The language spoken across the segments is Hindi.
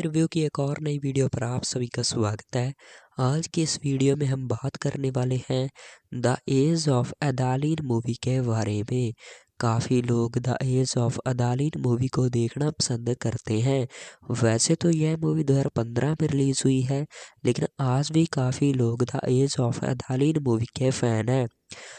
फिल्मी रिव्यू की एक और नई वीडियो पर आप सभी का स्वागत है। आज की इस वीडियो में हम बात करने वाले हैं the age of Adaline movie के बारे में। काफ़ी लोग the age of Adaline movie को देखना पसंद करते हैं। वैसे तो यह मूवी 2015 में रिलीज़ हुई है, लेकिन आज भी काफ़ी लोग the age of Adaline movie के फ़ैन हैं।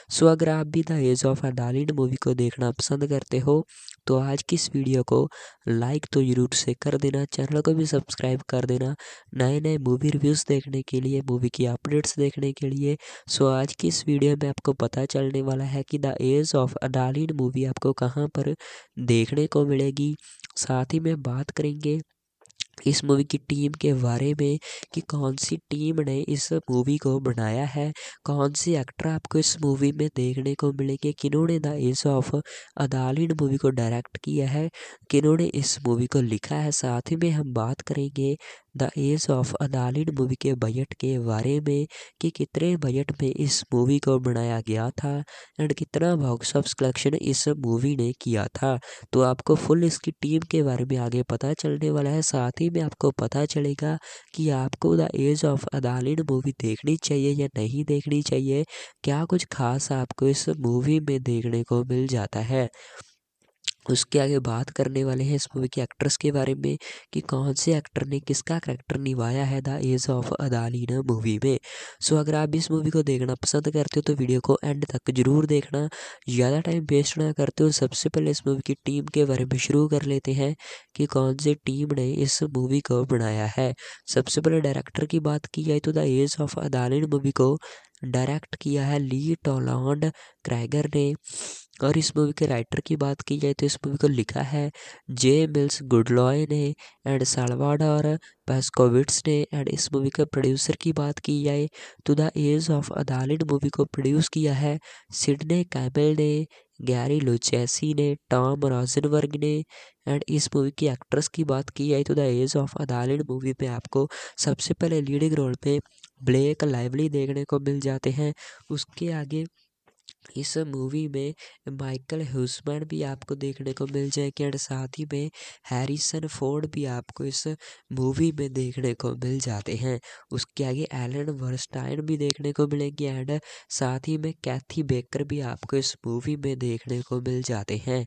सो अगर आप भी the age of Adaline movie को देखना पसंद करते हो तो आज की इस वीडियो को लाइक तो ज़रूर से कर देना, चैनल को भी सब्सक्राइब कर देना नए नए मूवी रिव्यूज़ देखने के लिए मूवी की अपडेट्स देखने के लिए। सो आज की इस वीडियो में आपको पता चलने वाला है कि the age of Adaline movie आपको कहाँ पर देखने को मिलेगी। साथ ही में बात करेंगे इस मूवी की टीम के बारे में कि कौन सी टीम ने इस मूवी को बनाया है, कौन सी एक्टर आपको इस मूवी में देखने को मिलेंगे, किन्होंने the age of Adaline movie को डायरेक्ट किया है, किन्होंने इस मूवी को लिखा है, साथ ही में हम बात करेंगे the age of Adaline movie के बजट के बारे में कि कितने बजट में इस मूवी को बनाया गया था एंड कितना बॉक्स ऑफ़िस कलेक्शन इस मूवी ने किया था। तो आपको फुल इसकी टीम के बारे में आगे पता चलने वाला है। साथ ही में आपको पता चलेगा कि आपको the age of Adaline movie देखनी चाहिए या नहीं देखनी चाहिए। क्या कुछ खास आपको इस मूवी में देखने को मिल जाता है? उसके आगे बात करने वाले हैं इस मूवी के एक्ट्रेस के बारे में कि कौन से एक्टर ने किसका करेक्टर निभाया है the age of Adaline movie में। सो अगर आप इस मूवी को देखना पसंद करते हो तो वीडियो को एंड तक ज़रूर देखना। ज़्यादा टाइम वेस्ट ना करते हो, सबसे पहले इस मूवी की टीम के बारे में शुरू कर लेते हैं कि कौन से टीम ने इस मूवी को बनाया है। सबसे पहले डायरेक्टर की बात की जाए तो the age of Adaline movie को डायरेक्ट किया है ली टोलॉन्ड क्रैगर ने। और इस मूवी के राइटर की बात की जाए तो इस मूवी को लिखा है जे मिल्स गुडलॉय ने एंड सालवाडोर पेस्कोविट्स ने एंड इस मूवी के प्रोड्यूसर की बात की जाए तो the age of Adaline movie को प्रोड्यूस किया है सिडने कैबल ने, गैरी लुचैसी ने, टॉम रॉजनवर्ग ने एंड इस मूवी की एक्ट्रेस की बात की जाए तो the age of Adaline movie में आपको सबसे पहले लीडिंग रोल पे ब्लैक लाइवली देखने को मिल जाते हैं। उसके आगे इस मूवी में माइकल ह्यूसमैन भी आपको देखने को मिल जाएँगे एंड साथ ही में हैरिसन फोर्ड भी आपको इस मूवी में देखने को मिल जाते हैं। उसके आगे एलन वर्स्टाइन भी देखने को मिलेंगे एंड साथ ही में कैथी बेकर भी आपको इस मूवी में देखने को मिल जाते हैं।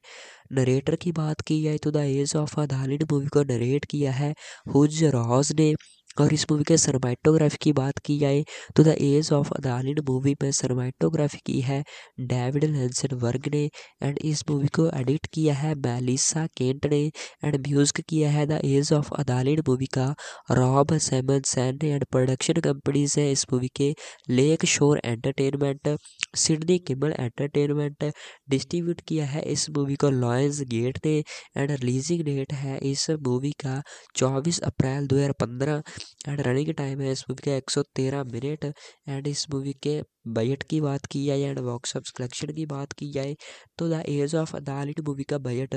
नरेटर की बात की जाए तो the age of a movie को नरेट किया है। हुज रॉज ने और इस मूवी के सरमाइटोग्राफी की बात की जाए तो the age of Adaline movie में सरमाइटोग्राफी की है डेविड लेंसन वर्ग ने एंड इस मूवी को एडिट किया है मेलिसा केंट ने एंड म्यूज़िक किया है the age of Adaline movie का Rob Simonsen and production companies है इस मूवी के Lakeshore entertainment Sidney Kimmel entertainment distribute किया है इस मूवी को लॉयंस गेट ने एंड रिलीजिंग डेट है इस मूवी का चौबीस अप्रैल दो हज़ार पंद्रह। एंड रनिंग टाइम है इस मूवी का एक सौ तेरह मिनट। एंड इस मूवी के बजट की बात की जाए एंड बॉक्स ऑफ़ कलेक्शन की बात की जाए तो the age of Adaline movie का बजट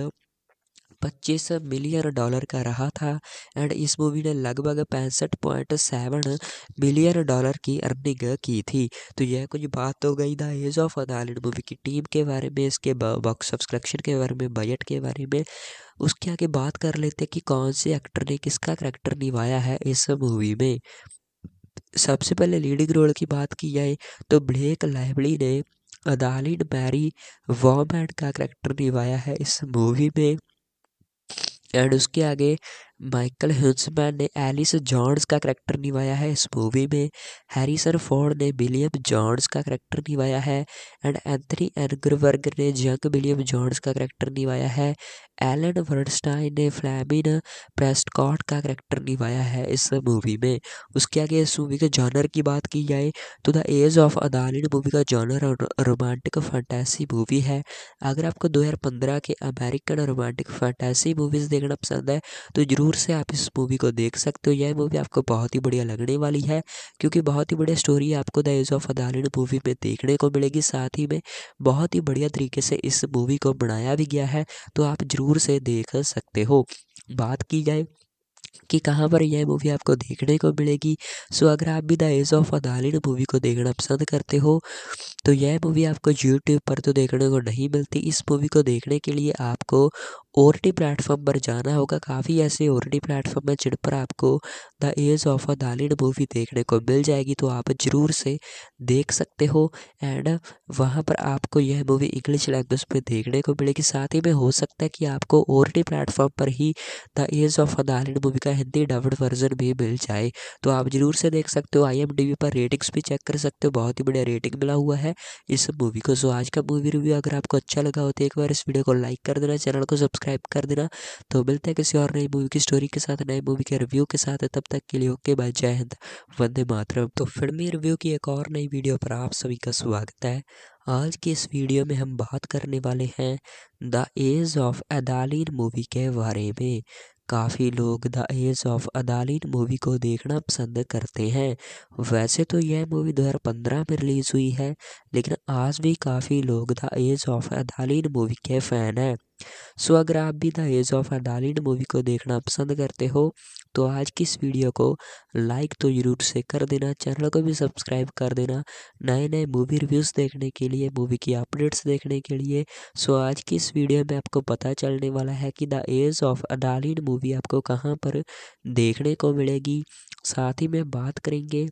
पच्चीस मिलियन डॉलर का रहा था एंड इस मूवी ने लगभग पैंसठ पॉइंट सेवन मिलियन डॉलर की अर्निंग की थी। तो यह कुछ बात हो गई the age of Adaline movie की टीम के बारे में, इसके बॉक्स ऑफ़ कलेक्शन के बारे में बजट के बारे में। उसके आगे बात कर लेते हैं कि कौन से एक्टर ने किसका करेक्टर निभाया है इस मूवी में। सबसे पहले लीडिंग रोल की बात की जाए तो ब्लेक लाइवली ने अदालिन मैरी वॉमैन का करेक्टर निभाया है इस मूवी में। एंड उसके आगे माइकल ह्यूसमैन ने एलिस जॉन्स का करेक्टर निभाया है। इस मूवी में हैरिसन फोर्ड ने विलियम जॉन्स का करेक्टर निभाया है एंड एंथनी एनग्रवर्ग ने जंग विलियम जॉन्स का करेक्टर निभाया है। एलन वर्डस्टाइन ने फ्लैमिन प्रेस्टकॉट का करेक्टर निभाया है इस मूवी में। उसके आगे इस मूवी के जॉनर की बात की जाए तो the age of Adaline movie का जॉनर रोमांटिक फंटेसी मूवी है। अगर आपको 2015 के अमेरिकन रोमांटिक फंटेसी मूवीज़ देखना पसंद है तो ज़रूर से आप इस मूवी को देख सकते हो। यह मूवी आपको बहुत ही बढ़िया लगने वाली है, क्योंकि बहुत ही बढ़िया स्टोरी आपको the age of Adaline movie में देखने को मिलेगी। साथ ही में बहुत ही बढ़िया तरीके से इस मूवी को बनाया भी गया है तो आप ज़रूर से देख सकते हो। बात की जाए कि कहाँ पर यह मूवी आपको देखने को मिलेगी, सो अगर आप भी the age of Adaline movie को देखना पसंद करते हो तो यह मूवी आपको यूट्यूब पर तो देखने को नहीं मिलती। इस मूवी को देखने के लिए आपको ओ प्लेटफॉर्म पर जाना होगा। काफ़ी ऐसे ओ प्लेटफॉर्म है जिन पर आपको the age of Adaline movie देखने को मिल जाएगी तो आप ज़रूर से देख सकते हो। एंड वहाँ पर आपको यह मूवी इंग्लिश लैंग्वेज में देखने को मिलेगी। साथ ही में हो सकता है कि आपको ओ प्लेटफॉर्म पर ही the age of Adaline movie का हिंदी डब्ड वर्जन भी मिल जाए तो आप ज़रूर से देख सकते हो। आई पर रेटिंग्स भी चेक कर सकते हो। बहुत ही बढ़िया रेटिंग मिला हुआ है इस मूवी को। सो आज का मूवी रिव्यू अगर आपको अच्छा लगा हो तो एक बार इस वीडियो को लाइक कर देना। चैनल को सब्सक्राइब कर देना। तो मिलते हैं किसी और नई मूवी की स्टोरी के साथ नई मूवी के रिव्यू के साथ। तब तक के लिए ओके बाय जय हिंद, वंदे मातरम। तो फिल्मी रिव्यू की एक और नई वीडियो पर आप सभी का स्वागत है। आज की इस वीडियो में हम बात करने वाले हैं the age of Adaline movie के बारे में। काफ़ी लोग the age of Adaline movie को देखना पसंद करते हैं। वैसे तो यह मूवी 2015 में रिलीज़ हुई है, लेकिन आज भी काफ़ी लोग the age of Adaline movie के फ़ैन हैं। सो अगर आप भी the age of Adaline movie को देखना पसंद करते हो तो आज की इस वीडियो को लाइक तो ज़रूर से कर देना, चैनल को भी सब्सक्राइब कर देना नए नए मूवी रिव्यूज़ देखने के लिए, मूवी की अपडेट्स देखने के लिए। सो आज की इस वीडियो में आपको पता चलने वाला है कि the age of Adaline movie आपको कहाँ पर देखने को मिलेगी। साथ ही में बात करेंगे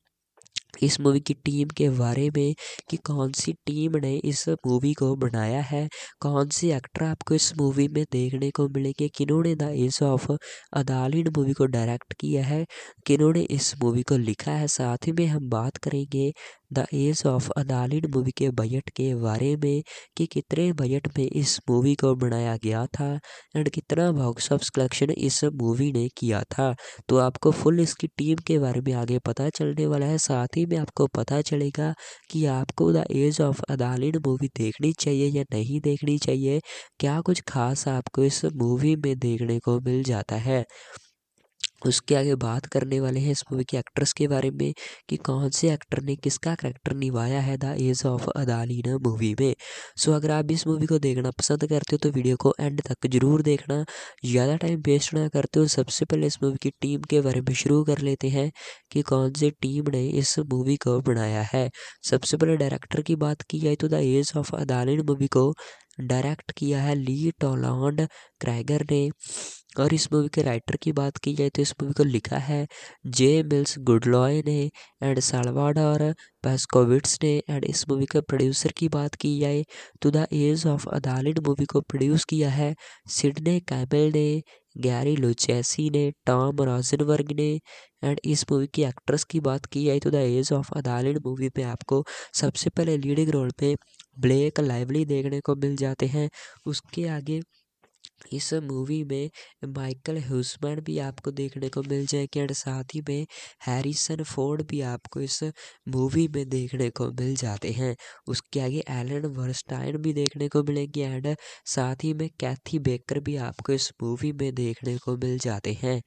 इस मूवी की टीम के बारे में कि कौन सी टीम ने इस मूवी को बनाया है, कौन सी एक्टर आपको इस मूवी में देखने को मिलेंगे, किन्होंने the age of Adaline movie को डायरेक्ट किया है, किन्होंने इस मूवी को लिखा है, साथ ही में हम बात करेंगे the age of Adaline movie के बजट के बारे में कि कितने बजट में इस मूवी को बनाया गया था एंड कितना बॉक्स ऑफ़ कलेक्शन इस मूवी ने किया था। तो आपको फुल इसकी टीम के बारे में आगे पता चलने वाला है। साथ ही में आपको पता चलेगा कि आपको the age of Adaline movie देखनी चाहिए या नहीं देखनी चाहिए, क्या कुछ खास आपको इस मूवी में देखने को मिल जाता है। उसके आगे बात करने वाले हैं इस मूवी के एक्ट्रेस के बारे में कि कौन से एक्टर ने किसका करेक्टर निभाया है the age of Adaline movie में। सो अगर आप इस मूवी को देखना पसंद करते हो तो वीडियो को एंड तक ज़रूर देखना। ज़्यादा टाइम वेस्ट ना करते हो, सबसे पहले इस मूवी की टीम के बारे में शुरू कर लेते हैं कि कौन से टीम ने इस मूवी को बनाया है। सबसे पहले डायरेक्टर की बात की जाए तो the age of Adaline movie को डायरेक्ट किया है ली टोलॉन्ड क्रैगर ने। और इस मूवी के राइटर की बात की जाए तो इस मूवी को लिखा है जे मिल्स गुडलॉय ने एंड सालवाडोर पेस्कोविट्स ने एंड इस मूवी के प्रोड्यूसर की बात की जाए तो the age of Adaline movie को प्रोड्यूस किया है सिडने कैमल ने, गैरी लुचैसी ने, टॉम रॉजनवर्ग ने एंड इस मूवी की एक्ट्रेस की बात की जाए तो the age of Adaline movie पे आपको सबसे पहले लीडिंग रोल पे ब्लैक लाइवली देखने को मिल जाते हैं। उसके आगे इस मूवी में माइकल ह्यूसमैन भी आपको देखने को मिल जाएँगे एंड साथ ही में हैरिसन फोर्ड भी आपको इस मूवी में देखने को मिल जाते हैं। उसके आगे एलन वर्स्टाइन भी देखने को मिलेंगे एंड साथ ही में कैथी बेकर भी आपको इस मूवी में देखने को मिल जाते हैं।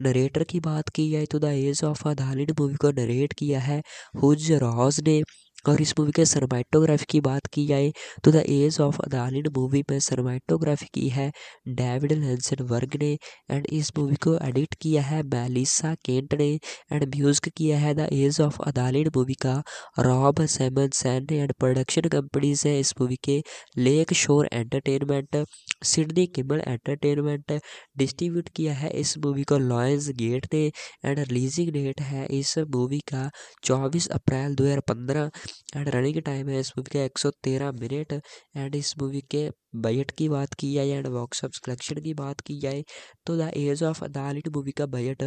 नरेटर की बात की जाए तो the age of a movie को नरेट किया है। हुज रॉज ने और इस मूवी के सरमाइटोग्राफी की बात की जाए तो the age of Adaline movie में सरमाइटोग्राफी की है डेविड लेंसन वर्ग ने एंड इस मूवी को एडिट किया है मेलिसा केंट ने एंड म्यूज़िक किया है the age of Adaline movie का रॉब सैमन सैन ने एंड प्रोडक्शन कंपनीज़ है इस मूवी के Lakeshore entertainment Sidney Kimmel entertainment distribute किया है इस मूवी को लॉयंस गेट ने एंड रिलीजिंग डेट है इस मूवी का चौबीस अप्रैल दो हज़ार पंद्रह। एंड रनिंग टाइम है इस मूवी का एक सौ तेरह मिनट। एंड इस मूवी के बजट की बात की जाए एंड बॉक्स ऑफ़ कलेक्शन की बात की जाए तो the age of Adaline movie का बजट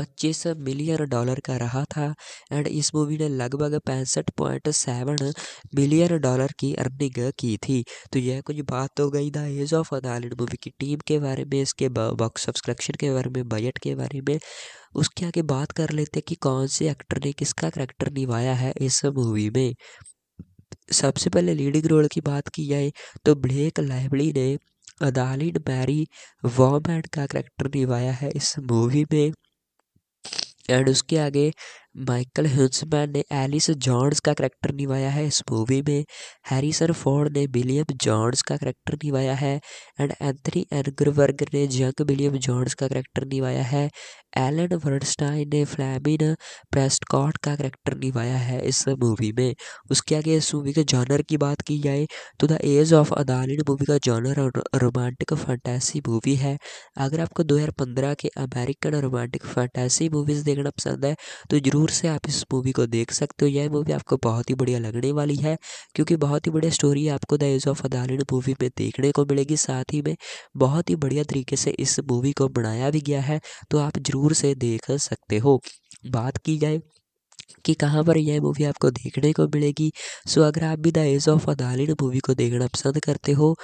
पच्चीस मिलियन डॉलर का रहा था एंड इस मूवी ने लगभग पैंसठ पॉइंट सेवन मिलियन डॉलर की अर्निंग की थी। तो यह कुछ बात हो गई the age of Adaline movie की टीम के बारे में, इसके बॉक्स ऑफ़ कलेक्शन के बारे में बजट के बारे में, उसके आगे बात कर लेते हैं कि कौन से एक्टर ने किसका करेक्टर निभाया है इस मूवी में। सबसे पहले लीडिंग रोल की बात की जाए तो ब्लेक लाइवली ने अदालिन मैरी वॉमैन का करेक्टर निभाया है इस मूवी में। एंड उसके आगे माइकल ह्यूसमैन ने एलिस जॉन्स का करेक्टर निभाया है। इस मूवी में हैरिसन फोर्ड ने विलियम जॉन्स का करेक्टर निभाया है एंड एंथनी एनग्रवर्ग ने जंग विलियम जॉन्स का करेक्टर निभाया है। एलन वर्डस्टाइन ने फ्लैमिन प्रेस्टकॉट का करेक्टर निभाया है इस मूवी में। उसके आगे इस मूवी के जॉनर की बात की जाए तो the age of Adaline movie का जॉनर रोमांटिक फंटेसी मूवी है। अगर आपको 2015 के अमेरिकन रोमांटिक फंटेसी मूवीज़ देखना पसंद है तो ज़रूर से आप इस मूवी को देख सकते हो। यह मूवी आपको बहुत ही बढ़िया लगने वाली है, क्योंकि बहुत ही बढ़िया स्टोरी आपको the age of Adaline movie में देखने को मिलेगी। साथ ही में बहुत ही बढ़िया तरीके से इस मूवी को बनाया भी गया है तो आप ज़रूर से देख सकते हो। बात की जाए कि कहाँ पर यह मूवी आपको देखने को मिलेगी, सो अगर आप भी the age of Adaline movie को देखना पसंद करते हो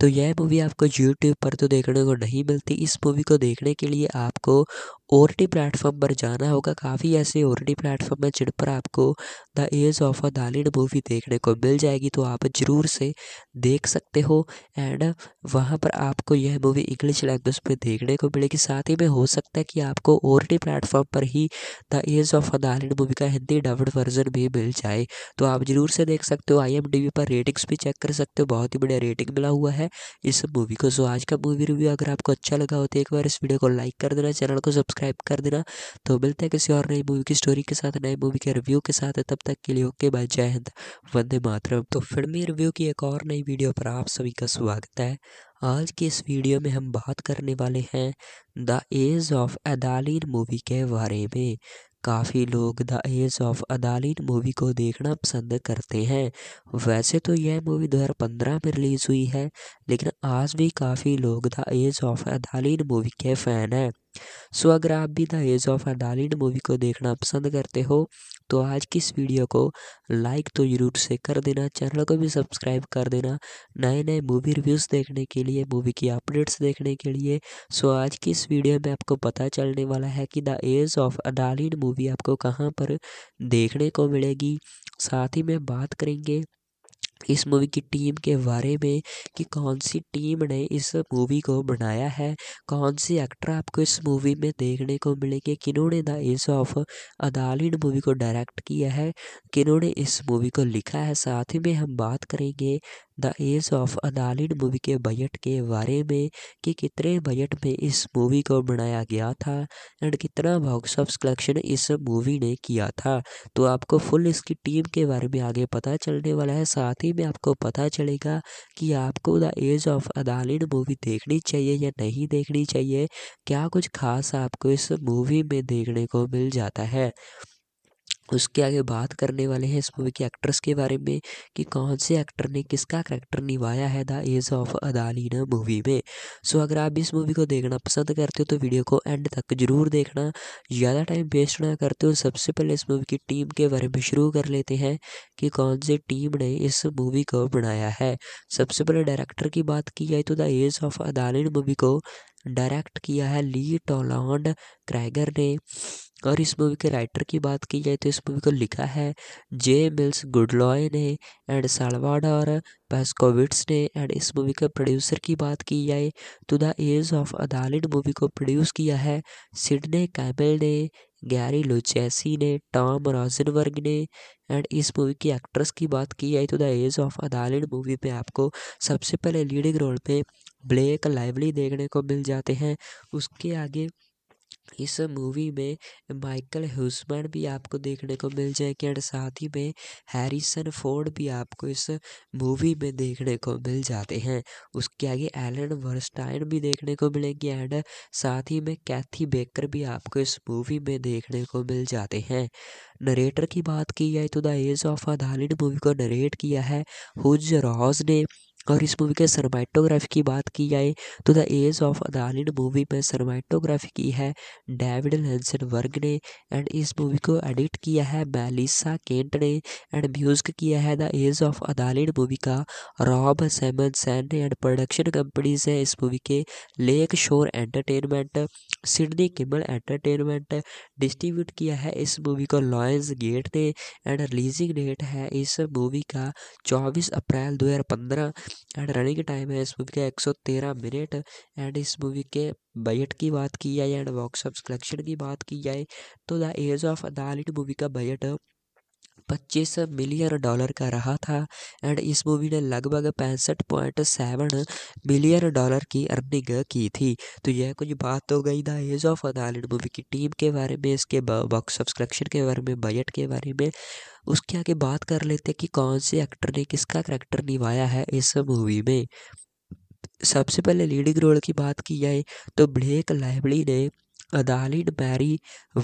तो यह मूवी आपको यूट्यूब पर तो देखने को नहीं मिलती। इस मूवी को देखने के लिए आपको ओ टी प्लेटफॉर्म पर जाना होगा। काफ़ी ऐसे ओ टी प्लेटफॉर्म है जिन पर आपको the age of Adaline movie देखने को मिल जाएगी। तो आप ज़रूर से देख सकते हो एंड वहाँ पर आपको यह मूवी इंग्लिश लैंग्वेज में देखने को मिलेगी। साथ ही में हो सकता है कि आपको ओ टी प्लेटफॉर्म पर ही the age of Adaline movie का हिंदी डब्ड वर्जन भी मिल जाए। तो आप ज़रूर से देख सकते हो। आई पर रेटिंग्स भी चेक कर सकते हो। बहुत ही बढ़िया रेटिंग मिला हुआ है इस मूवी को। सो आज का मूवी रिव्यू अगर आपको अच्छा लगा हो तो एक बार इस वीडियो को लाइक कर देना। चैनल को सब्सक्राइब कर देना। तो मिलते हैं किसी और नई मूवी की स्टोरी के साथ, नए मूवी के रिव्यू के साथ। तब तक के लिए ओके बाय जय हिंद, वंदे मातरम। तो फिल्मी रिव्यू की एक और नई वीडियो पर आप सभी का स्वागत है। आज की इस वीडियो में हम बात करने वाले हैं the age of Adaline movie के बारे में। काफ़ी लोग the age of Adaline movie को देखना पसंद करते हैं। वैसे तो यह मूवी 2015 में रिलीज़ हुई है, लेकिन आज भी काफ़ी लोग the age of Adaline movie के फ़ैन हैं। सो so, अगर आप भी the age of Adaline movie को देखना पसंद करते हो तो आज की इस वीडियो को लाइक तो ज़रूर से कर देना चैनल को भी सब्सक्राइब कर देना नए नए मूवी रिव्यूज़ देखने के लिए मूवी की अपडेट्स देखने के लिए। सो so, आज की इस वीडियो में आपको पता चलने वाला है कि the age of Adaline movie आपको कहाँ पर देखने को मिलेगी। साथ ही में बात करेंगे इस मूवी की टीम के बारे में कि कौन सी टीम ने इस मूवी को बनाया है, कौन सी एक्टर आपको इस मूवी में देखने को मिलेंगे, किन्होंने the age of Adaline movie को डायरेक्ट किया है, किन्होंने इस मूवी को लिखा है, साथ ही में हम बात करेंगे the age of Adaline movie के बजट के बारे में कि कितने बजट में इस मूवी को बनाया गया था एंड कितना बॉक्स ऑफ़ कलेक्शन इस मूवी ने किया था। तो आपको फुल इसकी टीम के बारे में आगे पता चलने वाला है। साथ ही में आपको पता चलेगा कि आपको the age of Adaline movie देखनी चाहिए या नहीं देखनी चाहिए। क्या कुछ खास आपको इस मूवी में देखने को मिल जाता है? उसके आगे बात करने वाले हैं इस मूवी के एक्ट्रेस के बारे में कि कौन से एक्टर ने किसका करेक्टर निभाया है the age of Adaline movie में। सो अगर आप इस मूवी को देखना पसंद करते हो तो वीडियो को एंड तक ज़रूर देखना। ज़्यादा टाइम वेस्ट ना करते हो, सबसे पहले इस मूवी की टीम के बारे में शुरू कर लेते हैं कि कौन सी टीम ने इस मूवी को बनाया है। सबसे पहले डायरेक्टर की बात की जाए तो the age of Adaline movie को डायरेक्ट किया है ली टोलॉन्ड क्रैगर ने। और इस मूवी के राइटर की बात की जाए तो इस मूवी को लिखा है जे मिल्स गुडलॉय ने एंड सालवाडोर पेस्कोविट्स ने एंड इस मूवी के प्रोड्यूसर की बात की जाए तो the age of Adaline movie को प्रोड्यूस किया है सिडने कैमल ने, गैरी लुचैसी ने, टॉम रॉजनवर्ग ने एंड इस मूवी की एक्ट्रेस की बात की जाए तो the age of Adaline movie में आपको सबसे पहले लीडिंग रोल पे ब्लैक लाइवली देखने को मिल जाते हैं। उसके आगे इस मूवी में माइकल ह्यूसमैन भी आपको देखने को मिल जाएँगे एंड साथ ही में हैरिसन फोर्ड भी आपको इस मूवी में देखने को मिल जाते हैं। उसके आगे एलन वर्स्टाइन भी देखने को मिलेंगे एंड साथ ही में कैथी बेकर भी आपको इस मूवी में देखने को मिल जाते हैं। नरेटर की बात की जाए तो the age of a movie को नरेट किया है हुज रॉज ने। और इस मूवी के सरमाइटोग्राफी की बात की जाए तो the age of Adaline movie में सरमाइटोग्राफी की है डेविड लेंसन वर्ग ने एंड इस मूवी को एडिट किया है मेलिसा केंट ने एंड म्यूज़िक किया है the age of Adaline movie का रॉब सेमन सैन ने एंड प्रोडक्शन कंपनीज़ है इस मूवी के Lakeshore entertainment Sidney Kimmel entertainment distribute किया है इस मूवी को लॉयंस गेट ने एंड रिलीजिंग डेट है इस मूवी का चौबीस अप्रैल दो हज़ार पंद्रह। एंड रनिंग टाइम है इस मूवी का एक सौ तेरह मिनट एंड इस मूवी के बजट की बात की जाए एंड बॉक्स ऑफ़ कलेक्शन की बात की जाए तो the age of Adaline movie का बजट पच्चीस मिलियन डॉलर का रहा था एंड इस मूवी ने लगभग पैंसठ पॉइंट सेवन मिलियन डॉलर की अर्निंग की थी। तो यह कुछ बात हो गई the age of Adaline movie की टीम के बारे में, इसके बॉक्स सब्सक्रिप्शन के बारे में बजट के बारे में, उसके आगे बात कर लेते हैं कि कौन से एक्टर ने, किसका करेक्टर निभाया है इस मूवी में। सबसे पहले लीडिंग रोल की बात की जाए तो ब्लेक लाइवली ने अदालिन मैरी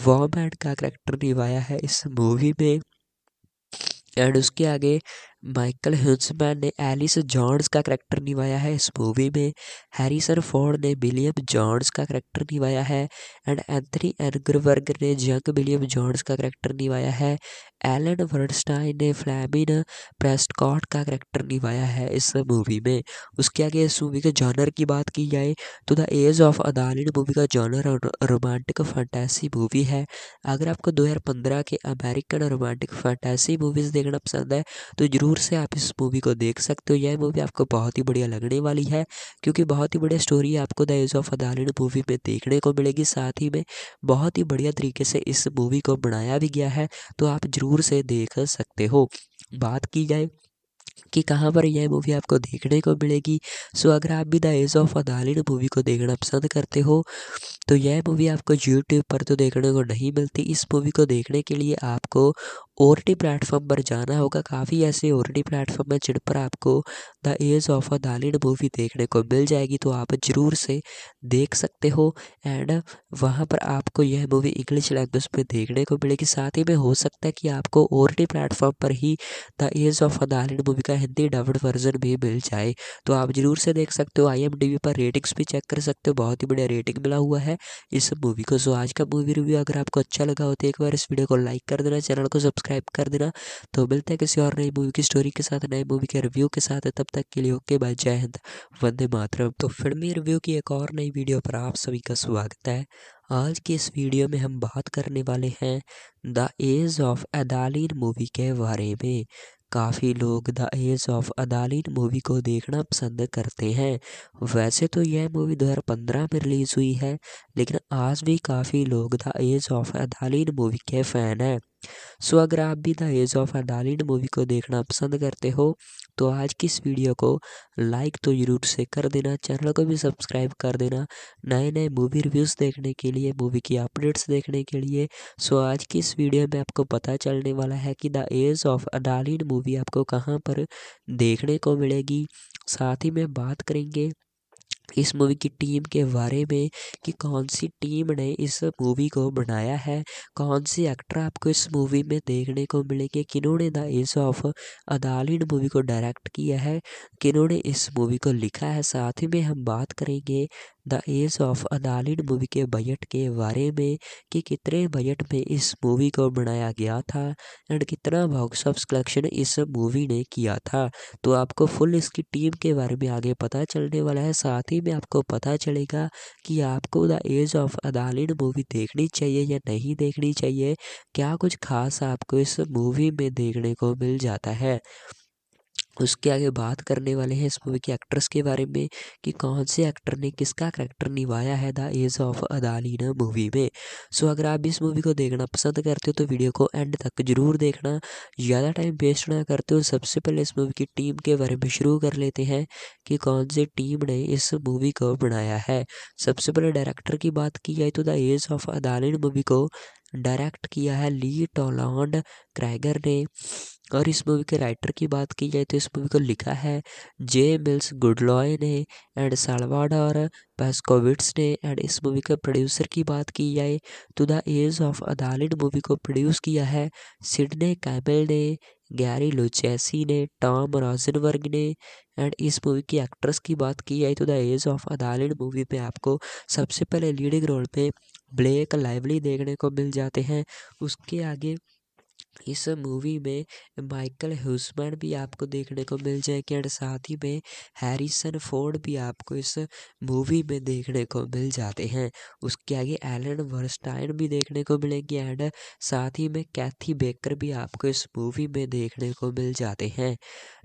वॉमैन का करेक्टर निभाया है इस मूवी में। एंड उसके आगे माइकल हिंसमैन ने एलिस जॉन्स का करेक्टर निभाया है इस मूवी में। हैरिसन फोर्ड ने विलियम जॉन्स का करेक्टर निभाया है एंड एंथनी एनग्रवर्ग ने जंग विलियम जॉन्स का करेक्टर निभाया है। एलन वर्डस्टाइन ने फ्लैमिन प्रेस्टकॉट का करेक्टर निभाया है इस मूवी में। उसके आगे इस मूवी के जॉनर की बात की जाए तो the age of Adaline movie का जॉनर रोमांटिक फंटेसी मूवी है। अगर आपको 2015 के अमेरिकन रोमांटिक फंटेसी मूवीज़ देखना पसंद है तो ज़रूर से आप इस मूवी को देख सकते हो। यह मूवी आपको बहुत ही बढ़िया लगने वाली है, क्योंकि बहुत ही बढ़िया स्टोरी आपको the age of Adaline movie में देखने को मिलेगी। साथ ही में बहुत ही बढ़िया तरीके से इस मूवी को बनाया भी गया है तो आप ज़रूर से देख सकते हो। बात की जाए कि कहाँ पर यह मूवी आपको देखने को मिलेगी सो अगर आप भी the age of Adaline movie को देखना पसंद करते हो तो यह मूवी आपको यूट्यूब पर तो देखने को नहीं मिलती। इस मूवी को देखने के लिए आपको ओ टी प्लेटफॉर्म पर जाना होगा। काफ़ी ऐसे ओ टी प्लेटफॉर्म है जिन पर आपको the age of Adaline movie देखने को मिल जाएगी। तो आप ज़रूर से देख सकते हो एंड वहाँ पर आपको यह मूवी इंग्लिश लैंग्वेज में देखने को मिलेगी। साथ ही में हो सकता है कि आपको ओ टी प्लेटफॉर्म पर ही the age of Adaline movie का हिंदी डब्ड वर्जन भी मिल जाए। तो आप ज़रूर से देख सकते हो। आई पर रेटिंग्स भी चेक कर सकते हो। बहुत ही बढ़िया रेटिंग मिला हुआ है। इस मूवी को। सो आज का मूवी रिव्यू अगर आपको अच्छा लगा हो तो एक बार इस वीडियो को लाइक कर देना चैनल को सब्सक्राइब कर देना। तो मिलते हैं किसी और नई मूवी की स्टोरी के साथ, नए मूवी के रिव्यू के साथ। तब तक के लिए ओके बाय जय हिंद वंदे मातरम तो फिल्मी रिव्यू की एक और नई वीडियो पर आप सभी का स्वागत है। आज की इस वीडियो में हम बात करने वाले हैं the age of Adaline movie के बारे में। काफ़ी लोग the age of Adaline movie को देखना पसंद करते हैं। वैसे तो यह मूवी 2015 में रिलीज़ हुई है, लेकिन आज भी काफ़ी लोग the age of Adaline movie के फ़ैन हैं। सो अगर आप भी the age of Adaline movie को देखना पसंद करते हो तो आज की इस वीडियो को लाइक तो ज़रूर से कर देना, चैनल को भी सब्सक्राइब कर देना। नए नए मूवी रिव्यूज़ देखने के लिए, मूवी की अपडेट्स देखने के लिए, सो आज की इस वीडियो में आपको पता चलने वाला है कि the age of Adaline movie आपको कहाँ पर देखने को मिलेगी। साथ ही में बात करेंगे इस मूवी की टीम के बारे में कि कौन सी टीम ने इस मूवी को बनाया है, कौन सी एक्टर आपको इस मूवी में देखने को मिलेंगे, किन्होंने the age of Adaline movie को डायरेक्ट किया है, किन्होंने इस मूवी को लिखा है, साथ ही में हम बात करेंगे the age of Adaline movie के बजट के बारे में कि कितने बजट में इस मूवी को बनाया गया था एंड कितना बॉक्स ऑफ़ कलेक्शन इस मूवी ने किया था। तो आपको फुल इसकी टीम के बारे में आगे पता चलने वाला है। साथ ही में आपको पता चलेगा कि आपको the age of Adaline movie देखनी चाहिए या नहीं देखनी चाहिए। क्या कुछ खास आपको इस मूवी में देखने को मिल जाता है? उसके आगे बात करने वाले हैं इस मूवी के एक्ट्रेस के बारे में कि कौन से एक्टर ने किसका करेक्टर निभाया है the age of Adaline movie में। सो अगर आप इस मूवी को देखना पसंद करते हो तो वीडियो को एंड तक ज़रूर देखना। ज़्यादा टाइम वेस्ट ना करते हो, सबसे पहले इस मूवी की टीम के बारे में शुरू कर लेते हैं कि कौन सी टीम ने इस मूवी को बनाया है। सबसे पहले डायरेक्टर की बात की जाए तो the age of Adaline movie को डायरेक्ट किया है ली टोलॉन्ड क्रैगर ने। और इस मूवी के राइटर की बात की जाए तो इस मूवी को लिखा है जे मिल्स गुडलॉय ने एंड सालवाडोर पेस्कोविट्स ने एंड इस मूवी के प्रोड्यूसर की बात की जाए तो the age of Adaline movie को प्रोड्यूस किया है सिडने कैबल ने, गैरी लुचैसी ने, टॉम रॉजनवर्ग ने एंड इस मूवी की एक्ट्रेस की बात की जाए तो the age of Adaline movie में आपको सबसे पहले लीडिंग रोल पे ब्लेक लाइवली देखने को मिल जाते हैं। उसके आगे इस मूवी में माइकल ह्यूसमैन भी आपको देखने को मिल जाएँगे एंड साथ ही में हैरिसन फोर्ड भी आपको इस मूवी में देखने को मिल जाते हैं। उसके आगे एलन वर्स्टाइन भी देखने को मिलेंगे एंड साथ ही में कैथी बेकर भी आपको इस मूवी में देखने को मिल जाते हैं।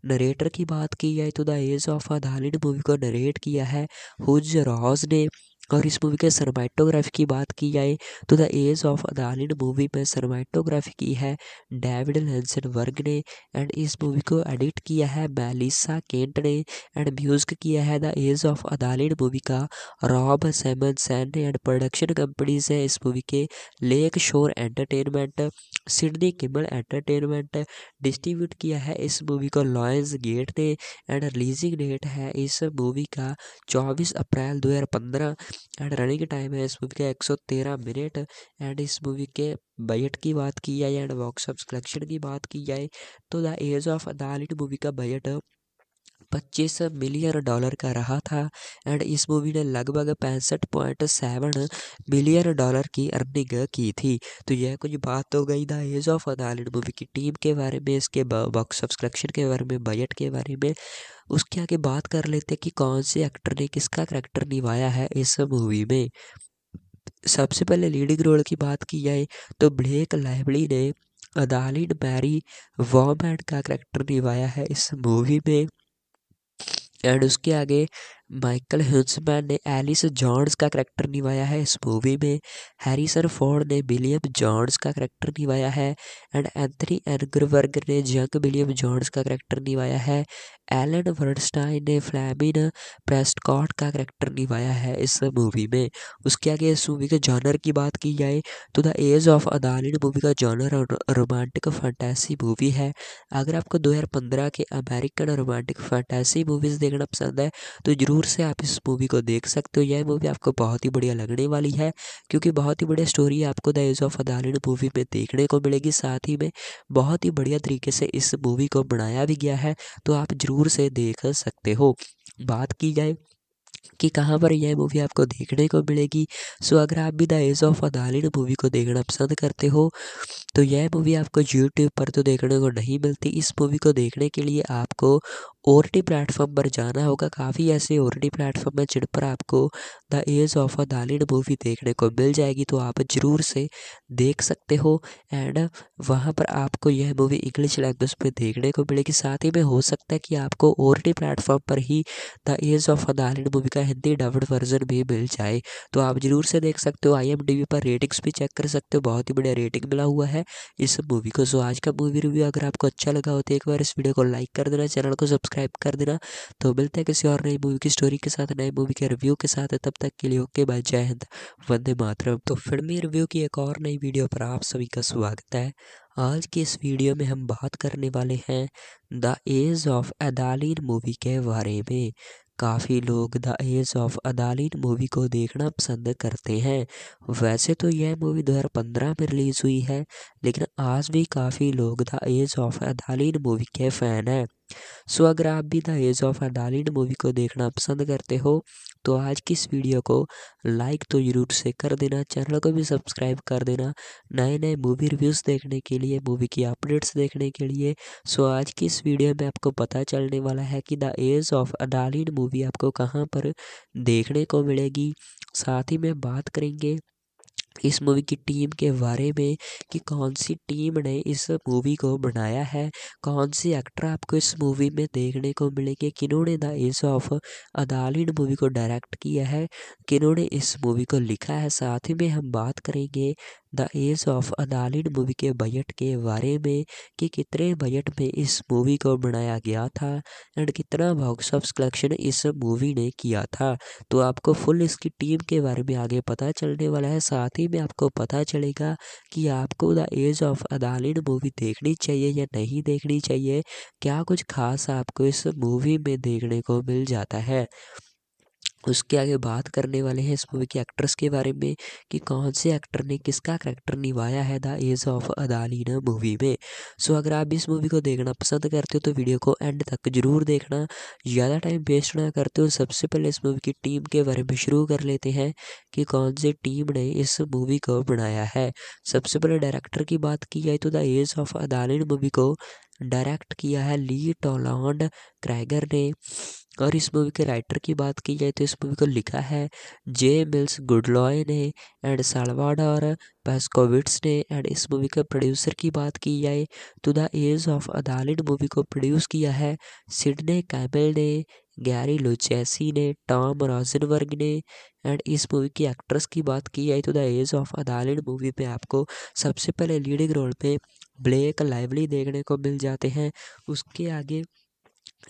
नरेटर की बात की जाए तो the age of Adaline movie को नरेट किया है। हुज रॉज ने और इस मूवी के सरमाइटोग्राफी की बात की जाए तो the age of Adaline movie में सरमाइटोग्राफी की है डेविड लेंसन वर्ग ने एंड इस मूवी को एडिट किया है मेलिसा केंट ने एंड म्यूज़िक किया है the age of Adaline movie का रॉब सेमन सैन ने एंड प्रोडक्शन कंपनीज़ है इस मूवी के Lakeshore entertainment Sidney Kimmel entertainment distribute किया है इस मूवी को लॉयंस गेट ने एंड रिलीजिंग डेट है इस मूवी का 24 अप्रैल 2015 एंड रनिंग टाइम है इस मूवी का 113 मिनट एंड इस मूवी के बजट की बात की जाए एंड बॉक्स ऑफ़ कलेक्शन की बात की जाए तो the age of Adaline movie का बजट पच्चीस मिलियन डॉलर का रहा था एंड इस मूवी ने लगभग पैंसठ पॉइंट सेवन मिलियन डॉलर की अर्निंग की थी। तो यह कुछ बात हो गई the age of Adaline movie की टीम के बारे में, इसके बॉक्स ऑफ़ कलेक्शन के बारे में बजट के बारे में, उसके आगे बात कर लेते हैं कि कौन से एक्टर ने, किसका करेक्टर निभाया है इस मूवी में। सबसे पहले लीडिंग रोल की बात की जाए तो ब्लेक लाइवली ने अदालिन मैरी वॉमैन का करैक्टर निभाया है इस मूवी में। एंड उसके आगे माइकल ह्यूसमैन ने एलिस जॉन्स का करेक्टर निभाया है इस मूवी में। हैरिसन फोर्ड ने विलियम जॉन्स का करेक्टर निभाया है एंड एंथनी एनग्रवर्ग ने यंग विलियम जॉन्स का करेक्टर निभाया है। एलन वर्डस्टाइन ने फ्लैमिन प्रेस्टकॉट का करेक्टर निभाया है इस मूवी में। उसके आगे इस मूवी के जॉनर की बात की जाए तो the age of Adaline movie का जॉनर रोमांटिक फंटेसी मूवी है। अगर आपको 2015 के अमेरिकन रोमांटिक फंटेसी मूवीज़ देखना पसंद है तो ज़रूर से आप इस मूवी को देख सकते हो। यह मूवी आपको बहुत ही बढ़िया लगने वाली है, क्योंकि बहुत ही बढ़िया स्टोरी आपको the age of Adaline movie में देखने को मिलेगी। साथ ही में बहुत ही बढ़िया तरीके से इस मूवी को बनाया भी गया है तो आप ज़रूर से देख सकते हो। बात की जाए कि कहाँ पर यह मूवी आपको देखने को मिलेगी, सो अगर आप भी the age of Adaline movie को देखना पसंद करते हो तो यह मूवी आपको यूट्यूब पर तो देखने को नहीं मिलती। इस मूवी को देखने के लिए आपको ओ टी प्लेटफॉर्म पर जाना होगा। काफ़ी ऐसे ओ टी प्लेटफॉर्म है जिन पर आपको the age of Adaline movie देखने को मिल जाएगी। तो आप ज़रूर से देख सकते हो एंड वहाँ पर आपको यह मूवी इंग्लिश लैंग्वेज में देखने को मिलेगी। साथ ही में हो सकता है कि आपको ओ टी प्लेटफॉर्म पर ही the age of Adaline movie का हिंदी डब्ड वर्जन भी मिल जाए। तो आप ज़रूर से देख सकते हो। आई पर रेटिंग्स भी चेक कर सकते हो। बहुत ही बढ़िया रेटिंग मिला हुआ है इस मूवी को। सो आज का मूवी रिव्यू अगर आपको अच्छा लगा हो तो एक बार इस वीडियो को लाइक कर देना। चैनल को सब्सक्राइब कर देना। तो मिलते हैं किसी और नई मूवी की स्टोरी के साथ, नए मूवी के रिव्यू के साथ। तब तक के लिए ओके बाय जय हिंद, वंदे मातरम। तो फिल्मी रिव्यू की एक और नई वीडियो पर आप सभी का स्वागत है। आज की इस वीडियो में हम बात करने वाले हैं the age of Adaline movie के बारे में। काफ़ी लोग the age of Adaline movie को देखना पसंद करते हैं। वैसे तो यह मूवी 2015 में रिलीज़ हुई है, लेकिन आज भी काफ़ी लोग the age of Adaline movie के फ़ैन हैं। सो अगर आप भी the age of Adaline movie को देखना पसंद करते हो तो आज की इस वीडियो को लाइक तो ज़रूर से कर देना, चैनल को भी सब्सक्राइब कर देना नए नए मूवी रिव्यूज़ देखने के लिए मूवी की अपडेट्स देखने के लिए। सो आज की इस वीडियो में आपको पता चलने वाला है कि the age of Adaline movie आपको कहाँ पर देखने को मिलेगी। साथ ही में बात करेंगे इस मूवी की टीम के बारे में कि कौन सी टीम ने इस मूवी को बनाया है, कौन सी एक्टर आपको इस मूवी में देखने को मिलेंगे, किन्होंने the age of Adaline movie को डायरेक्ट किया है, किन्होंने इस मूवी को लिखा है, साथ ही में हम बात करेंगे the age of Adaline movie के बजट के बारे में कि कितने बजट में इस मूवी को बनाया गया था एंड कितना बॉक्स ऑफ़ कलेक्शन इस मूवी ने किया था। तो आपको फुल इसकी टीम के बारे में आगे पता चलने वाला है। साथ ही में आपको पता चलेगा कि आपको the age of Adaline movie देखनी चाहिए या नहीं देखनी चाहिए। क्या कुछ खास आपको इस मूवी में देखने को मिल जाता है? उसके आगे बात करने वाले हैं इस मूवी के एक्ट्रेस के बारे में कि कौन से एक्टर ने किसका करेक्टर निभाया है the age of Adaline movie में। सो अगर आप इस मूवी को देखना पसंद करते हो तो वीडियो को एंड तक ज़रूर देखना। ज़्यादा टाइम वेस्ट ना करते हो सबसे पहले इस मूवी की टीम के बारे में शुरू कर लेते हैं कि कौन सी टीम ने इस मूवी को बनाया है। सबसे पहले डायरेक्टर की बात की जाए तो the age of Adaline movie को डायरेक्ट किया है ली टोलॉन्ड क्रैगर ने। और इस मूवी के राइटर की बात की जाए तो इस मूवी को लिखा है जे मिल्स गुडलॉय ने एंड सालवाडोर पेस्कोविट्स ने एंड इस मूवी के प्रोड्यूसर की बात की जाए तो the age of Adaline movie को प्रोड्यूस किया है सिडने कैमल ने, गैरी लुचैसी ने, टॉम रॉजनवर्ग ने एंड इस मूवी की एक्ट्रेस की बात की जाए तो the age of Adaline movie में आपको सबसे पहले लीडिंग रोल पे ब्लैक लाइवली देखने को मिल जाते हैं। उसके आगे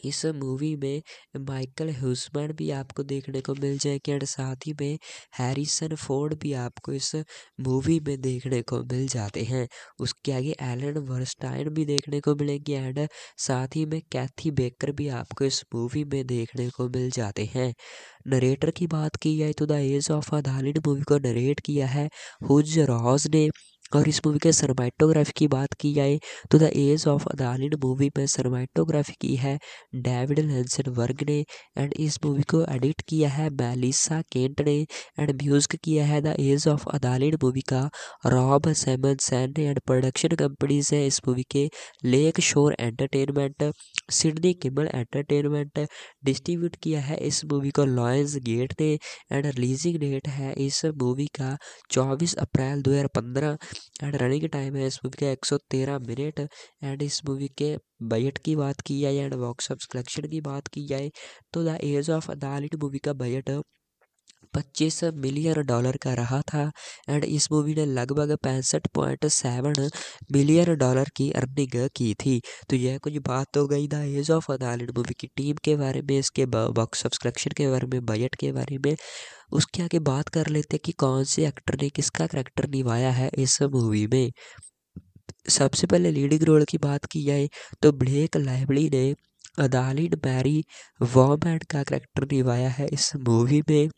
इस मूवी में माइकल ह्यूसमैन भी आपको देखने को मिल जाएँगे एंड साथ ही में हैरिसन फोर्ड भी आपको इस मूवी में देखने को मिल जाते हैं। उसके आगे एलन वर्स्टाइन भी देखने को मिलेंगे एंड साथ ही में कैथी बेकर भी आपको इस मूवी में देखने को मिल जाते हैं। नरेटर की बात की जाए तो the age of a movie को नरेट किया है। हुज रॉज ने और इस मूवी के सरमाइटोग्राफी की बात की जाए तो the age of Adaline movie में सरमाइटोग्राफी की है डेविड लेंसन वर्ग ने एंड इस मूवी को एडिट किया है मेलिसा केंट ने एंड म्यूज़िक किया है the age of Adaline movie का रॉब सेमन सैन ने एंड प्रोडक्शन कंपनीज़ है इस मूवी के Lakeshore entertainment Sidney Kimmel entertainment distribute किया है इस मूवी को लॉयंस गेट ने एंड रिलीजिंग डेट है इस मूवी का 24 अप्रैल 2015 एंड रनिंग टाइम है इस मूवी का 113 मिनट। एंड इस मूवी के बजट की बात की जाए एंड बॉक्स ऑफ़ कलेक्शन की बात की जाए तो the age of Adaline movie का बजट पच्चीस मिलियन डॉलर का रहा था एंड इस मूवी ने लगभग पैंसठ पॉइंट सेवन मिलियन डॉलर की अर्निंग की थी। तो यह कुछ बात हो गई the age of Adaline movie की टीम के बारे में, इसके बॉक्स ऑफ़ कलेक्शन के बारे में बजट के बारे में। उसके आगे बात कर लेते कि कौन से एक्टर ने किसका करेक्टर निभाया है इस मूवी में। सबसे पहले लीडिंग रोल की बात की जाए तो ब्लेक लाइवली ने अदालिन मैरी वॉमैन का करेक्टर निभाया है इस मूवी में।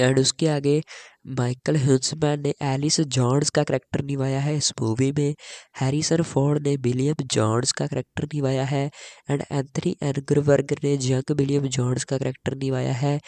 एंड उसके आगे माइकल ह्यूसमैन ने एलिस जॉन्स का करेक्टर निभाया है। इस मूवी में हैरिसन फोर्ड ने विलियम जॉन्स का करेक्टर निभाया है एंड एंथनी एनग्रवर्ग ने जंग विलियम जॉन्स का करेक्टर निभाया है।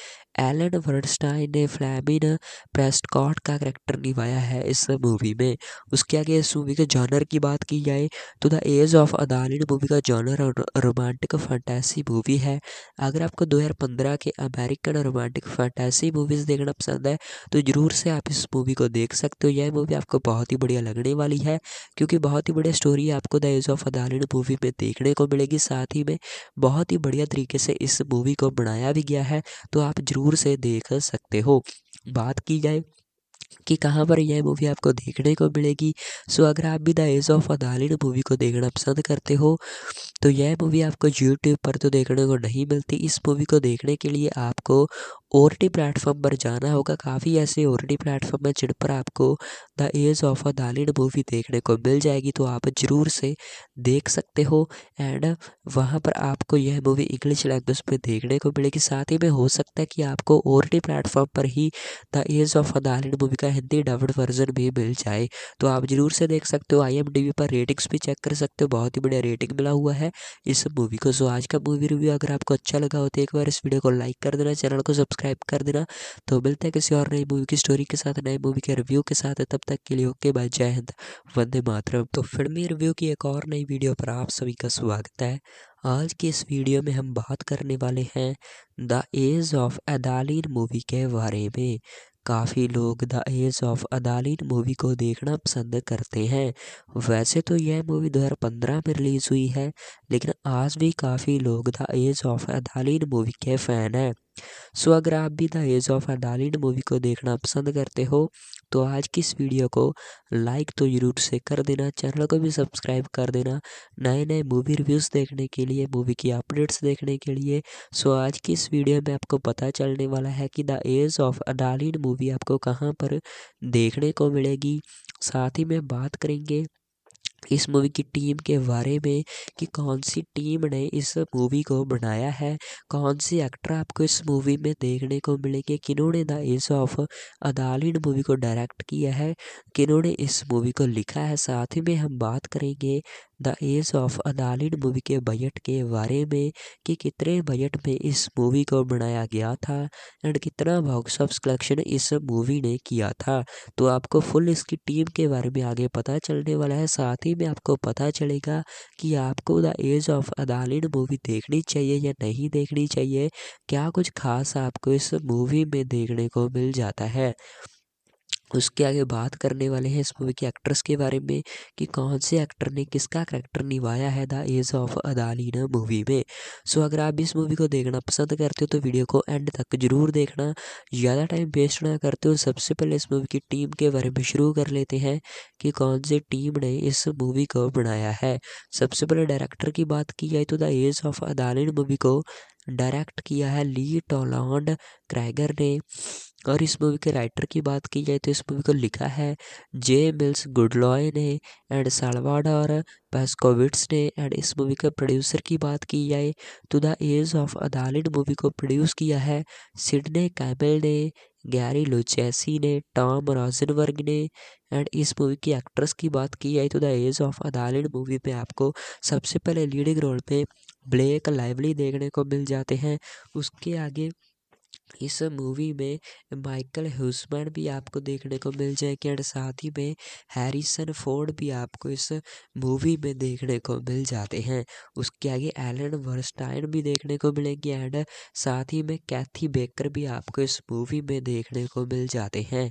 एलन वर्डस्टाइन ने फ्लैमिन प्रेस्टकॉट का करेक्टर निभाया है इस मूवी में। उसके आगे इस मूवी के जॉनर की बात की जाए तो the age of Adaline movie का जॉनर रोमांटिक फंटेसी मूवी है। अगर आपको 2015 के अमेरिकन रोमांटिक फंटेसी मूवीज़ देखना पसंद है तो ज़रूर दूर से आप इस मूवी को देख सकते हो। यह मूवी आपको बहुत ही बढ़िया लगने वाली है, क्योंकि बहुत ही बढ़िया स्टोरी आपको the age of Adaline movie में देखने को मिलेगी। साथ ही में बहुत ही बढ़िया तरीके से इस मूवी को बनाया भी गया है तो आप ज़रूर से देख सकते हो। बात की जाए कि कहाँ पर यह मूवी आपको देखने को मिलेगी, सो अगर आप भी the age of Adaline movie को देखना पसंद करते हो तो यह मूवी आपको यूट्यूब पर तो देखने को नहीं मिलती। इस मूवी को देखने के लिए आपको ओ टी प्लेटफॉर्म पर जाना होगा। काफ़ी ऐसे ओ टी प्लेटफॉर्म है जिन पर आपको the age of Adaline movie देखने को मिल जाएगी। तो आप ज़रूर से देख सकते हो एंड वहाँ पर आपको यह मूवी इंग्लिश लैंग्वेज में देखने को मिलेगी। साथ ही में हो सकता है कि आपको ओ टी प्लेटफॉर्म पर ही the age of Adaline movie का हिंदी डब्ड वर्जन भी मिल जाए। तो आप ज़रूर से देख सकते हो। आई पर रेटिंग्स भी चेक कर सकते हो। बहुत ही बढ़िया रेटिंग मिला हुआ है इस मूवी को। सो आज का मूवी रिव्यू अगर आपको अच्छा लगा हो तो एक बार इस वीडियो को लाइक कर देना। चैनल को सब्सक्राइब सब्सक्राइब कर देना। तो मिलते हैं किसी और नई मूवी की स्टोरी के साथ, नए मूवी के रिव्यू के साथ। तब तक के लिए ओके बाय जय हिंद वंदे मातरम तो फिल्मी रिव्यू की एक और नई वीडियो पर आप सभी का स्वागत है। आज की इस वीडियो में हम बात करने वाले हैं the age of Adaline movie के बारे में। काफ़ी लोग the age of Adaline movie को देखना पसंद करते हैं। वैसे तो यह मूवी 2015 में रिलीज़ हुई है, लेकिन आज भी काफ़ी लोग the age of Adaline movie के फ़ैन हैं। सो अगर आप भी the age of Adaline movie को देखना पसंद करते हो तो आज की इस वीडियो को लाइक तो ज़रूर से कर देना, चैनल को भी सब्सक्राइब कर देना नए नए मूवी रिव्यूज़ देखने के लिए मूवी की अपडेट्स देखने के लिए। सो आज की इस वीडियो में आपको पता चलने वाला है कि the age of Adaline movie आपको कहाँ पर देखने को मिलेगी। साथ ही में बात करेंगे इस मूवी की टीम के बारे में कि कौन सी टीम ने इस मूवी को बनाया है, कौन सी एक्टर आपको इस मूवी में देखने को मिलेंगे, किन्होंने the age of Adaline movie को डायरेक्ट किया है, किन्होंने इस मूवी को लिखा है, साथ ही में हम बात करेंगे the age of Adaline movie के बजट के बारे में कि कितने बजट में इस मूवी को बनाया गया था एंड कितना बॉक्स ऑफ़िस कलेक्शन इस मूवी ने किया था। तो आपको फुल इसकी टीम के बारे में आगे पता चलने वाला है। साथ ही में आपको पता चलेगा कि आपको the age of Adaline movie देखनी चाहिए या नहीं देखनी चाहिए, क्या कुछ खास आपको इस मूवी में देखने को मिल जाता है। उसके आगे बात करने वाले हैं इस मूवी के एक्ट्रेस के बारे में कि कौन से एक्टर ने किसका करेक्टर निभाया है the age of Adaline movie में। सो अगर आप इस मूवी को देखना पसंद करते हो तो वीडियो को एंड तक ज़रूर देखना। ज़्यादा टाइम वेस्ट ना करते हो, सबसे पहले इस मूवी की टीम के बारे में शुरू कर लेते हैं कि कौन से टीम ने इस मूवी को बनाया है। सबसे पहले डायरेक्टर की बात की जाए तो the age of Adaline movie को डायरेक्ट किया है ली टोलॉन्ड क्रैगर ने। और इस मूवी के राइटर की बात की जाए तो इस मूवी को लिखा है जे मिल्स गुडलॉय ने एंड सालवाडोर पेस्कोविट्स ने एंड इस मूवी के प्रोड्यूसर की बात की जाए तो the age of Adaline movie को प्रोड्यूस किया है सिडने कैमल ने, गैरी लुचैसी ने, टॉम रॉजनवर्ग ने एंड इस मूवी की एक्ट्रेस की बात की जाए तो the age of Adaline movie में आपको सबसे पहले लीडिंग रोल पे ब्लैक लाइवली देखने को मिल जाते हैं। उसके आगे इस मूवी में माइकल ह्यूसमैन भी आपको देखने को मिल जाएँगे एंड साथ ही में हैरिसन फोर्ड भी आपको इस मूवी में देखने को मिल जाते हैं। उसके आगे एलन वर्स्टाइन भी देखने को मिलेंगे एंड साथ ही में कैथी बेकर भी आपको इस मूवी में देखने को मिल जाते हैं।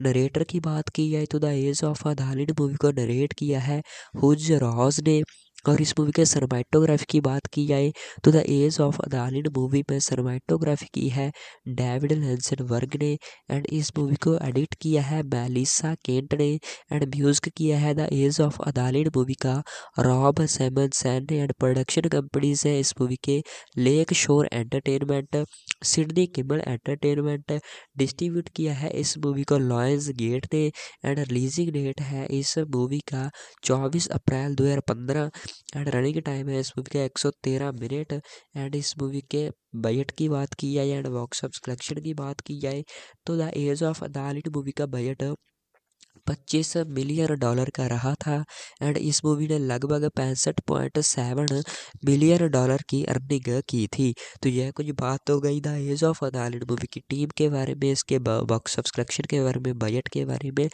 नरेटर की बात की जाए तो the age of a movie को नरेट किया है। हुज रॉज ने और इस मूवी के सरमाइटोग्राफी की बात की जाए तो the age of Adaline movie में सरमाइटोग्राफी की है डेविड लेंसन वर्ग ने एंड इस मूवी को एडिट किया है मेलिसा केंट ने एंड म्यूज़िक किया है the age of Adaline movie का रॉब सैमन सैन ने एंड प्रोडक्शन कंपनीज़ है इस मूवी के Lakeshore entertainment Sidney Kimmel entertainment distribute किया है इस मूवी को लॉयंस गेट ने एंड रिलीजिंग डेट है इस मूवी का चौबीस अप्रैल दो हज़ार पंद्रह। एंड रनिंग टाइम है इस मूवी का एक सौ तेरह मिनट, एंड इस मूवी के बजट की बात की जाए, एंड बॉक्स ऑफ़ कलेक्शन की बात की जाए तो the age of Adaline movie का बजट पच्चीस मिलियन डॉलर का रहा था एंड इस मूवी ने लगभग पैंसठ पॉइंट सेवन मिलियन डॉलर की अर्निंग की थी। तो यह कुछ बात हो गई the age of Adaline movie की टीम के बारे में, इसके बॉक्स ऑफ़ कलेक्शन के बारे में बजट के बारे में।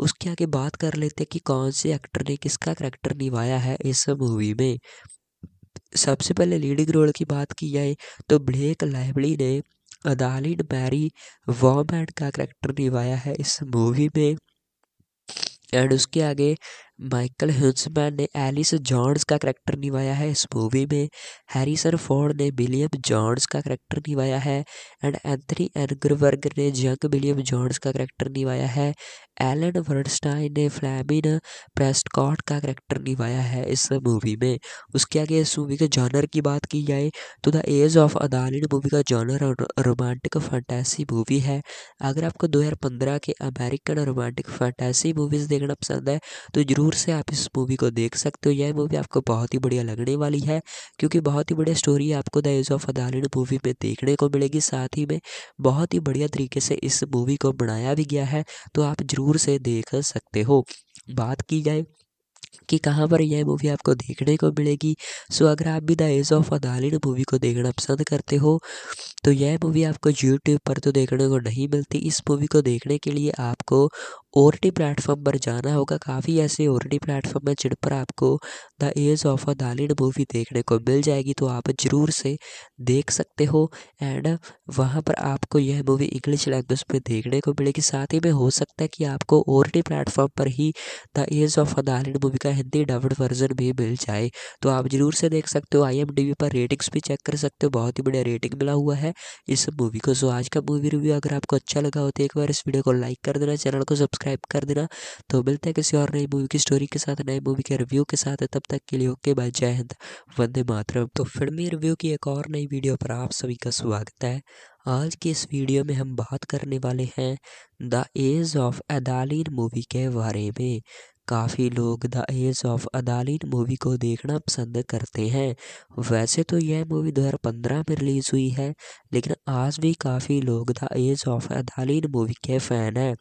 उसके आगे बात कर लेते हैं कि कौन से एक्टर ने किसका करेक्टर निभाया है इस मूवी में। सबसे पहले लीडिंग रोल की बात की जाए तो ब्लेक लाइवली ने अदालिन मैरी वॉमैन का करेक्टर निभाया है इस मूवी में। एंड उसके आगे माइकल ह्यूसमैन ने एलिस जॉन्स का करेक्टर निभाया है। इस मूवी में हैरिसन फोर्ड ने विलियम जॉन्स का करेक्टर निभाया है एंड एंथनी एनग्रवर्ग ने जंग विलियम जॉन्स का करेक्टर निभाया है। एलन वर्डस्टाइन ने फ्लैमिन प्रेस्टकॉट का करेक्टर निभाया है इस मूवी में। उसके आगे इस मूवी के जॉनर की बात की जाए तो the age of Adaline movie का जॉनर रोमांटिक फंटेसी मूवी है। अगर आपको 2015 के अमेरिकन रोमांटिक फंटेसी मूवीज़ देखना पसंद है तो ज़रूर से आप इस मूवी को देख सकते हो। यह मूवी आपको बहुत ही बढ़िया लगने वाली है, क्योंकि बहुत ही बढ़िया स्टोरी आपको the age of Adaline movie में देखने को मिलेगी। साथ ही में बहुत ही बढ़िया तरीके से इस मूवी को बनाया भी गया है तो आप ज़रूर से देख सकते हो। बात की जाए कि कहाँ पर यह मूवी आपको देखने को मिलेगी, सो अगर आप भी the age of Adaline movie को देखना पसंद करते हो तो यह मूवी आपको यूट्यूब पर तो देखने को नहीं मिलती। इस मूवी को देखने के लिए आपको ओ प्लेटफॉर्म पर जाना होगा। काफ़ी ऐसे ओ प्लेटफॉर्म हैं जिन पर आपको the age of Adaline movie देखने को मिल जाएगी तो आप ज़रूर से देख सकते हो। एंड वहाँ पर आपको यह मूवी इंग्लिश लैंग्वेज में देखने को मिलेगी। साथ ही में हो सकता है कि आपको ओ प्लेटफॉर्म पर ही the age of Adaline movie का हिंदी डब्ड वर्जन भी मिल जाए तो आप ज़रूर से देख सकते हो। आई पर रेटिंग्स भी चेक कर सकते हो। बहुत ही बढ़िया रेटिंग मिला हुआ है इस मूवी को। सो आज का मूवी रिव्यू अगर आपको अच्छा लगा हो तो एक बार इस वीडियो को लाइक कर देना चैनल को सब्सक्राइब सब्सक्राइब कर देना। तो मिलते हैं किसी और नई मूवी की स्टोरी के साथ नई मूवी के रिव्यू के साथ। तब तक के लिए ओके बाय जय हिंद, वंदे मातरम। तो फिल्मी रिव्यू की एक और नई वीडियो पर आप सभी का स्वागत है। आज की इस वीडियो में हम बात करने वाले हैं the age of Adaline movie के बारे में। काफ़ी लोग the age of Adaline movie को देखना पसंद करते हैं। वैसे तो यह मूवी 2015 में रिलीज़ हुई है, लेकिन आज भी काफ़ी लोग the age of Adaline movie के फ़ैन हैं।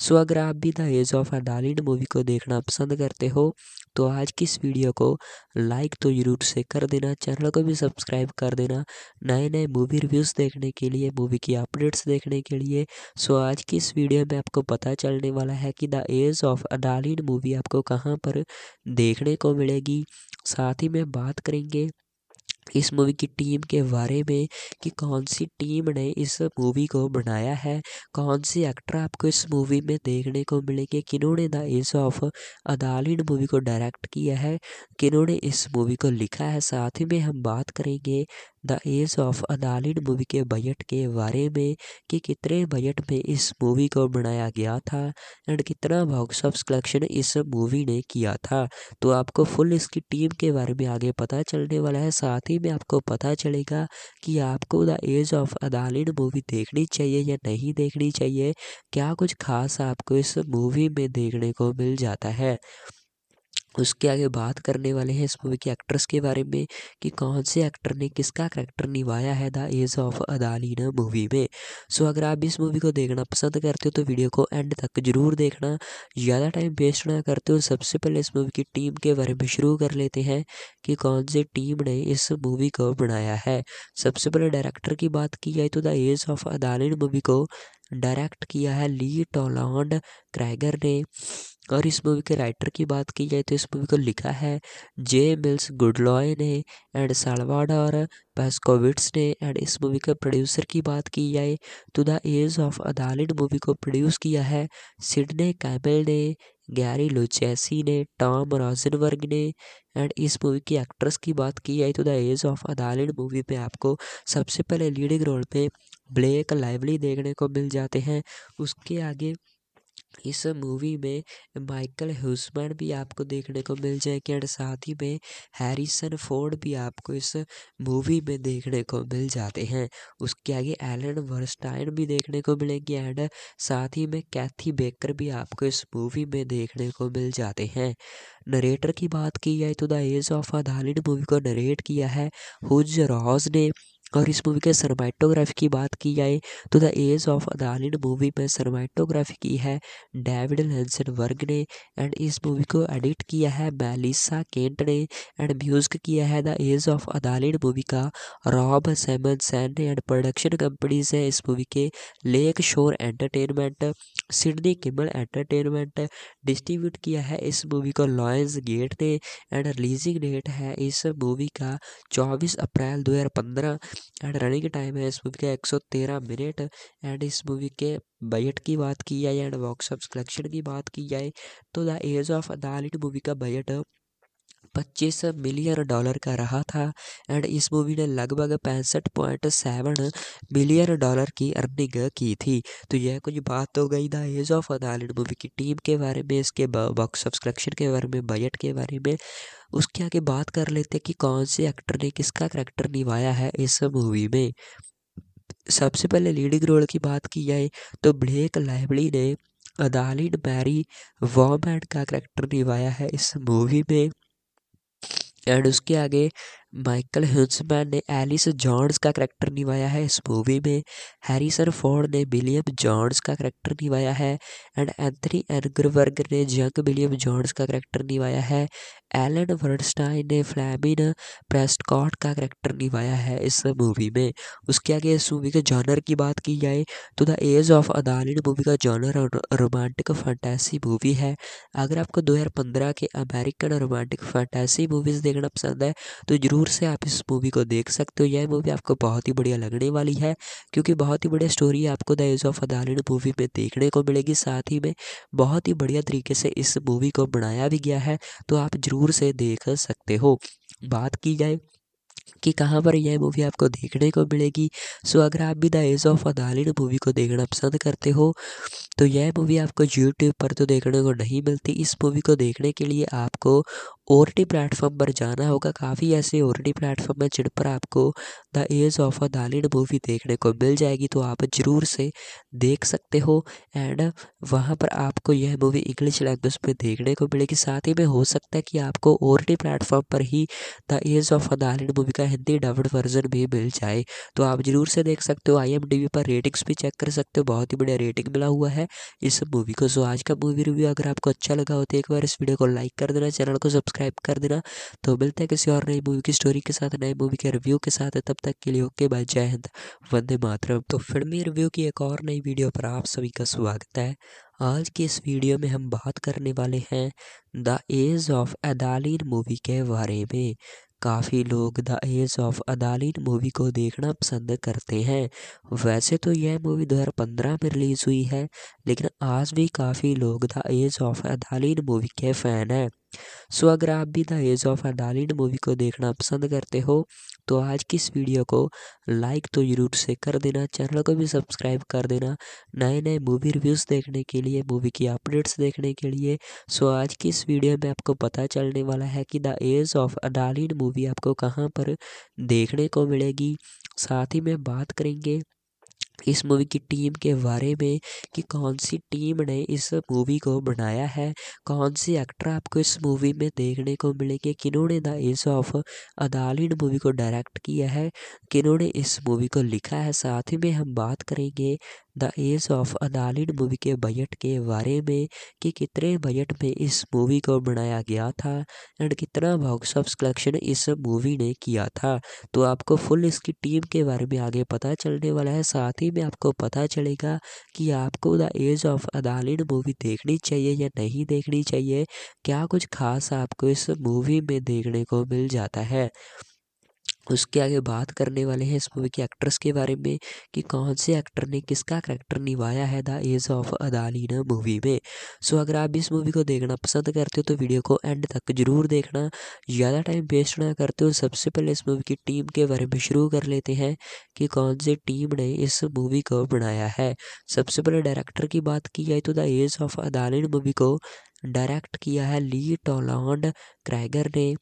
सो अगर आप भी the age of Adaline movie को देखना पसंद करते हो तो आज की इस वीडियो को लाइक तो ज़रूर से कर देना, चैनल को भी सब्सक्राइब कर देना नए नए मूवी रिव्यूज़ देखने के लिए मूवी की अपडेट्स देखने के लिए। सो आज की इस वीडियो में आपको पता चलने वाला है कि the age of Adaline movie आपको कहाँ पर देखने को मिलेगी। साथ ही में बात करेंगे इस मूवी की टीम के बारे में कि कौन सी टीम ने इस मूवी को बनाया है, कौन से एक्टर आपको इस मूवी में देखने को मिलेंगे, किन्होंने the age of Adaline movie को डायरेक्ट किया है, किन्होंने इस मूवी को लिखा है, साथ ही में हम बात करेंगे the age of Adaline movie के बजट के बारे में कि कितने बजट में इस मूवी को बनाया गया था एंड कितना बॉक्स ऑफ़िस कलेक्शन इस मूवी ने किया था। तो आपको फुल इसकी टीम के बारे में आगे पता चलने वाला है। साथ ही में आपको पता चलेगा कि आपको the age of Adaline movie देखनी चाहिए या नहीं देखनी चाहिए, क्या कुछ खास आपको इस मूवी में देखने को मिल जाता है। उसके आगे बात करने वाले हैं इस मूवी के एक्ट्रेस के बारे में कि कौन से एक्टर ने किसका करेक्टर निभाया है the age of Adaline movie में। सो अगर आप इस मूवी को देखना पसंद करते हो तो वीडियो को एंड तक ज़रूर देखना। ज़्यादा टाइम वेस्ट ना करते हो, सबसे पहले इस मूवी की टीम के बारे में शुरू कर लेते हैं कि कौन सी टीम ने इस मूवी को बनाया है। सबसे पहले डायरेक्टर की बात की जाए तो the age of Adaline movie को डायरेक्ट किया है ली टोलॉन्ड क्रैगर ने। और इस मूवी के राइटर की बात की जाए तो इस मूवी को लिखा है जे मिल्स गुडलॉय ने एंड सालवाडोर पेस्कोविट्स ने एंड इस मूवी के प्रोड्यूसर की बात की जाए तो the age of Adaline movie को प्रोड्यूस किया है सिडने कैमल ने, गैरी लुचैसी ने, टॉम रॉजनवर्ग ने एंड इस मूवी की एक्ट्रेस की बात की जाए तो the age of Adaline movie पे आपको सबसे पहले लीडिंग रोल पे ब्लैक लाइवली देखने को मिल जाते हैं। उसके आगे इस मूवी में माइकल ह्यूसमैन भी आपको देखने को मिल जाएँगे एंड साथ ही में हैरिसन फोर्ड भी आपको इस मूवी में देखने को मिल जाते हैं। उसके आगे एलन वर्स्टाइन भी देखने को मिलेंगे एंड साथ ही में कैथी बेकर भी आपको इस मूवी में देखने को मिल जाते हैं। नरेटर की बात की जाए तो the age of a movie को नरेट किया है। हुज रॉज ने और इस मूवी के सरमाइटोग्राफी की बात की जाए तो the age of Adaline movie में सरमाइटोग्राफी की है डेविड लेंसन वर्ग ने एंड इस मूवी को एडिट किया है मेलिसा केंट ने एंड म्यूज़िक किया है the age of Adaline movie का Rob Simonsen and production companies है इस मूवी के Lakeshore entertainment Sidney Kimmel entertainment distribute किया है इस मूवी को लॉयंस गेट ने एंड रिलीजिंग डेट है इस मूवी का चौबीस अप्रैल दो हज़ार पंद्रह। एंड रनिंग टाइम है इस मूवी का एक सौ तेरह मिनट। एंड इस मूवी के बजट की बात की जाए एंड बॉक्स ऑफ़ कलेक्शन की बात की जाए तो the age of Adaline movie का बजट पच्चीस मिलियन डॉलर का रहा था एंड इस मूवी ने लगभग पैंसठ पॉइंट सेवन मिलियन डॉलर की अर्निंग की थी। तो यह कुछ बात हो गई the age of Adaline movie की टीम के बारे में, इसके बॉक्स ऑफ़ कलेक्शन के बारे में बजट के बारे में। उसके आगे बात कर लेते हैं कि कौन से एक्टर ने किसका करेक्टर निभाया है इस मूवी में। सबसे पहले लीडिंग रोल की बात की जाए तो ब्लेक लाइवली ने अदालिन मैरी वॉमैन का करेक्टर निभाया है इस मूवी में। एंड उसके आगे माइकल ह्यूसमैन ने एलिस जॉन्स का करेक्टर निभाया है। इस मूवी में हैरिसन फोर्ड ने विलियम जॉन्स का करेक्टर निभाया है एंड एंथनी एनग्रवर्ग ने जंग विलियम जॉन्स का करेक्टर निभाया है। एलन वर्डस्टाइन ने फ्लैमिन प्रेस्टकॉट का करेक्टर निभाया है इस मूवी में। उसके आगे इस मूवी के जॉनर की बात की जाए तो the age of Adaline movie का जॉनर रोमांटिक फंटेसी मूवी है। अगर आपको 2015 के अमेरिकन रोमांटिक फंटेसी मूवीज़ देखना पसंद है तो ज़रूर से आप इस मूवी को देख सकते हो। यह मूवी आपको बहुत ही बढ़िया लगने वाली है, क्योंकि बहुत ही बढ़िया स्टोरी आपको the age of Adaline movie में देखने को मिलेगी। साथ ही में बहुत ही बढ़िया तरीके से इस मूवी को बनाया भी गया है तो आप ज़रूर से देख सकते हो। बात की जाए कि कहाँ पर यह मूवी आपको देखने को मिलेगी, सो अगर आप भी the age of Adaline movie को देखना पसंद करते हो तो यह मूवी आपको यूट्यूब पर तो देखने को नहीं मिलती। इस मूवी को देखने के लिए आपको ओ टी प्लेटफॉर्म पर जाना होगा। काफ़ी ऐसे ओ टी प्लेटफॉर्म है जिन पर आपको the age of Adaline movie देखने को मिल जाएगी। तो आप ज़रूर से देख सकते हो एंड वहाँ पर आपको यह मूवी इंग्लिश लैंग्वेज में देखने को मिलेगी। साथ ही में हो सकता है कि आपको ओ टी प्लेटफॉर्म पर ही the age of Adaline movie का हिंदी डब्ड वर्जन भी मिल जाए। तो आप ज़रूर से देख सकते हो। आई पर रेटिंग्स भी चेक कर सकते हो। बहुत ही बढ़िया रेटिंग मिला हुआ है इस मूवी को। सो आज का मूवी रिव्यू अगर आपको अच्छा लगा हो तो एक बार इस वीडियो को लाइक कर देना। चैनल को सब्सक्राइब कर देना। तो मिलते हैं किसी और नई मूवी की स्टोरी के साथ, नए मूवी के रिव्यू के साथ। तब तक के लिए ओके बाय जय हिंद, वंदे मातरम। तो फिल्मी रिव्यू की एक और नई वीडियो पर आप सभी का स्वागत है। आज की इस वीडियो में हम बात करने वाले हैं the age of Adaline movie के बारे में। काफ़ी लोग the age of Adaline movie को देखना पसंद करते हैं। वैसे तो यह मूवी 2015 में रिलीज़ हुई है, लेकिन आज भी काफ़ी लोग the age of Adaline movie के फ़ैन हैं। सो अगर आप भी the age of Adaline movie को देखना पसंद करते हो तो आज की इस वीडियो को लाइक तो ज़रूर से कर देना, चैनल को भी सब्सक्राइब कर देना नए नए मूवी रिव्यूज़ देखने के लिए, मूवी की अपडेट्स देखने के लिए। सो आज की इस वीडियो में आपको पता चलने वाला है कि the age of Adaline movie आपको कहाँ पर देखने को मिलेगी। साथ ही में बात करेंगे इस मूवी की टीम के बारे में कि कौन सी टीम ने इस मूवी को बनाया है, कौन सी एक्टर आपको इस मूवी में देखने को मिलेंगे, किन्होंने the age of Adaline movie को डायरेक्ट किया है, किन्होंने इस मूवी को लिखा है, साथ ही में हम बात करेंगे the age of Adaline movie के बजट के बारे में कि कितने बजट में इस मूवी को बनाया गया था एंड कितना बॉक्स ऑफ़ कलेक्शन इस मूवी ने किया था। तो आपको फुल इसकी टीम के बारे में आगे पता चलने वाला है। साथ ही में आपको पता चलेगा कि आपको the age of Adaline movie देखनी चाहिए या नहीं देखनी चाहिए। क्या कुछ खास आपको इस मूवी में देखने को मिल जाता है? उसके आगे बात करने वाले हैं इस मूवी के एक्ट्रेस के बारे में कि कौन से एक्टर ने किसका करेक्टर निभाया है the age of Adaline movie में। सो अगर आप इस मूवी को देखना पसंद करते हो तो वीडियो को एंड तक ज़रूर देखना। ज़्यादा टाइम वेस्ट ना करते हो, सबसे पहले इस मूवी की टीम के बारे में शुरू कर लेते हैं कि कौन सी टीम ने इस मूवी को बनाया है। सबसे पहले डायरेक्टर की बात की जाए तो the age of Adaline movie को डायरेक्ट किया है ली टोलॉन्ड क्रैगर ने।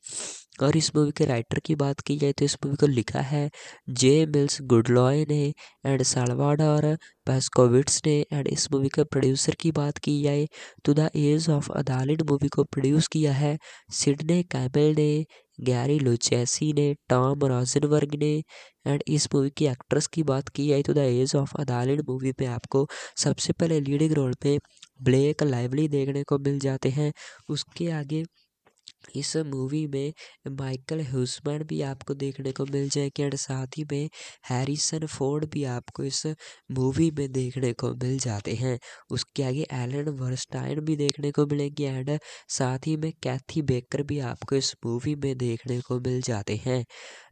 और इस मूवी के राइटर की बात की जाए तो इस मूवी को लिखा है जे मिल्स गुडलॉय ने एंड सालवाडोर पेस्कोविट्स ने एंड इस मूवी के प्रोड्यूसर की बात की जाए तो the age of Adaline movie को प्रोड्यूस किया है सिडने कैमल ने, गैरी लुचैसी ने, टॉम रॉजनवर्ग ने एंड इस मूवी की एक्ट्रेस की बात की जाए तो the age of Adaline movie में आपको सबसे पहले लीडिंग रोल पे ब्लैक लाइवली देखने को मिल जाते हैं। उसके आगे इस मूवी में माइकल ह्यूसमैन भी आपको देखने को मिल जाएँगे एंड साथ ही में हैरिसन फोर्ड भी आपको इस मूवी में देखने को मिल जाते हैं। उसके आगे एलन वर्स्टाइन भी देखने को मिलेंगे एंड साथ ही में कैथी बेकर भी आपको इस मूवी में देखने को मिल जाते हैं।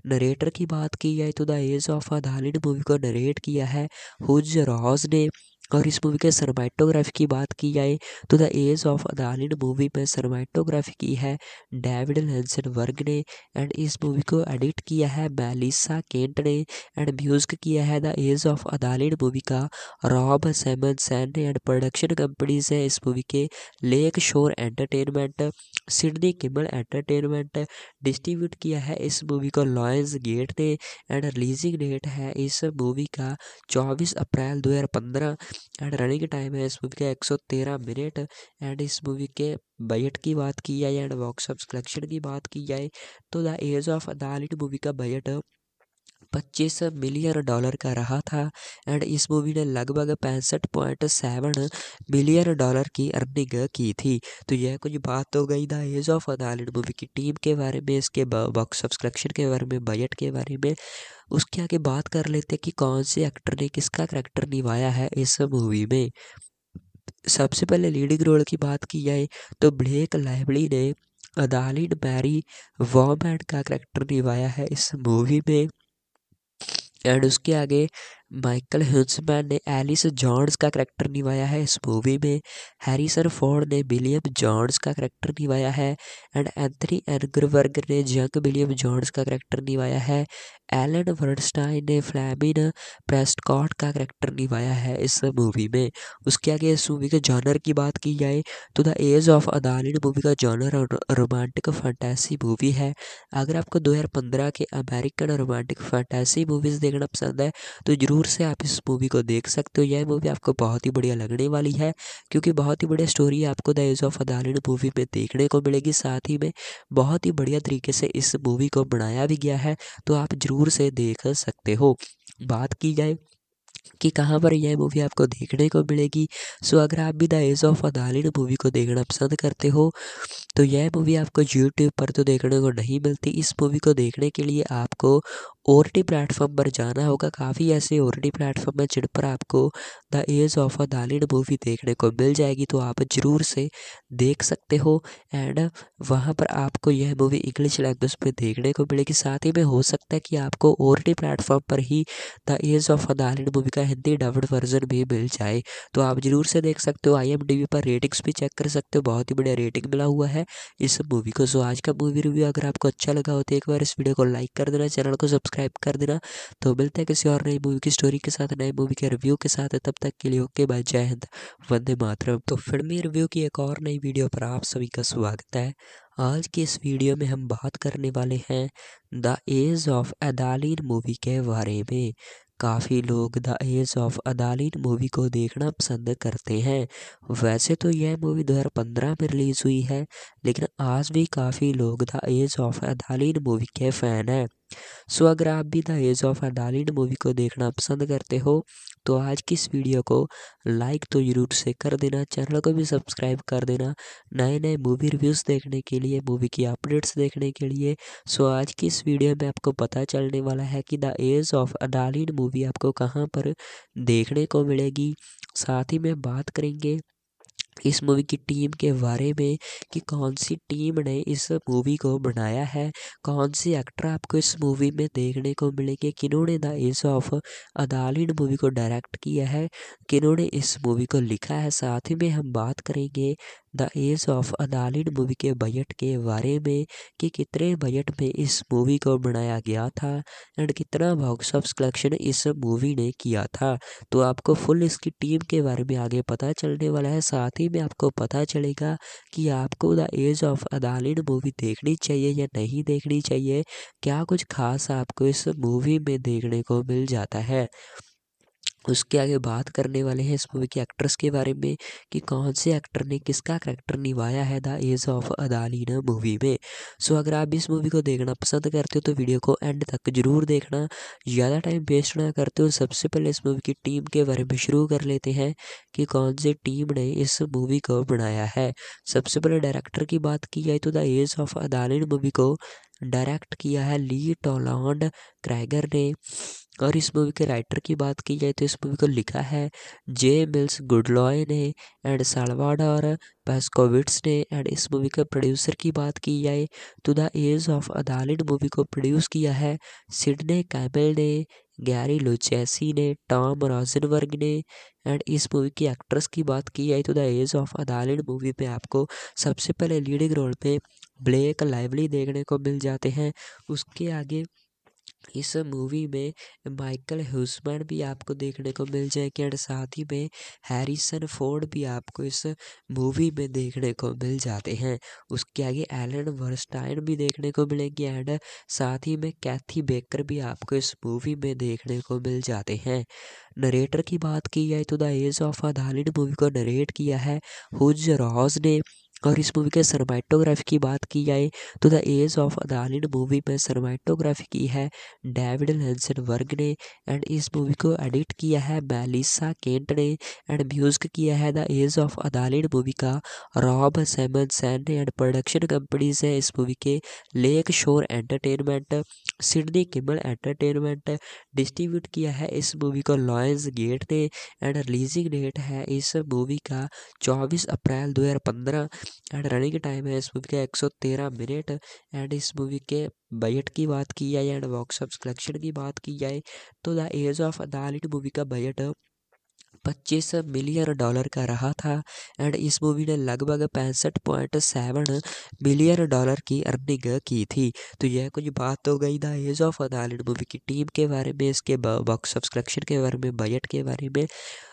नरेटर की बात की जाए तो the age of a movie को नरेट किया है हुज रॉज ने। और इस मूवी के सरमाइटोग्राफी की बात की जाए तो the age of Adaline movie में सरमाइटोग्राफी की है डेविड लेंसन वर्ग ने एंड इस मूवी को एडिट किया है मेलिसा केंट ने एंड म्यूज़िक किया है the age of Adaline movie का Rob Simonsen and production companies है इस मूवी के Lakeshore entertainment Sidney Kimmel entertainment distribute किया है इस मूवी को लॉयंस गेट ने एंड रिलीजिंग डेट है इस मूवी का चौबीस अप्रैल दो हज़ार पंद्रह। एंड रनिंग टाइम है इस मूवी का एक सौ तेरह मिनट एंड इस मूवी के बजट की बात की जाए एंड बॉक्स ऑफ़ कलेक्शन की बात की जाए तो the age of Adaline movie का बजट पच्चीस मिलियन डॉलर का रहा था एंड इस मूवी ने लगभग पैंसठ पॉइंट सेवन मिलियन डॉलर की अर्निंग की थी। तो यह कुछ बात हो गई the age of Adaline movie की टीम के बारे में, इसके बॉक्स ऑफ़ कलेक्शन के बारे में बजट के बारे में, उसके आगे बात कर लेते कि कौन से एक्टर ने, किसका करेक्टर निभाया है इस मूवी में। सबसे पहले लीडिंग रोल की बात की जाए तो ब्लेक लाइवली ने अदालिन मैरी वॉमैन का करेक्टर निभाया है इस मूवी में। एंड उसके आगे माइकल ह्यूसमैन ने एलिस जॉन्स का करेक्टर निभाया है इस मूवी में। हैरिसन फोर्ड ने विलियम जॉन्स का करेक्टर निभाया है एंड एंथनी एनग्रवर्ग ने जंग विलियम जॉन्स का करेक्टर निभाया है। एलन वर्डस्टाइन ने फ्लैमिन प्रेस्टकॉट का करेक्टर निभाया है इस मूवी में। उसके आगे इस मूवी के जॉनर की बात की जाए तो the age of Adaline movie का जॉनर रोमांटिक फंटेसी मूवी है। अगर आपको 2015 के अमेरिकन रोमांटिक फंटेसी मूवीज़ देखना पसंद है तो ज़रूर से आप इस मूवी को देख सकते हो। यह मूवी आपको बहुत ही बढ़िया लगने वाली है, क्योंकि बहुत ही बढ़िया स्टोरी आपको the age of Adaline movie में देखने को मिलेगी। साथ ही में बहुत ही बढ़िया तरीके से इस मूवी को बनाया भी गया है तो आप ज़रूर से देख सकते हो। बात की जाए कि कहाँ पर यह मूवी आपको देखने को मिलेगी, सो अगर आप भी the age of Adaline movie को देखना पसंद करते हो तो यह मूवी आपको यूट्यूब पर तो देखने को नहीं मिलती। इस मूवी को देखने के लिए आपको ओ टी प्लेटफॉर्म पर जाना होगा। काफ़ी ऐसे ओ टी प्लेटफॉर्म है जिन पर आपको the age of Adaline movie देखने को मिल जाएगी। तो आप ज़रूर से देख सकते हो एंड वहाँ पर आपको यह मूवी इंग्लिश लैंग्वेज में देखने को मिलेगी। साथ ही में हो सकता है कि आपको ओ टी प्लेटफॉर्म पर ही the age of Adaline movie का हिंदी डब्ड वर्जन भी मिल जाए। तो आप ज़रूर से देख सकते हो। आई पर रेटिंग्स भी चेक कर सकते हो। बहुत ही बढ़िया रेटिंग मिला हुआ है इस मूवी को। सो आज का मूवी रिव्यू अगर आपको अच्छा लगा हो तो एक बार इस वीडियो को लाइक कर देना। चैनल को सब्सक्राइब सब्सक्राइब कर देना। तो मिलते हैं किसी और नई मूवी की स्टोरी के साथ, नए मूवी के रिव्यू के साथ। तब तक के लिए ओके बाय जय हिंद, वंदे मातरम। तो फिल्मी रिव्यू की एक और नई वीडियो पर आप सभी का स्वागत है। आज की इस वीडियो में हम बात करने वाले हैं the age of Adaline movie के बारे में। काफ़ी लोग the age of Adaline movie को देखना पसंद करते हैं। वैसे तो यह मूवी 2015 में रिलीज़ हुई है, लेकिन आज भी काफ़ी लोग the age of Adaline movie के फ़ैन हैं। सो अगर आप भी the age of Adaline movie को देखना पसंद करते हो तो आज की इस वीडियो को लाइक तो ज़रूर से कर देना, चैनल को भी सब्सक्राइब कर देना नए नए मूवी रिव्यूज़ देखने के लिए, मूवी की अपडेट्स देखने के लिए। सो आज की इस वीडियो में आपको पता चलने वाला है कि the age of Adaline movie आपको कहाँ पर देखने को मिलेगी। साथ ही में बात करेंगे इस मूवी की टीम के बारे में कि कौन सी टीम ने इस मूवी को बनाया है, कौन सी एक्टर आपको इस मूवी में देखने को मिलेंगे, किन्होंने the age of Adaline movie को डायरेक्ट किया है, किन्होंने इस मूवी को लिखा है, साथ ही में हम बात करेंगे the age of Adaline movie के बजट के बारे में कि कितने बजट में इस मूवी को बनाया गया था एंड कितना बॉक्स ऑफ़ कलेक्शन इस मूवी ने किया था। तो आपको फुल इसकी टीम के बारे में आगे पता चलने वाला है। साथ ही में आपको पता चलेगा कि आपको the age of Adaline movie देखनी चाहिए या नहीं देखनी चाहिए। क्या कुछ खास आपको इस मूवी में देखने को मिल जाता है? उसके आगे बात करने वाले हैं इस मूवी के एक्ट्रेस के बारे में कि कौन से एक्टर ने किसका करेक्टर निभाया है the age of Adaline movie में। सो अगर आप इस मूवी को देखना पसंद करते हो तो वीडियो को एंड तक ज़रूर देखना। ज़्यादा टाइम वेस्ट ना करते हो, सबसे पहले इस मूवी की टीम के बारे में शुरू कर लेते हैं कि कौन सी टीम ने इस मूवी को बनाया है। सबसे पहले डायरेक्टर की बात की जाए तो the age of Adaline movie को डायरेक्ट किया है ली टोलॉन्ड क्रैगर ने। और इस मूवी के राइटर की बात की जाए तो इस मूवी को लिखा है जे मिल्स गुडलॉय ने एंड सालवाडोर पेस्कोविट्स ने एंड इस मूवी के प्रोड्यूसर की बात की जाए तो the age of Adaline movie को प्रोड्यूस किया है सिडने कैबल ने, गैरी लुचैसी ने, टॉम रॉजनवर्ग ने एंड इस मूवी की एक्ट्रेस की बात की जाए तो the age of Adaline movie में आपको सबसे पहले लीडिंग रोल पे ब्लैक लाइवली देखने को मिल जाते हैं। उसके आगे इस मूवी में माइकल ह्यूसमैन भी आपको देखने को मिल जाएँगे एंड साथ ही में हैरिसन फोर्ड भी आपको इस मूवी में देखने को मिल जाते हैं। उसके आगे एलन वर्स्टाइन भी देखने को मिलेंगे एंड साथ ही में कैथी बेकर भी आपको इस मूवी में देखने को मिल जाते हैं। नरेटर की बात की जाए तो the age of a movie को नरेट किया है। हुज रॉज ने और इस मूवी के सरमाइटोग्राफी की बात की जाए तो the age of Adaline movie में सरमाइटोग्राफी की है डेविड लेंसन वर्ग ने एंड इस मूवी को एडिट किया है मेलिसा केंट ने एंड म्यूज़िक किया है the age of Adaline movie का Rob Simonsen and production companies है इस मूवी के Lakeshore entertainment Sidney Kimmel entertainment distribute किया है इस मूवी को लॉयंस गेट ने एंड रिलीजिंग डेट है इस मूवी का चौबीस अप्रैल दो हज़ार पंद्रह। एंड रनिंग टाइम है इस मूवी का एक सौ तेरह मिनट एंड इस मूवी के बजट की बात की जाए एंड बॉक्स ऑफ़ कलेक्शन की बात की जाए तो the age of Adaline movie का बजट पच्चीस मिलियन डॉलर का रहा था एंड इस मूवी ने लगभग पैंसठ पॉइंट सेवन मिलियन डॉलर की अर्निंग की थी। तो यह कुछ बात हो गई the age of Adaline movie की टीम के बारे में, इसके बॉक्स ऑफ़ कलेक्शन के बारे में बजट के बारे में,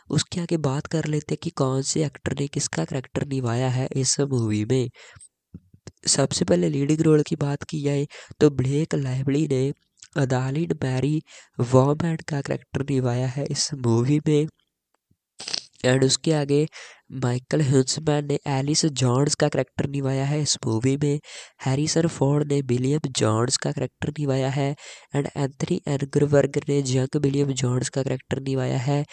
उसके आगे बात कर लेते हैं कि कौन से एक्टर ने, किसका करेक्टर निभाया है इस मूवी में। सबसे पहले लीडिंग रोल की बात की जाए तो ब्लेक लाइवली ने अदालिन मैरी वॉमैन का करेक्टर निभाया है इस मूवी में। एंड उसके आगे माइकल हिंसमैन ने एलिस जॉन्स का करेक्टर निभाया है इस मूवी में। हैरिसन फोर्ड ने विलियम जॉन्स का करेक्टर निभाया है एंड एंथनी एनग्रवर्ग ने जंग विलियम जॉन्स का करेक्टर निभाया है।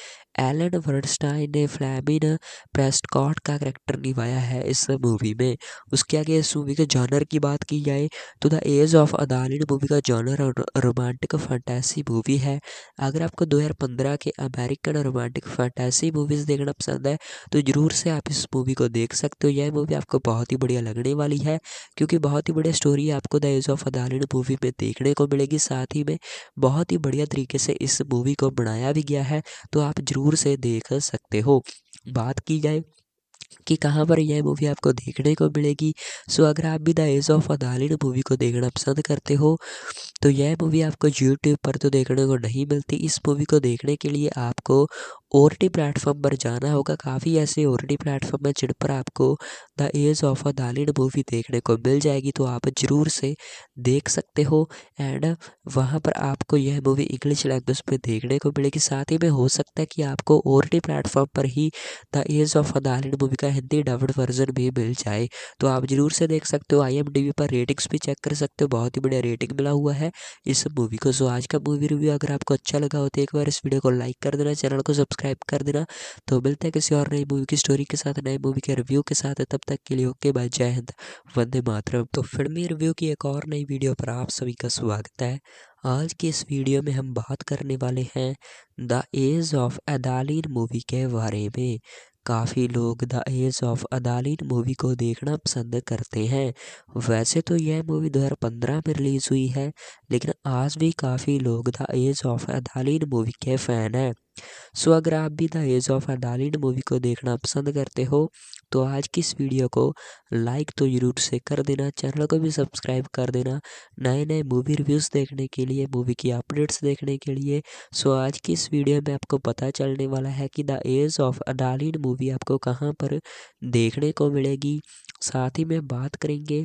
एलन वर्डस्टाइन ने फ्लैमिन प्रेस्टकॉट का करेक्टर निभाया है इस मूवी में। उसके आगे इस मूवी के जॉनर की बात की जाए तो the age of Adaline movie का जॉनर रोमांटिक फंटेसी मूवी है। अगर आपको 2015 के अमेरिकन रोमांटिक फंटेसी मूवीज़ देखना पसंद है तो ज़रूर दूर से आप इस मूवी को देख सकते हो। यह मूवी आपको बहुत ही बढ़िया लगने वाली है, क्योंकि बहुत ही बढ़िया स्टोरी आपको the age of Adaline movie में देखने को मिलेगी। साथ ही में बहुत ही बढ़िया तरीके से इस मूवी को बनाया भी गया है तो आप ज़रूर से देख सकते हो। बात की जाए कि कहाँ पर यह मूवी आपको देखने को मिलेगी, सो अगर आप भी the age of Adaline movie को देखना पसंद करते हो तो यह मूवी आपको यूट्यूब पर तो देखने को नहीं मिलती। इस मूवी को देखने के लिए आपको ओ टी प्लेटफॉर्म पर जाना होगा। काफ़ी ऐसे ओ टी प्लेटफॉर्म है जिन पर आपको the age of Adaline movie देखने को मिल जाएगी। तो आप ज़रूर से देख सकते हो एंड वहाँ पर आपको यह मूवी इंग्लिश लैंग्वेज में देखने को मिलेगी। साथ ही में हो सकता है कि आपको ओ टी प्लेटफॉर्म पर ही the age of Adaline movie का हिंदी डब्ड वर्जन भी मिल जाए। तो आप ज़रूर से देख सकते हो। आई पर रेटिंग्स भी चेक कर सकते हो। बहुत ही बढ़िया रेटिंग मिला हुआ है इस मूवी को। सो आज का मूवी रिव्यू अगर आपको अच्छा लगा हो तो एक बार इस वीडियो को लाइक कर देना। चैनल को सब्सक्राइब कर देना। तो मिलते हैं किसी और नई मूवी की स्टोरी के साथ, नए मूवी के रिव्यू के साथ। तब तक के लिए ओके बाय जय हिंद, वंदे मातरम। तो फिल्मी रिव्यू की एक और नई वीडियो पर आप सभी का स्वागत है। आज की इस वीडियो में हम बात करने वाले हैं the age of Adaline movie के बारे में। काफ़ी लोग the age of Adaline movie को देखना पसंद करते हैं। वैसे तो यह मूवी 2015 में रिलीज़ हुई है, लेकिन आज भी काफ़ी लोग the age of Adaline movie के फ़ैन हैं। सो अगर आप भी the age of Adaline movie को देखना पसंद करते हो तो आज की इस वीडियो को लाइक तो ज़रूर से कर देना, चैनल को भी सब्सक्राइब कर देना नए नए मूवी रिव्यूज़ देखने के लिए, मूवी की अपडेट्स देखने के लिए। सो आज की इस वीडियो में आपको पता चलने वाला है कि the age of Adaline movie आपको कहाँ पर देखने को मिलेगी। साथ ही में बात करेंगे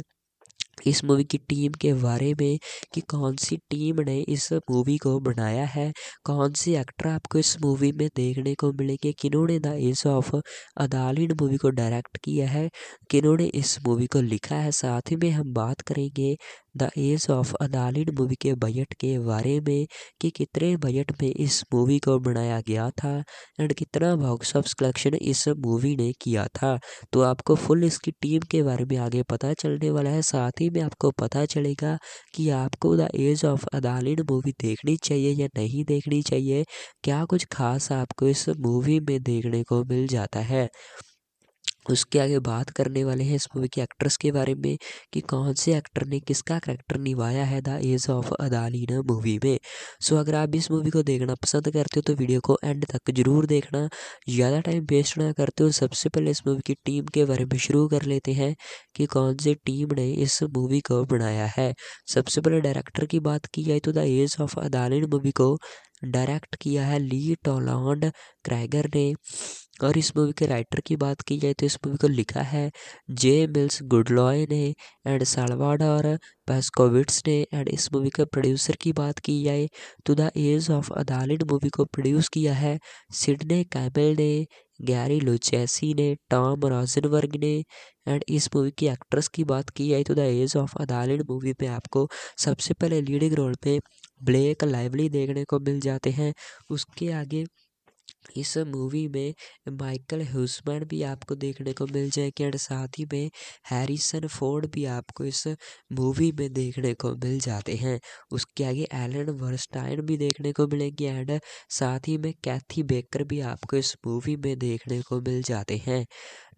इस मूवी की टीम के बारे में कि कौन सी टीम ने इस मूवी को बनाया है, कौन सी एक्टर आपको इस मूवी में देखने को मिलेंगे, किन्होंने the age of Adaline movie को डायरेक्ट किया है, किन्होंने इस मूवी को लिखा है, साथ ही में हम बात करेंगे the age of Adaline movie के बजट के बारे में कि कितने बजट में इस मूवी को बनाया गया था एंड कितना बॉक्स ऑफ़ कलेक्शन इस मूवी ने किया था। तो आपको फुल इसकी टीम के बारे में आगे पता चलने वाला है। साथ ही में आपको पता चलेगा कि आपको the age of Adaline movie देखनी चाहिए या नहीं देखनी चाहिए। क्या कुछ खास आपको इस मूवी में देखने को मिल जाता है? उसके आगे बात करने वाले हैं इस मूवी के एक्ट्रेस के बारे में कि कौन से एक्टर ने किसका करेक्टर निभाया है the age of Adaline movie में। सो अगर आप इस मूवी को देखना पसंद करते हो तो वीडियो को एंड तक ज़रूर देखना। ज़्यादा टाइम वेस्ट ना करते हो, सबसे पहले इस मूवी की टीम के बारे में शुरू कर लेते हैं कि कौन सी टीम ने इस मूवी को बनाया है। सबसे पहले डायरेक्टर की बात की जाए तो the age of Adaline movie को डायरेक्ट किया है ली टोलॉन्ड क्रैगर ने। और इस मूवी के राइटर की बात की जाए तो इस मूवी को लिखा है जे मिल्स गुडलॉय ने एंड सालवाडोर पेस्कोविट्स ने एंड इस मूवी के प्रोड्यूसर की बात की जाए तो the age of Adaline movie को प्रोड्यूस किया है सिडने कैमल ने, गैरी लुचैसी ने, टॉम रॉजनवर्ग ने एंड इस मूवी की एक्ट्रेस की बात की जाए तो the age of Adaline movie में आपको सबसे पहले लीडिंग रोल पे ब्लैक लाइवली देखने को मिल जाते हैं। उसके आगे इस मूवी में माइकल हुसमैन भी आपको देखने को मिल जाएँगे एंड साथ ही में हैरिसन फोर्ड भी आपको इस मूवी में देखने को मिल जाते हैं। उसके आगे एलन वर्स्टाइन भी देखने को मिलेंगे एंड साथ ही में कैथी बेकर भी आपको इस मूवी में देखने को मिल जाते हैं।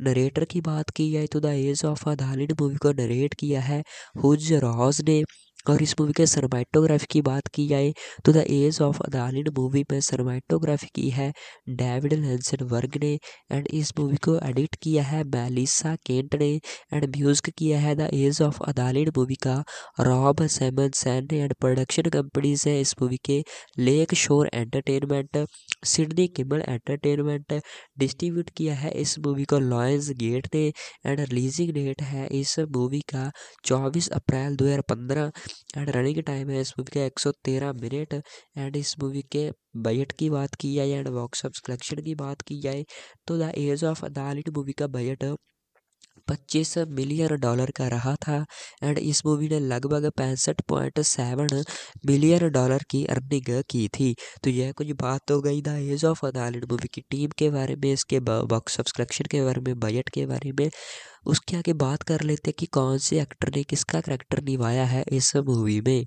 नरेटर की बात की जाए तो the age of Adaline movie को नरेट किया है। हुज रॉज ने और इस मूवी के सरमाइटोग्राफी की बात की जाए तो the age of Adaline movie में सरमाइटोग्राफी की है डेविड लेंसन वर्ग ने एंड इस मूवी को एडिट किया है मेलिसा केंट ने एंड म्यूज़िक किया है the age of Adaline movie का रॉब सेमन सैन ने एंड प्रोडक्शन कंपनीज़ है इस मूवी के Lake Shore Entertainment Sidney Kimmel Entertainment distribute किया है इस मूवी को लॉयंस गेट ने एंड रिलीजिंग डेट है इस मूवी का चौबीस अप्रैल दो हज़ार पंद्रह। एंड रनिंग टाइम है इस मूवी का एक सौ तेरह मिनट। एंड इस मूवी के बजट की बात की जाए एंड बॉक्स ऑफ़ कलेक्शन की बात की जाए तो the age of Adaline movie का बजट पच्चीस मिलियन डॉलर का रहा था एंड इस मूवी ने लगभग पैंसठ पॉइंट सेवन मिलियन डॉलर की अर्निंग की थी। तो यह कुछ बात हो गई the age of Adaline movie की टीम के बारे में, इसके बॉक्स ऑफ़ कलेक्शन के बारे में बजट के बारे में। उसके आगे बात कर लेते हैं कि कौन से एक्टर ने, किसका करेक्टर निभाया है इस मूवी में।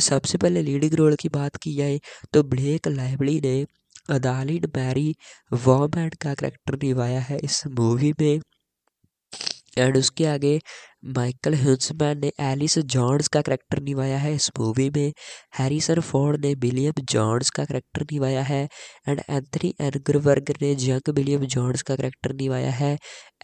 सबसे पहले लीडिंग रोल की बात की जाए तो ब्लेक लाइवली ने अदालिन मैरी वॉमैन का करेक्टर निभाया है इस मूवी में। एंड उसके आगे माइकल हिंसमैन ने एलिस जॉन्स का करेक्टर निभाया है इस मूवी में। हैरिसन फोर्ड ने विलियम जॉन्स का करेक्टर निभाया है एंड एंथनी एनग्रवर्ग ने जंग विलियम जॉन्स का करेक्टर निभाया है।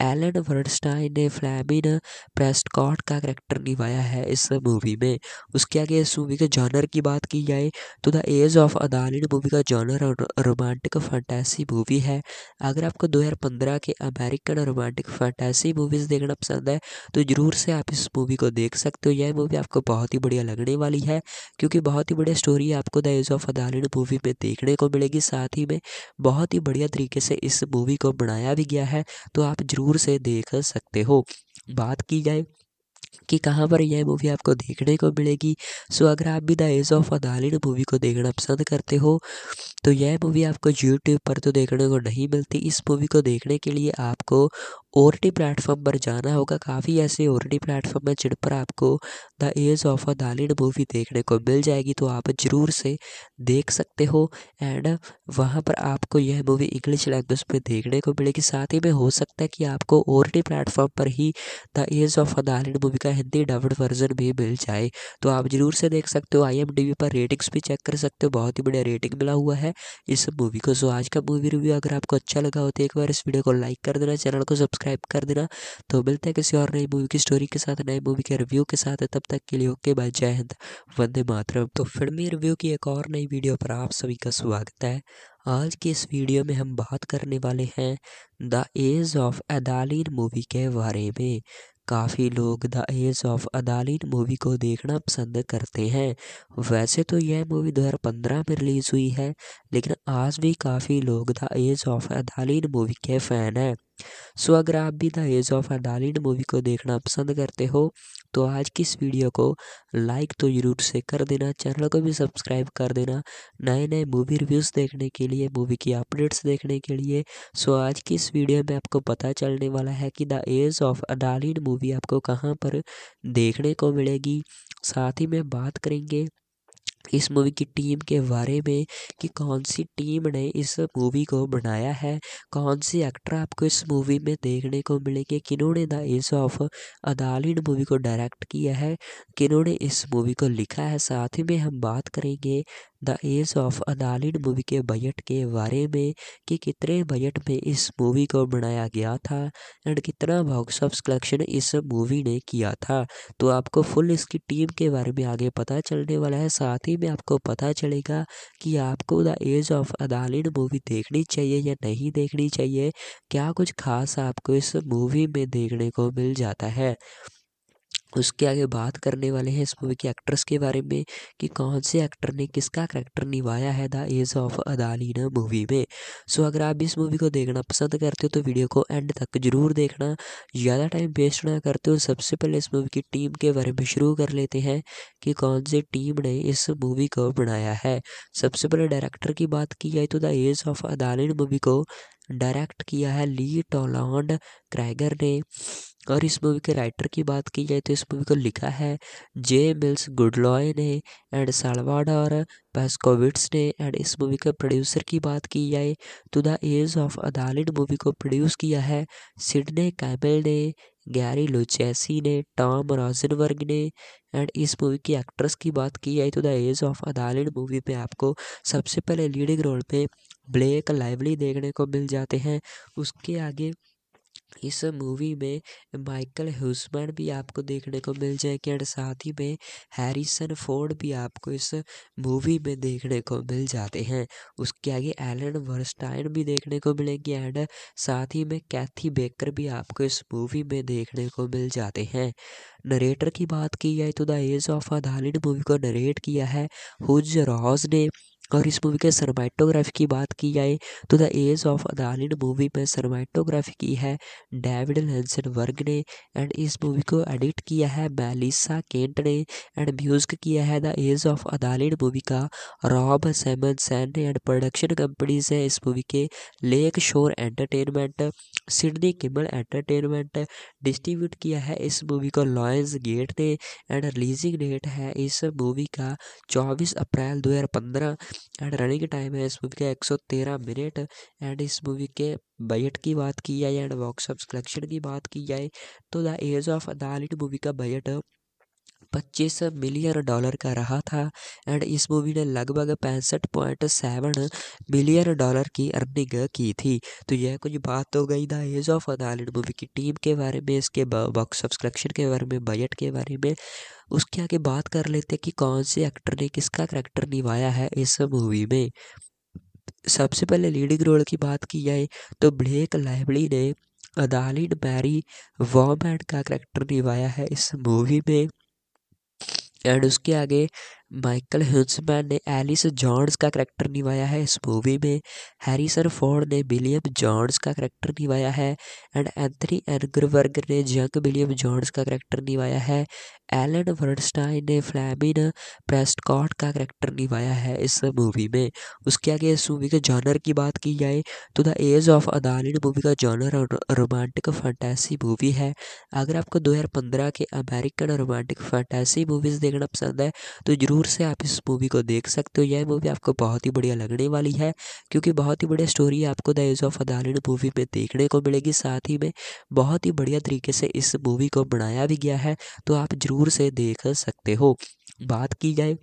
एलन वर्डस्टाइन ने फ्लैमिन प्रेस्टकॉट का करेक्टर निभाया है इस मूवी में। उसके आगे इस मूवी के जॉनर की बात की जाए तो the age of Adaline movie का जॉनर रोमांटिक फंटेसी मूवी है। अगर आपको 2015 के अमेरिकन रोमांटिक फंटेसी मूवीज़ देखना पसंद है तो ज़रूर दूर से आप इस मूवी को देख सकते हो। यह मूवी आपको बहुत ही बढ़िया लगने वाली है, क्योंकि बहुत ही बढ़िया स्टोरी आपको the age of Adaline movie में देखने को मिलेगी। साथ ही में बहुत ही बढ़िया तरीके से इस मूवी को बनाया भी गया है तो आप ज़रूर से देख सकते हो। बात की जाए कि कहाँ पर यह मूवी आपको देखने को मिलेगी, सो अगर आप भी the age of Adaline movie को देखना पसंद करते हो तो यह मूवी आपको यूट्यूब पर तो देखने को नहीं मिलती। इस मूवी को देखने के लिए आपको ओ टी प्लेटफॉर्म पर जाना होगा। काफ़ी ऐसे ओ टी प्लेटफॉर्म है जिन पर आपको the age of Adaline movie देखने को मिल जाएगी। तो आप ज़रूर से देख सकते हो एंड वहाँ पर आपको यह मूवी इंग्लिश लैंग्वेज में देखने को मिलेगी। साथ ही में हो सकता है कि आपको ओ टी प्लेटफॉर्म पर ही the age of Adaline movie का हिंदी डब्ड वर्जन भी मिल जाए। तो आप ज़रूर से देख सकते हो। आई पर रेटिंग्स भी चेक कर सकते हो। बहुत ही बढ़िया रेटिंग मिला हुआ है इस मूवी को। सो आज का मूवी रिव्यू अगर आपको अच्छा लगा हो तो एक बार इस वीडियो को लाइक कर देना। चैनल को सब्सक्राइब सब्सक्राइब कर देना। तो मिलते हैं किसी और नई मूवी की स्टोरी के साथ नई मूवी के रिव्यू के साथ। तब तक के लिए ओके बाय जय हिंद वंदे मातरम तो फिल्मी रिव्यू की एक और नई वीडियो पर आप सभी का स्वागत है। आज की इस वीडियो में हम बात करने वाले हैं the age of Adaline movie के बारे में। काफ़ी लोग the age of Adaline movie को देखना पसंद करते हैं। वैसे तो यह मूवी 2015 में रिलीज़ हुई है, लेकिन आज भी काफ़ी लोग the age of Adaline movie के फ़ैन हैं। सो अगर आप भी the age of Adaline movie को देखना पसंद करते हो तो आज की इस वीडियो को लाइक तो ज़रूर से कर देना, चैनल को भी सब्सक्राइब कर देना नए नए मूवी रिव्यूज़ देखने के लिए मूवी की अपडेट्स देखने के लिए। सो आज की इस वीडियो में आपको पता चलने वाला है कि the age of Adaline movie आपको कहाँ पर देखने को मिलेगी। साथ ही में बात करेंगे इस मूवी की टीम के बारे में कि कौन सी टीम ने इस मूवी को बनाया है, कौन सी एक्टर आपको इस मूवी में देखने को मिलेंगे, किन्होंने the age of Adaline movie को डायरेक्ट किया है, किन्होंने इस मूवी को लिखा है, साथ ही में हम बात करेंगे the age of Adaline movie के बजट के बारे में कि कितने बजट में इस मूवी को बनाया गया था एंड कितना बॉक्स ऑफ़ कलेक्शन इस मूवी ने किया था। तो आपको फुल इसकी टीम के बारे में आगे पता चलने वाला है। साथ ही में आपको पता चलेगा कि आपको the age of Adaline movie देखनी चाहिए या नहीं देखनी चाहिए, क्या कुछ खास आपको इस मूवी में देखने को मिल जाता है। उसके आगे बात करने वाले हैं इस मूवी के एक्ट्रेस के बारे में कि कौन से एक्टर ने किसका करेक्टर निभाया है the age of Adaline movie में। सो अगर आप इस मूवी को देखना पसंद करते हो तो वीडियो को एंड तक ज़रूर देखना। ज़्यादा टाइम वेस्ट ना करते हो, सबसे पहले इस मूवी की टीम के बारे में शुरू कर लेते हैं कि कौन सी टीम ने इस मूवी को बनाया है। सबसे पहले डायरेक्टर की बात की जाए तो the age of Adaline movie को डायरेक्ट किया है ली टोलॉन्ड क्रैगर ने। और इस मूवी के राइटर की बात की जाए तो इस मूवी को लिखा है जे मिल्स गुडलॉय ने एंड सालवाडोर पेस्कोविट्स ने एंड इस मूवी के प्रोड्यूसर की बात की जाए तो the age of Adaline movie को प्रोड्यूस किया है सिडने कैमल ने, गैरी लुचैसी ने, टॉम रॉजनवर्ग ने एंड इस मूवी की एक्ट्रेस की बात की जाए तो the age of Adaline movie में आपको सबसे पहले लीडिंग रोल पे ब्लैक लाइवली देखने को मिल जाते हैं। उसके आगे इस मूवी में माइकल ह्यूसमैन भी आपको देखने को मिल जाएँगे एंड साथ ही में हैरिसन फोर्ड भी आपको इस मूवी में देखने को मिल जाते हैं। उसके आगे एलन वर्स्टाइन भी देखने को मिलेंगे एंड साथ ही में कैथी बेकर भी आपको इस मूवी में देखने को मिल जाते हैं। नरेटर की बात की जाए तो the age of a movie को नरेट किया है। हुज रॉज ने और इस मूवी के सरमाइटोग्राफी की बात की जाए तो the age of Adaline movie में सरमाइटोग्राफी की है डेविड लेंसन वर्ग ने एंड इस मूवी को एडिट किया है मेलिसा केंट ने एंड म्यूज़िक किया है the age of Adaline movie का रॉब सैमन सैन ने एंड प्रोडक्शन कंपनीज़ है इस मूवी के Lake Shore Entertainment Sidney Kimmel Entertainment distribute किया है इस मूवी को लॉयंस गेट ने एंड रिलीजिंग डेट है इस मूवी का चौबीस अप्रैल दो हज़ार पंद्रह। एंड रनिंग टाइम है इस मूवी का एक सौ तेरह मिनट। एंड इस मूवी के बजट की बात की जाए एंड बॉक्स ऑफ़ कलेक्शन की बात की जाए तो the age of Adaline movie का बजट पच्चीस मिलियन डॉलर का रहा था एंड इस मूवी ने लगभग पैंसठ पॉइंट सेवन मिलियन डॉलर की अर्निंग की थी। तो यह कुछ बात हो गई the age of Adaline movie की टीम के बारे में, इसके बॉक्स ऑफ़ कलेक्शन के बारे में बजट के बारे में। उसके आगे बात कर लेते हैं कि कौन से एक्टर ने किसका करेक्टर निभाया है इस मूवी में। सबसे पहले लीडिंग रोल की बात की जाए तो ब्लेक लाइवली ने अदालिन मैरी वॉमैन का करेक्टर निभाया है इस मूवी में। एंड उसके आगे माइकल ह्यूसमैन ने एलिस जॉन्स का करेक्टर निभाया है। इस मूवी में हैरिसन फोर्ड ने विलियम जॉन्स का करेक्टर निभाया है एंड एंथनी एनग्रवर्ग ने जंग विलियम जॉन्स का करेक्टर निभाया है। एलन वर्डस्टाइन ने फ्लैमिन प्रेस्टकॉट का करेक्टर निभाया है इस मूवी में। उसके आगे इस मूवी के जॉनर की बात की जाए तो the age of Adaline movie का जॉनर रोमांटिक फंटेसी मूवी है। अगर आपको 2015 के अमेरिकन रोमांटिक फंटेसी मूवीज़ देखना पसंद है तो ज़रूर से आप इस मूवी को देख सकते हो। यह मूवी आपको बहुत ही बढ़िया लगने वाली है, क्योंकि बहुत ही बढ़िया स्टोरी आपको the age of Adaline movie में देखने को मिलेगी। साथ ही में बहुत ही बढ़िया तरीके से इस मूवी को बनाया भी गया है तो आप ज़रूर से देख सकते हो। बात की जाए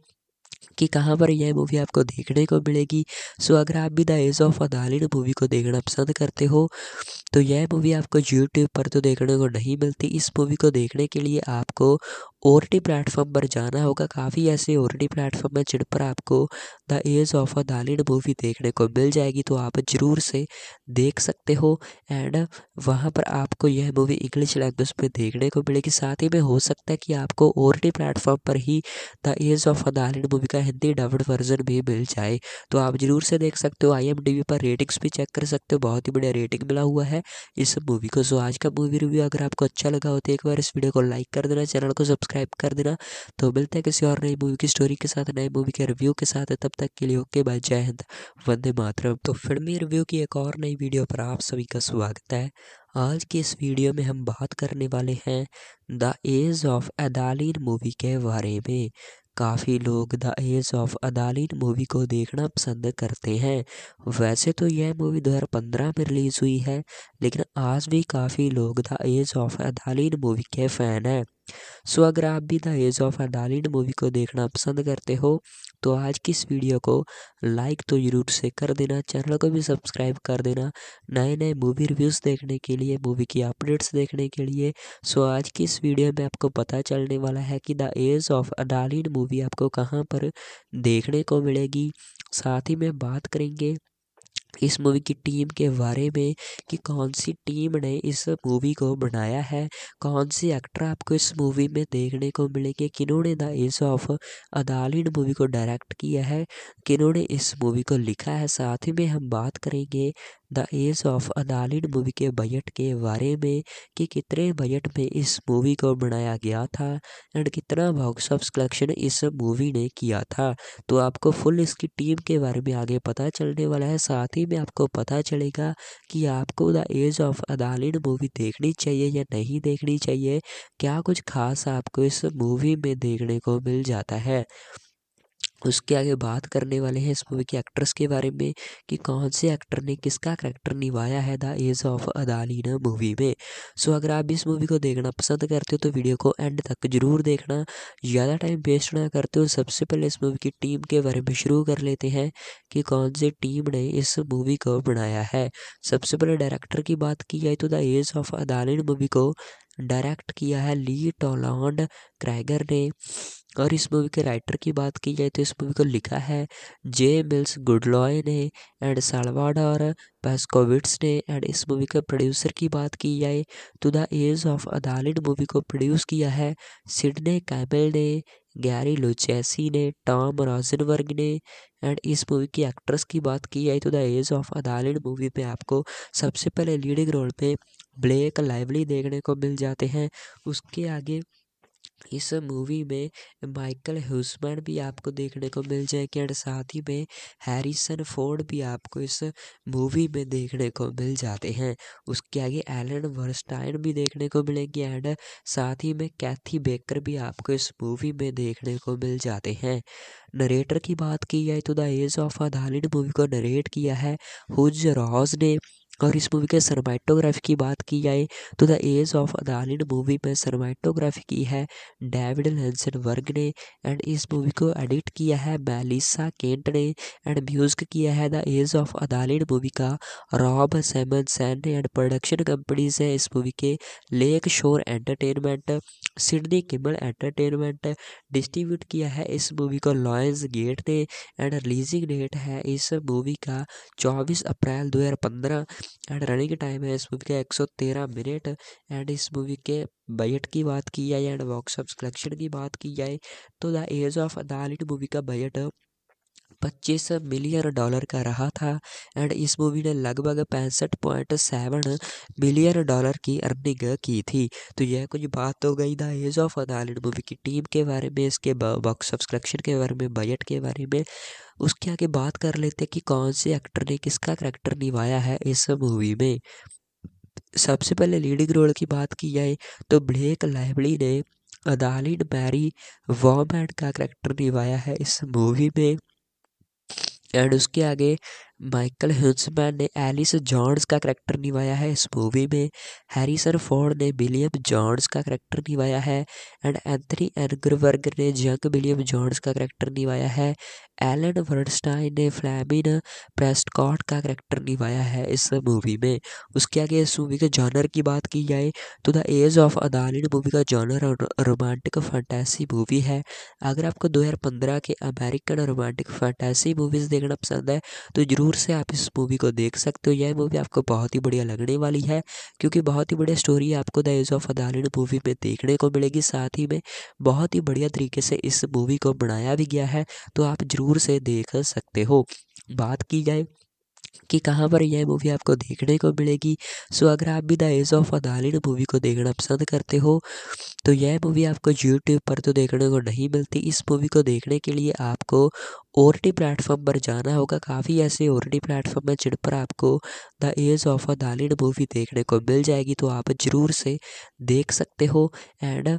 कि कहाँ पर यह मूवी आपको देखने को मिलेगी, सो अगर आप भी the age of Adaline movie को देखना पसंद करते हो तो यह मूवी आपको यूट्यूब पर तो देखने को नहीं मिलती। इस मूवी को देखने के लिए आपको ओ प्लेटफॉर्म पर जाना होगा। काफ़ी ऐसे ओ प्लेटफॉर्म हैं जिन पर आपको the age of Adaline movie देखने को मिल जाएगी तो आप ज़रूर से देख सकते हो। एंड वहाँ पर आपको यह मूवी इंग्लिश लैंग्वेज में देखने को मिलेगी। साथ ही में हो सकता है कि आपको ओ प्लेटफॉर्म पर ही the age of Adaline movie का हिंदी डब्ड वर्जन भी मिल जाए तो आप ज़रूर से देख सकते हो। आई पर रेटिंग्स भी चेक कर सकते हो। बहुत ही बढ़िया रेटिंग मिला हुआ है इस मूवी को। सो आज का मूवी रिव्यू अगर आपको अच्छा लगा हो तो एक बार इस वीडियो को लाइक कर देना। चैनल को सब्सक्राइब सब्सक्राइब कर देना। तो मिलते हैं किसी और नई मूवी की स्टोरी के साथ, नए मूवी के रिव्यू के साथ। तब तक के लिए ओके बाय जय हिंद, वंदे मातरम। तो फिल्मी रिव्यू की एक और नई वीडियो पर आप सभी का स्वागत है। आज की इस वीडियो में हम बात करने वाले हैं the age of Adaline movie के बारे में। काफ़ी लोग the age of Adaline movie को देखना पसंद करते हैं। वैसे तो यह मूवी 2015 में रिलीज़ हुई है, लेकिन आज भी काफ़ी लोग the age of Adaline movie के फ़ैन हैं। सो अगर आप भी the age of Adaline movie को देखना पसंद करते हो तो आज की इस वीडियो को लाइक तो ज़रूर से कर देना, चैनल को भी सब्सक्राइब कर देना नए नए मूवी रिव्यूज़ देखने के लिए, मूवी की अपडेट्स देखने के लिए। सो आज की इस वीडियो में आपको पता चलने वाला है कि the age of Adaline movie आपको कहाँ पर देखने को मिलेगी। साथ ही में बात करेंगे इस मूवी की टीम के बारे में कि कौन सी टीम ने इस मूवी को बनाया है, कौन से एक्टर आपको इस मूवी में देखने को मिलेंगे, किन्होंने the age of Adaline movie को डायरेक्ट किया है, किन्होंने इस मूवी को लिखा है, साथ ही में हम बात करेंगे the age of Adaline movie के बजट के बारे में कि कितने बजट में इस मूवी को बनाया गया था एंड कितना बॉक्स ऑफ़ कलेक्शन इस मूवी ने किया था। तो आपको फुल इसकी टीम के बारे में आगे पता चलने वाला है। साथ ही में आपको पता चलेगा कि आपको the age of Adaline movie देखनी चाहिए या नहीं देखनी चाहिए, क्या कुछ खास आपको इस मूवी में देखने को मिल जाता है। उसके आगे बात करने वाले हैं इस मूवी के एक्ट्रेस के बारे में कि कौन से एक्टर ने किसका करेक्टर निभाया है the age of Adaline movie में। सो अगर आप इस मूवी को देखना पसंद करते हो तो वीडियो को एंड तक ज़रूर देखना। ज़्यादा टाइम वेस्ट ना करते हो, सबसे पहले इस मूवी की टीम के बारे में शुरू कर लेते हैं कि कौन सी टीम ने इस मूवी को बनाया है। सबसे पहले डायरेक्टर की बात की जाए तो the age of Adaline movie को डायरेक्ट किया है ली टोलॉन्ड क्रैगर ने। और इस मूवी के राइटर की बात की जाए तो इस मूवी को लिखा है जे मिल्स गुडलॉय ने एंड सालवाडोर पेस्कोविट्स ने एंड इस मूवी के प्रोड्यूसर की बात की जाए तो the age of Adaline movie को प्रोड्यूस किया है सिडने कैमल ने, गैरी लुचैसी ने, टॉम रॉजनवर्ग ने एंड इस मूवी की एक्ट्रेस की बात की जाए तो the age of Adaline movie पे आपको सबसे पहले लीडिंग रोल पे ब्लैक लाइवली देखने को मिल जाते हैं। उसके आगे इस मूवी में माइकल ह्यूसमैन भी आपको देखने को मिल जाएँगे एंड साथ ही में हैरिसन फोर्ड भी आपको इस मूवी में देखने को मिल जाते हैं। उसके आगे एलन वर्स्टाइन भी देखने को मिलेंगे एंड साथ ही में कैथी बेकर भी आपको इस मूवी में देखने को मिल जाते हैं। नरेटर की बात की जाए तो the age of a movie को नरेट किया है। हुज रॉज ने और इस मूवी के सरमाइटोग्राफी की बात की जाए तो the age of Adaline movie में सरमाइटोग्राफी की है डेविड लेंसन वर्ग ने एंड इस मूवी को एडिट किया है मेलिसा केंट ने एंड म्यूज़िक किया है the age of Adaline movie का रॉब सैमन सैन ने एंड प्रोडक्शन कंपनीज़ है इस मूवी के Lakeshore entertainment Sidney Kimmel entertainment distribute किया है इस मूवी को लॉयंस गेट ने एंड रिलीजिंग डेट है इस मूवी का चौबीस अप्रैल दो हज़ार पंद्रह। एंड रनिंग टाइम है इस मूवी का एक सौ तेरह मिनट। एंड इस मूवी के बजट की बात की जाए एंड बॉक्स ऑफ़ कलेक्शन की बात की जाए तो the age of Adaline movie का बजट पच्चीस मिलियन डॉलर का रहा था एंड इस मूवी ने लगभग पैंसठ पॉइंट सेवन मिलियन डॉलर की अर्निंग की थी। तो यह कुछ बात हो गई the age of Adaline movie की टीम के बारे में, इसके बॉक्स ऑफ़ कलेक्शन के बारे में बजट के बारे में, उसके आगे बात कर लेते हैं कि कौन से एक्टर ने किसका करेक्टर निभाया है इस मूवी में। सबसे पहले लीडिंग रोल की बात की जाए तो ब्लेक लाइवली ने अदालिन मैरी वॉमैन का करेक्टर निभाया है इस मूवी में। एंड उसके आगे माइकल ह्यूसमैन ने एलिस जॉन्स का करेक्टर निभाया है। इस मूवी में हैरिसन फोर्ड ने विलियम जॉन्स का करेक्टर निभाया है एंड एंथनी एनग्रवर्ग ने जंग विलियम जॉन्स का करेक्टर निभाया है। एलन वर्डस्टाइन ने फ्लैमिन प्रेस्टकॉट का करेक्टर निभाया है इस मूवी में। उसके आगे इस मूवी के जॉनर की बात की जाए तो the age of Adaline movie का जॉनर रोमांटिक फंटेसी मूवी है। अगर आपको 2015 के अमेरिकन रोमांटिक फंटेसी मूवीज़ देखना पसंद है तो ज़रूर से आप इस मूवी को देख सकते हो। यह मूवी आपको बहुत ही बढ़िया लगने वाली है, क्योंकि बहुत ही बढ़िया स्टोरी आपको the age of Adaline movie में देखने को मिलेगी। साथ ही में बहुत ही बढ़िया तरीके से इस मूवी को बनाया भी गया है तो आप ज़रूर से देख सकते हो। बात की जाए कि कहाँ पर यह मूवी आपको देखने को मिलेगी, सो अगर आप भी the age of Adaline movie को देखना पसंद करते हो तो यह मूवी आपको यूट्यूब पर तो देखने को नहीं मिलती। इस मूवी को देखने के लिए आपको ओ टी प्लेटफॉर्म पर जाना होगा। काफ़ी ऐसे ओ टी प्लेटफॉर्म है जिन पर आपको the age of Adaline movie देखने को मिल जाएगी। तो आप ज़रूर से देख सकते हो एंड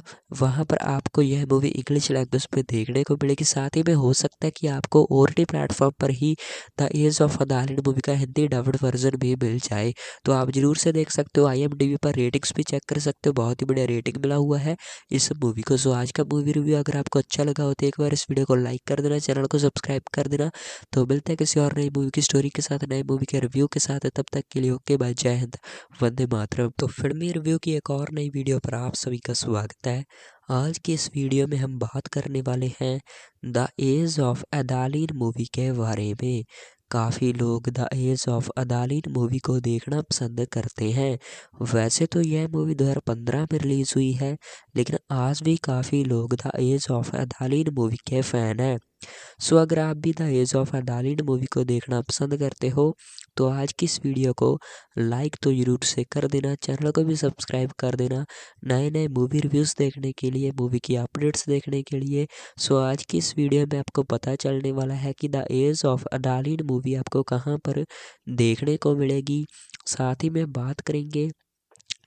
वहाँ पर आपको यह मूवी इंग्लिश लैंग्वेज में देखने को मिलेगी। साथ ही में हो सकता है कि आपको ओ टी प्लेटफॉर्म पर ही the age of Adaline movie का हिंदी डब्ड वर्जन भी मिल जाए। तो आप ज़रूर से देख सकते हो। आई पर रेटिंग्स भी चेक कर सकते हो। बहुत ही बढ़िया रेटिंग मिला हुआ है इस मूवी को। सो आज का मूवी रिव्यू अगर आपको अच्छा लगा हो तो एक बार इस वीडियो को लाइक कर देना। चैनल को सब्सक्राइब कर देना। तो मिलते हैं किसी और नई मूवी की स्टोरी के साथ, नए मूवी के रिव्यू के साथ। तब तक के लिए ओके बाय जय हिंद, वंदे मातरम। तो फिल्मी रिव्यू की एक और नई वीडियो पर आप सभी का स्वागत है। आज की इस वीडियो में हम बात करने वाले हैं the age of Adaline movie के बारे में। काफ़ी लोग the age of Adaline movie को देखना पसंद करते हैं। वैसे तो यह मूवी 2015 में रिलीज़ हुई है, लेकिन आज भी काफ़ी लोग the age of Adaline movie के फ़ैन हैं। सो अगर आप भी the age of Adaline movie को देखना पसंद करते हो तो आज की इस वीडियो को लाइक तो ज़रूर से कर देना, चैनल को भी सब्सक्राइब कर देना नए नए मूवी रिव्यूज़ देखने के लिए, मूवी की अपडेट्स देखने के लिए। सो आज की इस वीडियो में आपको पता चलने वाला है कि the age of Adaline movie आपको कहाँ पर देखने को मिलेगी। साथ ही में बात करेंगे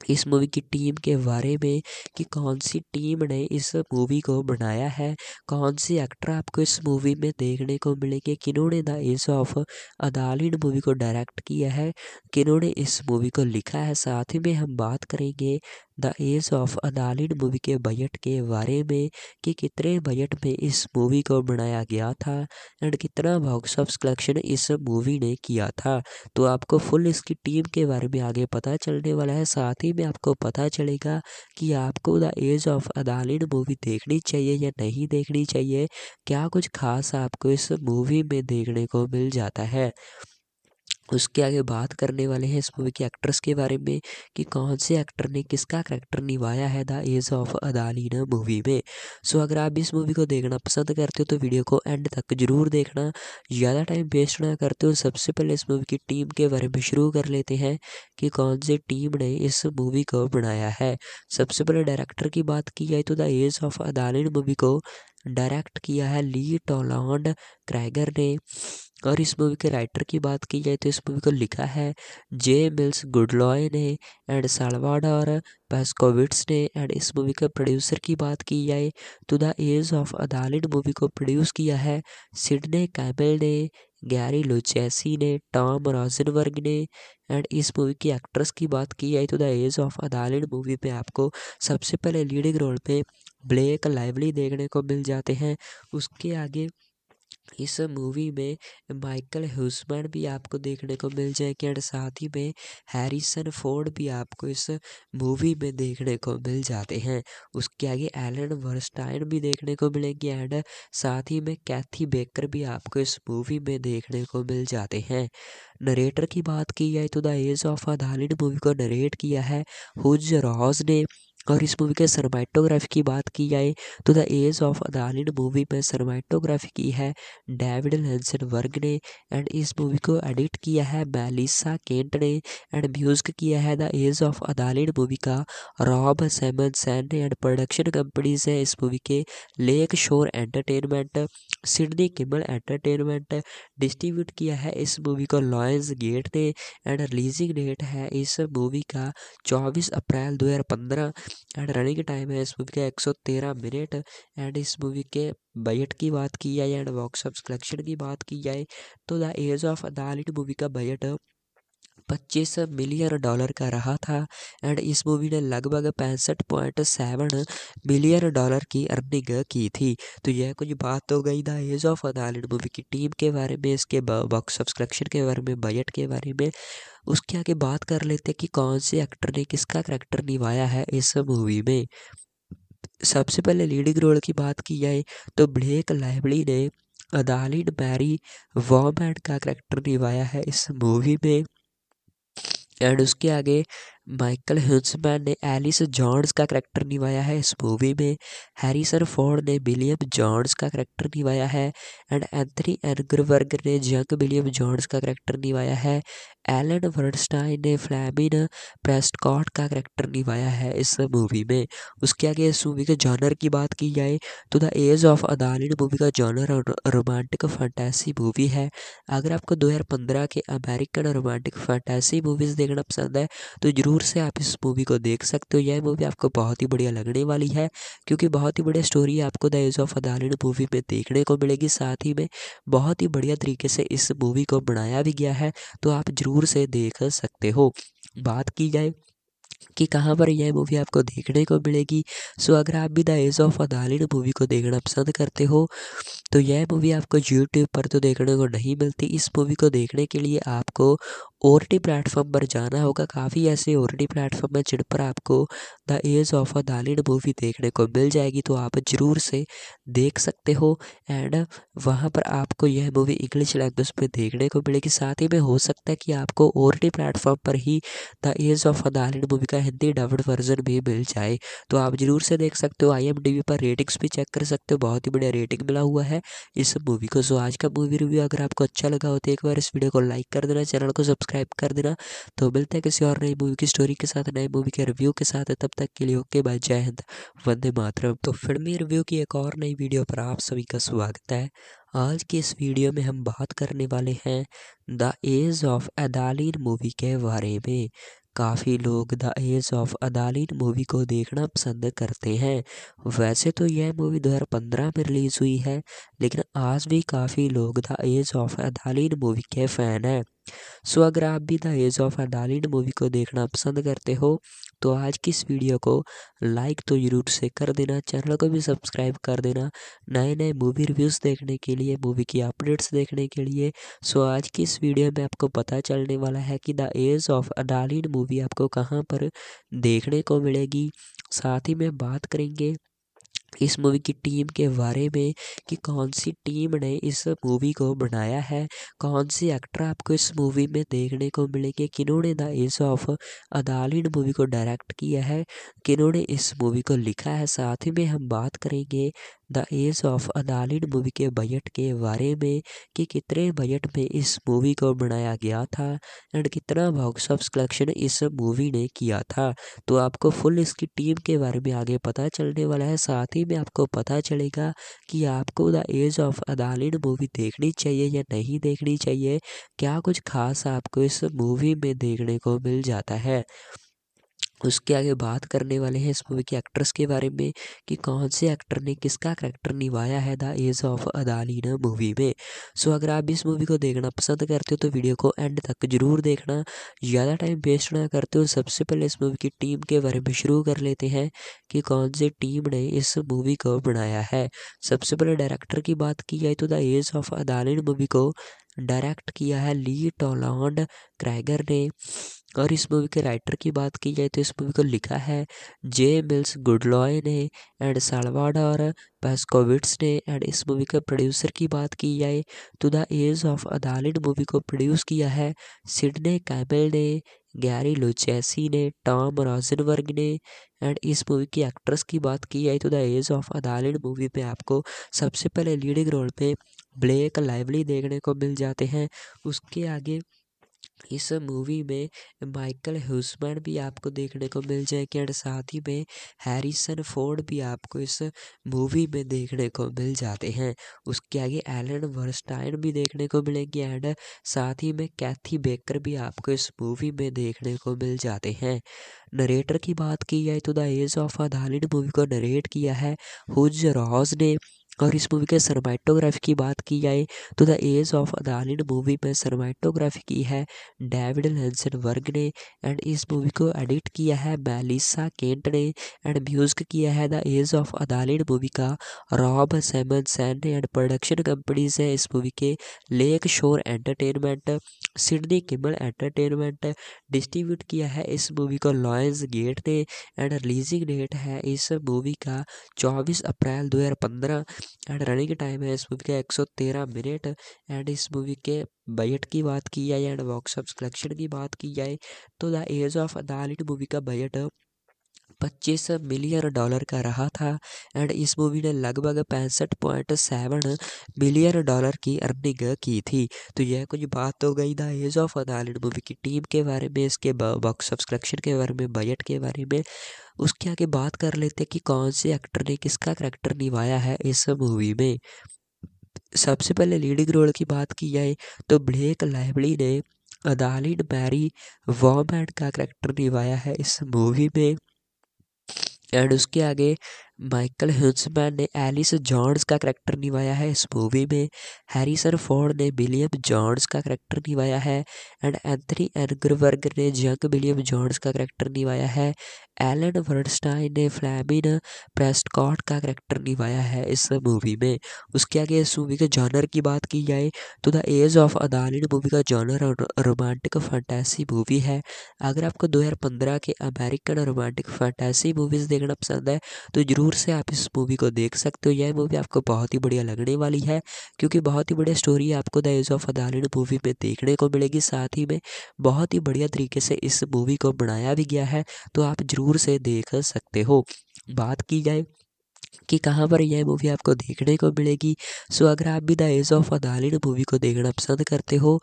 इस मूवी की टीम के बारे में कि कौन सी टीम ने इस मूवी को बनाया है, कौन सी एक्टर आपको इस मूवी में देखने को मिलेंगे, किन्होंने the age of Adaline movie को डायरेक्ट किया है, किन्होंने इस मूवी को लिखा है, साथ ही में हम बात करेंगे the age of Adaline movie के बजट के बारे में कि कितने बजट में इस मूवी को बनाया गया था एंड कितना बॉक्स ऑफ़ कलेक्शन इस मूवी ने किया था। तो आपको फुल इसकी टीम के बारे में आगे पता चलने वाला है। साथ ही में आपको पता चलेगा कि आपको the age of Adaline movie देखनी चाहिए या नहीं देखनी चाहिए। क्या कुछ खास आपको इस मूवी में देखने को मिल जाता है? उसके आगे बात करने वाले हैं इस मूवी के एक्ट्रेस के बारे में कि कौन से एक्टर ने किसका करेक्टर निभाया है the age of Adaline movie में। सो अगर आप इस मूवी को देखना पसंद करते हो तो वीडियो को एंड तक ज़रूर देखना। ज़्यादा टाइम वेस्ट ना करते हो, सबसे पहले इस मूवी की टीम के बारे में शुरू कर लेते हैं कि कौन सी टीम ने इस मूवी को बनाया है। सबसे पहले डायरेक्टर की बात की जाए तो the age of Adaline movie को डायरेक्ट किया है ली टोलॉन्ड क्रैगर ने। और इस मूवी के राइटर की बात की जाए तो इस मूवी को लिखा है जे मिल्स गुडलॉय ने एंड सालवाडोर पेस्कोविट्स ने एंड इस मूवी के प्रोड्यूसर की बात की जाए तो the age of Adaline movie को प्रोड्यूस किया है सिडने कैमल ने, गैरी लुचैसी ने, टॉम रॉजनवर्ग ने एंड इस मूवी की एक्ट्रेस की बात की जाए तो the age of Adaline movie में आपको सबसे पहले लीडिंग रोल पे ब्लैक लाइवली देखने को मिल जाते हैं। उसके आगे इस मूवी में माइकल ह्यूसमैन भी आपको देखने को मिल जाएँगे एंड साथ ही में हैरिसन फोर्ड भी आपको इस मूवी में देखने को मिल जाते हैं। उसके आगे एलन वर्स्टाइन भी देखने को मिलेंगे एंड साथ ही में कैथी बेकर भी आपको इस मूवी में देखने को मिल जाते हैं। नरेटर की बात की जाए तो the age of a movie को नरेट किया है हुज रॉज ने। और इस मूवी के सरमाइटोग्राफी की बात की जाए तो the age of Adaline movie में सरमाइटोग्राफी की है डेविड लेंसन वर्ग ने एंड इस मूवी को एडिट किया है मेलिसा केंट ने एंड म्यूज़िक किया है the age of Adaline movie का रॉब सेमन सैन ने एंड प्रोडक्शन कंपनीज़ है इस मूवी के Lakeshore entertainment Sidney Kimmel entertainment distribute किया है इस मूवी को लॉयंस गेट ने एंड रिलीजिंग डेट है इस मूवी का चौबीस अप्रैल दो हज़ार पंद्रह। एंड रनिंग टाइम है इस मूवी का एक सौ तेरह मिनट। एंड इस मूवी के बजट की बात की जाए, एंड बॉक्स ऑफ़ कलेक्शन की बात की जाए तो the age of Adaline movie का बजट पच्चीस मिलियन डॉलर का रहा था एंड इस मूवी ने लगभग पैंसठ पॉइंट सेवन मिलियन डॉलर की अर्निंग की थी। तो यह कुछ बात हो गई the age of Adaline movie की टीम के बारे में, इसके बॉक्स ऑफ़ कलेक्शन के बारे में बजट के बारे में, उसके आगे बात कर लेते हैं कि कौन से एक्टर ने, किसका करेक्टर निभाया है इस मूवी में। सबसे पहले लीडिंग रोल की बात की जाए तो ब्लेक लाइवली ने अदालिन मैरी वॉमैन का करेक्टर निभाया है इस मूवी में। एंड उसके आगे माइकल ह्यूसमैन ने एलिस जॉन्स का करेक्टर निभाया है इस मूवी में। हैरिसन फोर्ड ने विलियम जॉन्स का करेक्टर निभाया है एंड एंथनी एनग्रवर्ग ने जंग विलियम जॉन्स का करेक्टर निभाया है। एलन वर्डस्टाइन ने फ्लैमिन प्रेस्टकॉट का करेक्टर निभाया है इस मूवी में। उसके आगे इस मूवी के जॉनर की बात की जाए तो the age of Adaline movie का जॉनर रोमांटिक फंटेसी मूवी है। अगर आपको 2015 के अमेरिकन रोमांटिक फंटेसी मूवीज़ देखना पसंद है तो ज़रूर से आप इस मूवी को देख सकते हो। यह मूवी आपको बहुत ही बढ़िया लगने वाली है, क्योंकि बहुत ही बढ़िया स्टोरी आपको the age of Adaline movie में देखने को मिलेगी। साथ ही में बहुत ही बढ़िया तरीके से इस मूवी को बनाया भी गया है तो आप ज़रूर से देख सकते हो। बात की जाए कि कहाँ पर यह मूवी आपको देखने को मिलेगी, सो अगर आप भी the age of Adaline movie को देखना पसंद करते हो तो यह मूवी आपको यूट्यूब पर तो देखने को नहीं मिलती। इस मूवी को देखने के लिए आपको ओ टी प्लेटफॉर्म पर जाना होगा। काफ़ी ऐसे ओ टी प्लेटफॉर्म है जिन पर आपको the age of Adaline movie देखने को मिल जाएगी। तो आप ज़रूर से देख सकते हो एंड वहाँ पर आपको यह मूवी इंग्लिश लैंग्वेज में देखने को मिलेगी। साथ ही में हो सकता है कि आपको ओ टी प्लेटफॉर्म पर ही the age of Adaline movie का हिंदी डब्ड वर्जन भी मिल जाए। तो आप ज़रूर से देख सकते हो। आई पर रेटिंग्स भी चेक कर सकते हो। बहुत ही बढ़िया रेटिंग मिला हुआ है इस मूवी को। सो आज का मूवी रिव्यू अगर आपको अच्छा लगा हो तो एक बार इस वीडियो को लाइक कर देना। चैनल को सब्सक्राइब सब्सक्राइब कर देना। तो मिलते हैं किसी और नई मूवी की स्टोरी के साथ, नए मूवी के रिव्यू के साथ। तब तक के लिए ओके बाय जय हिंद, वंदे मातरम। तो फिल्मी रिव्यू की एक और नई वीडियो पर आप सभी का स्वागत है। आज की इस वीडियो में हम बात करने वाले हैं the age of Adaline movie के बारे में। काफ़ी लोग the age of Adaline movie को देखना पसंद करते हैं। वैसे तो यह मूवी 2015 में रिलीज़ हुई है, लेकिन आज भी काफ़ी लोग the age of Adaline movie के फ़ैन हैं। सो अगर आप भी the age of Adaline movie को देखना पसंद करते हो तो आज की इस वीडियो को लाइक तो ज़रूर से कर देना, चैनल को भी सब्सक्राइब कर देना नए नए मूवी रिव्यूज़ देखने के लिए, मूवी की अपडेट्स देखने के लिए। सो आज की इस वीडियो में आपको पता चलने वाला है कि the age of Adaline movie आपको कहाँ पर देखने को मिलेगी। साथ ही में बात करेंगे इस मूवी की टीम के बारे में कि कौन सी टीम ने इस मूवी को बनाया है, कौन सी एक्टर आपको इस मूवी में देखने को मिलेंगे, किन्होंने the age of Adaline movie को डायरेक्ट किया है, किन्होंने इस मूवी को लिखा है, साथ ही में हम बात करेंगे the age of Adaline movie के बजट के बारे में कि कितने बजट में इस मूवी को बनाया गया था एंड कितना बॉक्स ऑफ़ कलेक्शन इस मूवी ने किया था। तो आपको फुल इसकी टीम के बारे में आगे पता चलने वाला है। साथ ही में आपको पता चलेगा कि आपको the age of Adaline movie देखनी चाहिए या नहीं देखनी चाहिए। क्या कुछ खास आपको इस मूवी में देखने को मिल जाता है? उसके आगे बात करने वाले हैं इस मूवी के एक्ट्रेस के बारे में कि कौन से एक्टर ने किसका करेक्टर निभाया है the age of Adaline movie में। सो अगर आप इस मूवी को देखना पसंद करते हो तो वीडियो को एंड तक ज़रूर देखना। ज़्यादा टाइम वेस्ट ना करते हो, सबसे पहले इस मूवी की टीम के बारे में शुरू कर लेते हैं कि कौन सी टीम ने इस मूवी को बनाया है। सबसे पहले डायरेक्टर की बात की जाए तो the age of Adaline movie को डायरेक्ट किया है ली टोलॉन्ड क्रैगर ने। और इस मूवी के राइटर की बात की जाए तो इस मूवी को लिखा है जे मिल्स गुडलॉय ने एंड सालवाडोर पेस्कोविट्स ने। एंड इस मूवी के प्रोड्यूसर की बात की जाए तो the age of Adaline movie को प्रोड्यूस किया है सिडने कैबल ने, गैरी लुचैसी ने, टॉम रॉजनवर्ग ने। एंड इस मूवी की एक्ट्रेस की बात की जाए तो the age of Adaline movie में आपको सबसे पहले लीडिंग रोल पे ब्लेक लाइवली देखने को मिल जाते हैं। उसके आगे इस मूवी में माइकल ह्यूसमैन भी आपको देखने को मिल जाएँगे एंड साथ ही में हैरिसन फोर्ड भी आपको इस मूवी में देखने को मिल जाते हैं। उसके आगे एलन वर्स्टाइन भी देखने को मिलेंगे एंड साथ ही में कैथी बेकर भी आपको इस मूवी में देखने को मिल जाते हैं। नरेटर की बात की जाए तो the age of Adaline movie को नरेट किया है। हुज रॉज ने और इस मूवी के सरमाइटोग्राफी की बात की जाए तो the age of Adaline movie में सरमाइटोग्राफी की है डेविड लेंसन वर्ग ने एंड इस मूवी को एडिट किया है मेलिसा केंट ने एंड म्यूज़िक किया है the age of Adaline movie का रॉब सेमन सैन ने एंड प्रोडक्शन कंपनीज़ है इस मूवी के Lakeshore entertainment Sidney Kimmel entertainment distribute किया है इस मूवी को लॉयंस गेट ने एंड रिलीजिंग डेट है इस मूवी का चौबीस अप्रैल दो हज़ार पंद्रह। एंड रनिंग टाइम है इस मूवी का एक सौ तेरह मिनट, एंड इस मूवी के बजट की बात की जाए, एंड बॉक्स ऑफ़ कलेक्शन की बात की जाए तो the age of Adaline movie का बजट पच्चीस मिलियन डॉलर का रहा था एंड इस मूवी ने लगभग पैंसठ पॉइंट सेवन मिलियन डॉलर की अर्निंग की थी। तो यह कुछ बात हो गई the age of Adaline movie की टीम के बारे में, इसके बॉक्स ऑफ़ कलेक्शन के बारे में बजट के बारे में, उसके आगे बात कर लेते हैं कि कौन से एक्टर ने, किसका करेक्टर निभाया है इस मूवी में। सबसे पहले लीडिंग रोल की बात की जाए तो ब्लेक लाइवली ने अदालिन मैरी वॉमैन का करेक्टर निभाया है इस मूवी में। एंड उसके आगे माइकल ह्यूसमैन ने एलिस जॉन्स का करेक्टर निभाया है इस मूवी में। हैरिसन फोर्ड ने विलियम जॉन्स का करेक्टर निभाया है एंड एंथनी एनग्रवर्ग ने जंग विलियम जॉन्स का करेक्टर निभाया है। एलन वर्डस्टाइन ने फ्लैमिन प्रेस्टकॉट का करेक्टर निभाया है इस मूवी में। उसके आगे इस मूवी के जॉनर की बात की जाए तो the age of Adaline movie का जॉनर रोमांटिक फंटेसी मूवी है। अगर आपको 2015 के अमेरिकन रोमांटिक फंटेसी मूवीज़ देखना पसंद है तो ज़रूर से आप इस मूवी को देख सकते हो। यह मूवी आपको बहुत ही बढ़िया लगने वाली है, क्योंकि बहुत ही बढ़िया स्टोरी आपको the age of Adaline movie में देखने को मिलेगी। साथ ही में बहुत ही बढ़िया तरीके से इस मूवी को बनाया भी गया है तो आप ज़रूर से देख सकते हो। बात की जाए कि कहाँ पर यह मूवी आपको देखने को मिलेगी, सो अगर आप भी the age of Adaline movie को देखना पसंद करते हो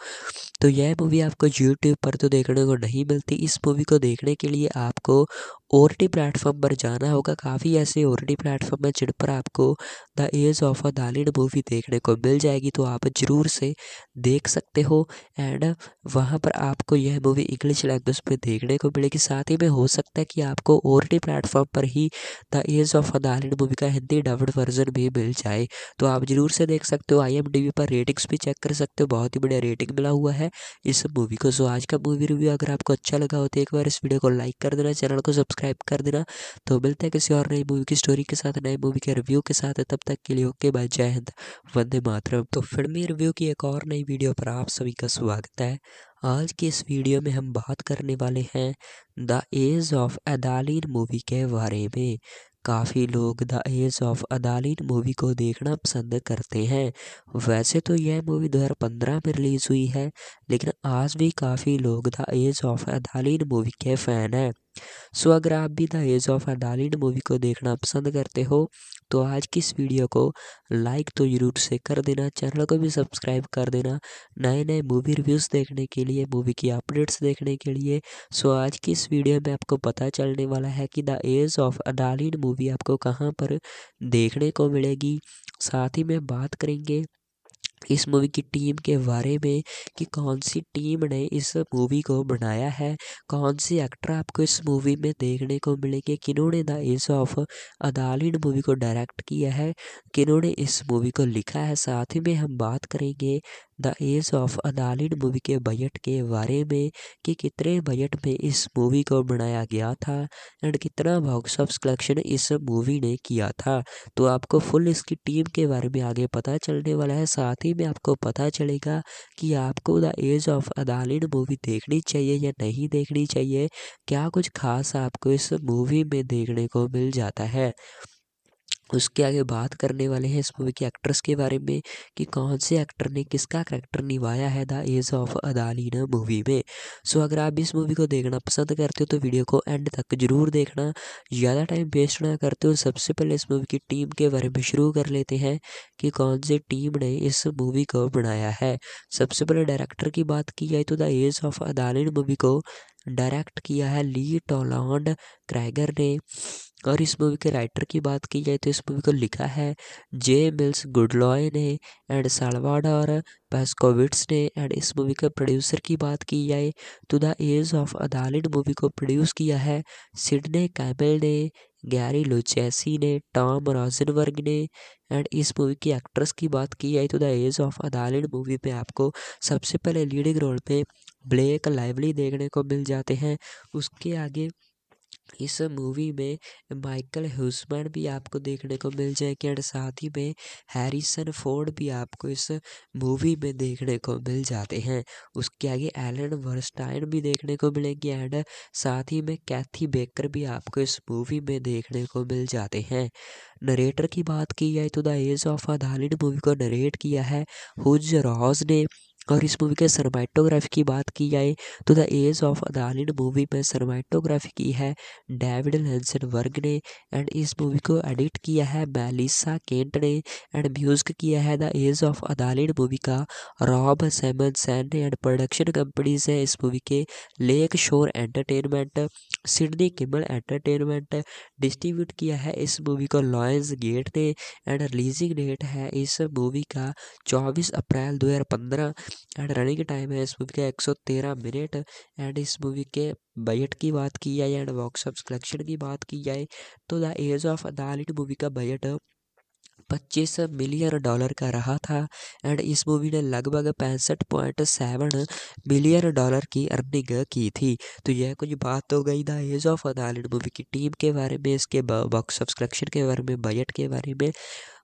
तो यह मूवी आपको यूट्यूब पर तो देखने को नहीं मिलती। इस मूवी को देखने के लिए आपको ओ टी प्लेटफॉर्म पर जाना होगा। काफ़ी ऐसे ओ टी प्लेटफॉर्म है जिन पर आपको the age of Adaline movie देखने को मिल जाएगी। तो आप ज़रूर से देख सकते हो एंड वहाँ पर आपको यह मूवी इंग्लिश लैंग्वेज में देखने को मिलेगी। साथ ही में हो सकता है कि आपको ओ टी प्लेटफॉर्म पर ही the age of Adaline movie का हिंदी डब्ड वर्जन भी मिल जाए। तो आप ज़रूर से देख सकते हो। आई पर रेटिंग्स भी चेक कर सकते हो। बहुत ही बढ़िया रेटिंग मिला हुआ है इस मूवी को। सो आज का मूवी रिव्यू अगर आपको अच्छा लगा हो तो एक बार इस वीडियो को लाइक कर देना। चैनल को सब्सक्राइब कर देना। तो मिलते हैं किसी और नई मूवी की स्टोरी के साथ, नए मूवी के रिव्यू के साथ। तब तक के लिए ओके बाय जय हिंद, वंदे मातरम। तो फिल्मी रिव्यू की एक और नई वीडियो पर आप सभी का स्वागत है। आज की इस वीडियो में हम बात करने वाले हैं the age of Adaline movie के बारे में। काफ़ी लोग the age of Adaline movie को देखना पसंद करते हैं। वैसे तो यह मूवी 2015 में रिलीज़ हुई है, लेकिन आज भी काफ़ी लोग the age of Adaline movie के फ़ैन हैं। सो अगर आप भी the age of Adaline movie को देखना पसंद करते हो तो आज की इस वीडियो को लाइक तो ज़रूर से कर देना, चैनल को भी सब्सक्राइब कर देना नए नए मूवी रिव्यूज़ देखने के लिए मूवी की अपडेट्स देखने के लिए। सो आज की इस वीडियो में आपको पता चलने वाला है कि the age of Adaline movie आपको कहाँ पर देखने को मिलेगी। साथ ही में बात करेंगे इस मूवी की टीम के बारे में कि कौन सी टीम ने इस मूवी को बनाया है, कौन सी एक्टर आपको इस मूवी में देखने को मिलेंगे, किन्होंने the age of Adaline movie को डायरेक्ट किया है, किन्होंने इस मूवी को लिखा है, साथ ही में हम बात करेंगे the age of Adaline movie के बजट के बारे में कि कितने बजट में इस मूवी को बनाया गया था एंड कितना बॉक्स ऑफ़िस कलेक्शन इस मूवी ने किया था। तो आपको फुल इसकी टीम के बारे में आगे पता चलने वाला है। साथ ही में आपको पता चलेगा कि आपको the age of Adaline movie देखनी चाहिए या नहीं देखनी चाहिए। क्या कुछ खास आपको इस मूवी में देखने को मिल जाता है? उसके आगे बात करने वाले हैं इस मूवी के एक्ट्रेस के बारे में कि कौन से एक्टर ने किसका करेक्टर निभाया है the age of Adaline movie में। सो अगर आप इस मूवी को देखना पसंद करते हो तो वीडियो को एंड तक ज़रूर देखना। ज़्यादा टाइम वेस्ट ना करते हो, सबसे पहले इस मूवी की टीम के बारे में शुरू कर लेते हैं कि कौन सी टीम ने इस मूवी को बनाया है। सबसे पहले डायरेक्टर की बात की जाए तो the age of Adaline movie को डायरेक्ट किया है ली टोलॉन्ड क्रैगर ने। और इस मूवी के राइटर की बात की जाए तो इस मूवी को लिखा है जे मिल्स गुडलॉय ने एंड सालवाडोर पेस्कोविट्स ने। एंड इस मूवी के प्रोड्यूसर की बात की जाए तो the age of Adaline movie को प्रोड्यूस किया है सिडने कैमल ने। गैरी लुचैसी ने टॉम रॉजनवर्ग ने एंड इस मूवी की एक्ट्रेस की बात की जाए तो the age of Adaline movie में आपको सबसे पहले लीडिंग रोल पे ब्लैक लाइवली देखने को मिल जाते हैं। उसके आगे इस मूवी में माइकल ह्यूसमैन भी आपको देखने को मिल जाएँगे एंड साथ ही में हैरिसन फोर्ड भी आपको इस मूवी में देखने को मिल जाते हैं। उसके आगे एलन वर्स्टाइन भी देखने को मिलेंगे एंड साथ ही में कैथी बेकर भी आपको इस मूवी में देखने को मिल जाते हैं। नरेटर की बात की जाए तो the age of a movie को नरेट किया है। हुज रॉज ने और इस मूवी के सरमाइटोग्राफी की बात की जाए तो the age of Adaline movie में सरमाइटोग्राफी की है डेविड लेंसन वर्ग ने एंड इस मूवी को एडिट किया है मेलिसा केंट ने एंड म्यूज़िक किया है the age of Adaline movie का Rob Simonsen and production companies है इस मूवी के Lake Shore entertainment Sidney Kimmel entertainment distribute किया है इस मूवी को लॉयंस गेट ने एंड रिलीजिंग डेट है इस मूवी का 24 अप्रैल 2015 एंड रनिंग टाइम है इस मूवी का एक सौ तेरह मिनट। एंड इस मूवी के बजट की बात की जाए एंड बॉक्स ऑफ़ कलेक्शन की बात की जाए तो the age of Adaline movie का बजट पच्चीस मिलियन डॉलर का रहा था एंड इस मूवी ने लगभग पैंसठ पॉइंट सेवन मिलियन डॉलर की अर्निंग की थी। तो यह कुछ बात हो गई the age of Adaline movie की टीम के बारे में, इसके बॉक्स ऑफ़ कलेक्शन के बारे में बजट के बारे में।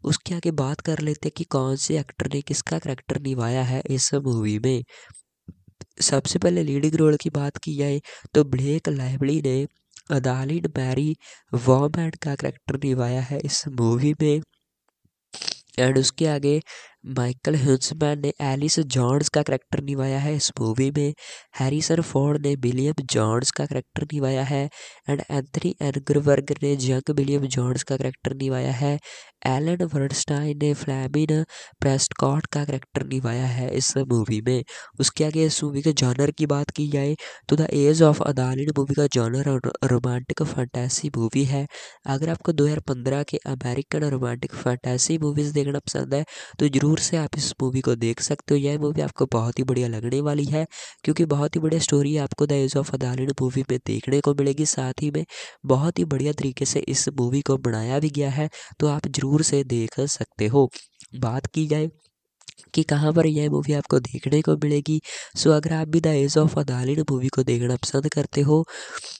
उसके आगे बात कर लेते कि कौन से एक्टर ने, किसका करेक्टर निभाया है इस मूवी में। सबसे पहले लीडिंग रोल की बात की जाए तो ब्लेक लाइवली ने अदालिन मैरी वॉमैन का करेक्टर निभाया है इस मूवी में। एंड उसके आगे माइकल हिंसमैन ने एलिस जॉन्स का करेक्टर निभाया है इस मूवी में। हैरिसन फोर्ड ने विलियम जॉन्स का करेक्टर निभाया है एंड एंथनी एनग्रवर्ग ने जंग विलियम जॉन्स का करेक्टर निभाया है। एलन वर्डस्टाइन ने फ्लैमिन प्रेस्टकॉट का करेक्टर निभाया है इस मूवी में। उसके आगे इस मूवी के जॉनर की बात की जाए तो the age of Adaline movie का जॉनर रोमांटिक फंटेसी मूवी है। अगर आपको 2015 के अमेरिकन रोमांटिक फंटेसी मूवीज़ देखना पसंद है तो ज़रूर दूर से आप इस मूवी को देख सकते हो। यह मूवी आपको बहुत ही बढ़िया लगने वाली है, क्योंकि बहुत ही बढ़िया स्टोरी आपको the age of Adaline movie में देखने को मिलेगी। साथ ही में बहुत ही बढ़िया तरीके से इस मूवी को बनाया भी गया है तो आप ज़रूर से देख सकते हो। बात की जाए कि कहाँ पर यह मूवी आपको देखने को मिलेगी, सो अगर आप भी the age of Adaline movie को देखना पसंद करते हो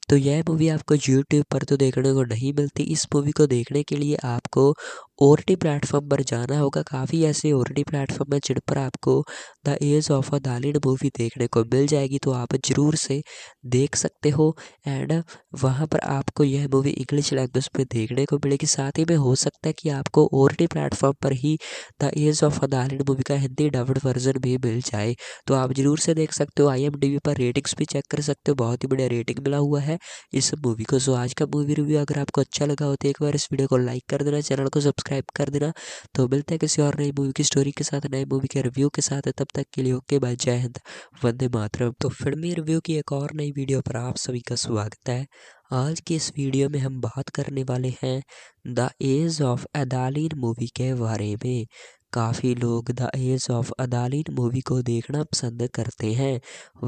तो यह मूवी आपको यूट्यूब पर तो देखने को नहीं मिलती। इस मूवी को देखने के लिए आपको ओ प्लेटफॉर्म पर जाना होगा। काफ़ी ऐसे ओ प्लेटफॉर्म है जिन पर आपको the age of Adaline movie देखने को मिल जाएगी। तो आप ज़रूर से देख सकते हो एंड वहाँ पर आपको यह मूवी इंग्लिश लैंग्वेज में देखने को मिलेगी। साथ ही में हो सकता है कि आपको ओ प्लेटफॉर्म पर ही the age of Adaline movie का हिंदी डब्ड वर्जन भी मिल जाए। तो आप ज़रूर से देख सकते हो। आई पर रेटिंग्स भी चेक कर सकते हो। बहुत ही बढ़िया रेटिंग मिला हुआ है इस मूवी को। सो आज का मूवी रिव्यू अगर आपको अच्छा लगा हो तो एक बार इस वीडियो को लाइक कर देना। चैनल को सब्सक्राइब सब्सक्राइब कर देना। तो मिलते हैं किसी और नई मूवी की स्टोरी के साथ, नए मूवी के रिव्यू के साथ। तब तक के लिए ओके बाय जय हिंद वंदे मातरम तो फिल्मी रिव्यू की एक और नई वीडियो पर आप सभी का स्वागत है। आज की इस वीडियो में हम बात करने वाले हैं the age of Adaline movie के बारे में। काफ़ी लोग the age of Adaline movie को देखना पसंद करते हैं।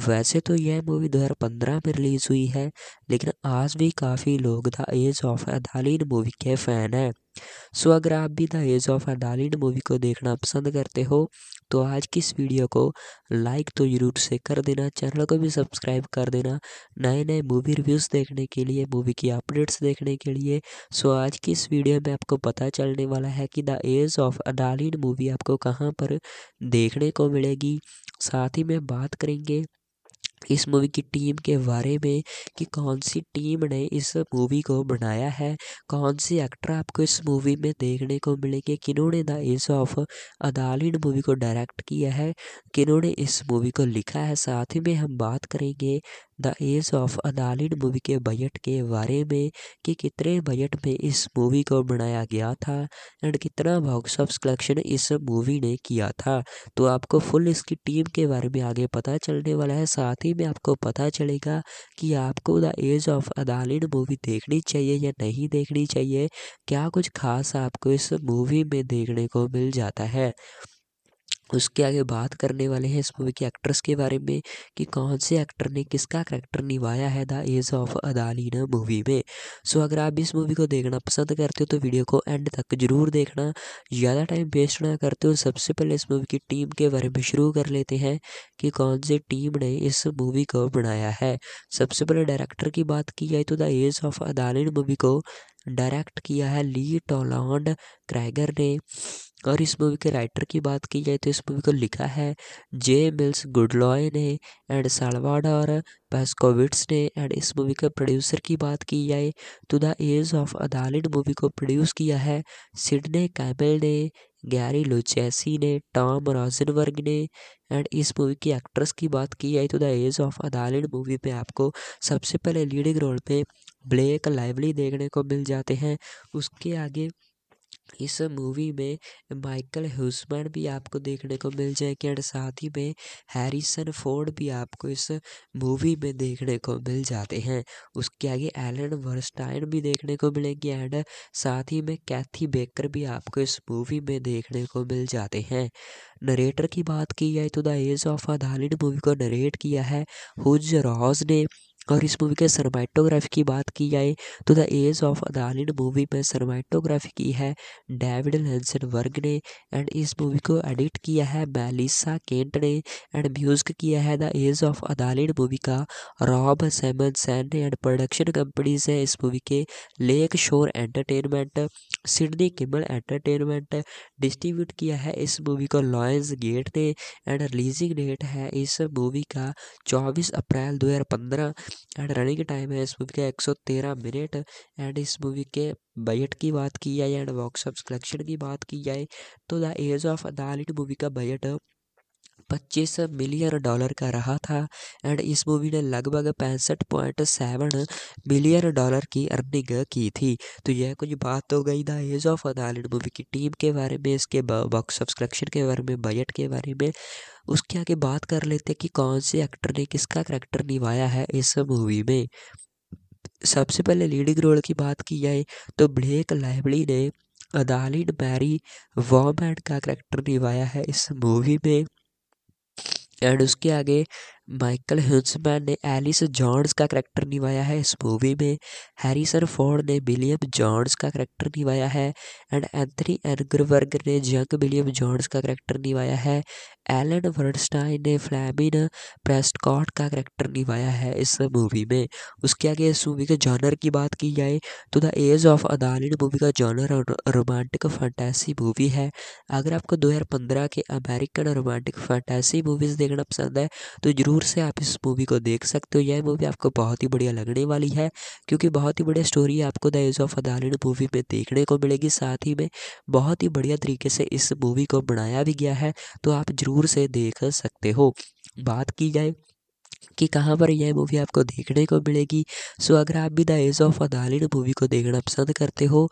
वैसे तो यह मूवी 2015 में रिलीज़ हुई है, लेकिन आज भी काफ़ी लोग the age of Adaline movie के फ़ैन हैं। सो अगर आप भी the age of Adaline movie को देखना पसंद करते हो तो आज की इस वीडियो को लाइक तो ज़रूर से कर देना, चैनल को भी सब्सक्राइब कर देना नए नए मूवी रिव्यूज़ देखने के लिए मूवी की अपडेट्स देखने के लिए। सो आज की इस वीडियो में आपको पता चलने वाला है कि the age of Adaline movie आपको कहाँ पर देखने को मिलेगी। साथ ही में बात करेंगे इस मूवी की टीम के बारे में कि कौन सी टीम ने इस मूवी को बनाया है, कौन सी एक्टर आपको इस मूवी में देखने को मिलेंगे, किन्होंने the age of Adaline movie को डायरेक्ट किया है, किन्होंने इस मूवी को लिखा है, साथ ही में हम बात करेंगे the age of Adaline movie के बजट के बारे में कि कितने बजट में इस मूवी को बनाया गया था एंड कितना बॉक्स ऑफ़ कलेक्शन इस मूवी ने किया था। तो आपको फुल इसकी टीम के बारे में आगे पता चलने वाला है। साथ ही में आपको पता चलेगा कि आपको the age of Adaline movie देखनी चाहिए या नहीं देखनी चाहिए, क्या कुछ खास आपको इस मूवी में देखने को मिल जाता है। उसके आगे बात करने वाले हैं इस मूवी के एक्ट्रेस के बारे में कि कौन से एक्टर ने किसका करेक्टर निभाया है the age of Adaline movie में। सो अगर आप इस मूवी को देखना पसंद करते हो तो वीडियो को एंड तक ज़रूर देखना। ज़्यादा टाइम वेस्ट ना करते हो, सबसे पहले इस मूवी की टीम के बारे में शुरू कर लेते हैं कि कौन सी टीम ने इस मूवी को बनाया है। सबसे पहले डायरेक्टर की बात की जाए तो the age of Adaline movie को डायरेक्ट किया है ली टोलॉन्ड क्रैगर ने। और इस मूवी के राइटर की बात की जाए तो इस मूवी को लिखा है जे मिल्स गुडलॉय ने एंड सालवाडोर पेस्कोविट्स ने एंड इस मूवी के प्रोड्यूसर की बात की जाए तो the age of Adaline movie को प्रोड्यूस किया है सिडने कैमल ने, गैरी लुचैसी ने, टॉम रॉजनवर्ग ने एंड इस मूवी की एक्ट्रेस की बात की जाए तो the age of Adaline movie में आपको सबसे पहले लीडिंग रोल पे ब्लैक लाइवली देखने को मिल जाते हैं। उसके आगे इस मूवी में माइकल हुसमैन भी आपको देखने को मिल जाएँगे एंड साथ ही में हैरिसन फोर्ड भी आपको इस मूवी में देखने को मिल जाते हैं। उसके आगे एलन वर्स्टाइन भी देखने को मिलेंगे एंड साथ ही में कैथी बेकर भी आपको इस मूवी में देखने को मिल जाते हैं। नरेटर की बात की जाए तो the age of a movie को नरेट किया है। हुज रॉज ने और इस मूवी के सरमाइटोग्राफी की बात की जाए तो the age of Adaline movie में सरमाइटोग्राफी की है डेविड लेंसन वर्ग ने एंड इस मूवी को एडिट किया है मेलिसा केंट ने एंड म्यूज़िक किया है the age of Adaline movie का Rob Simonsen and production companies है इस मूवी के Lake Shore entertainment Sidney Kimmel entertainment distribute किया है इस मूवी को लॉयंस गेट ने एंड रिलीजिंग डेट है इस मूवी का चौबीस अप्रैल दो हज़ार पंद्रह। एंड रनिंग टाइम है इस मूवी का एक सौ तेरह मिनट, एंड इस मूवी के बजट की बात की जाए, एंड बॉक्स ऑफ़ कलेक्शन की बात की जाए तो the age of Adaline movie का बजट पच्चीस मिलियन डॉलर का रहा था एंड इस मूवी ने लगभग पैंसठ पॉइंट सेवन मिलियन डॉलर की अर्निंग की थी। तो यह कुछ बात हो गई the age of Adaline movie की टीम के बारे में, इसके बॉक्स ऑफ़ कलेक्शन के बारे में बजट के बारे में। उसके आगे बात कर लेते हैं कि कौन से एक्टर ने किसका करेक्टर निभाया है इस मूवी में। सबसे पहले लीडिंग रोल की बात की जाए तो ब्लेक लाइवली ने अदालिन मैरी वॉमैन का करेक्टर निभाया है इस मूवी में। एंड उसके आगे माइकल हिंसमैन ने एलिस जॉन्स का करेक्टर निभाया है। इस मूवी में हैरिसन फोर्ड ने विलियम जॉन्स का करेक्टर निभाया है एंड एंथनी एनग्रवर्ग ने जंग विलियम जॉन्स का करेक्टर निभाया है। एलन वर्डस्टाइन ने फ्लैमिन प्रेस्टकॉट का करेक्टर निभाया है इस मूवी में। उसके आगे इस मूवी के जॉनर की बात की जाए तो the age of Adaline movie का जॉनर रोमांटिक फंटेसी मूवी है। अगर आपको 2015 के अमेरिकन रोमांटिक फंटेसी मूवीज़ देखना पसंद है तो ज़रूर से आप इस मूवी को देख सकते हो। यह मूवी आपको बहुत ही बढ़िया लगने वाली है, क्योंकि बहुत ही बढ़िया स्टोरी आपको the age of Adaline movie में देखने को मिलेगी। साथ ही में बहुत ही बढ़िया तरीके से इस मूवी को बनाया भी गया है तो आप ज़रूर से देख सकते हो। बात की जाए कि कहाँ पर यह मूवी आपको देखने को मिलेगी, सो अगर आप भी the age of Adaline movie को देखना पसंद करते हो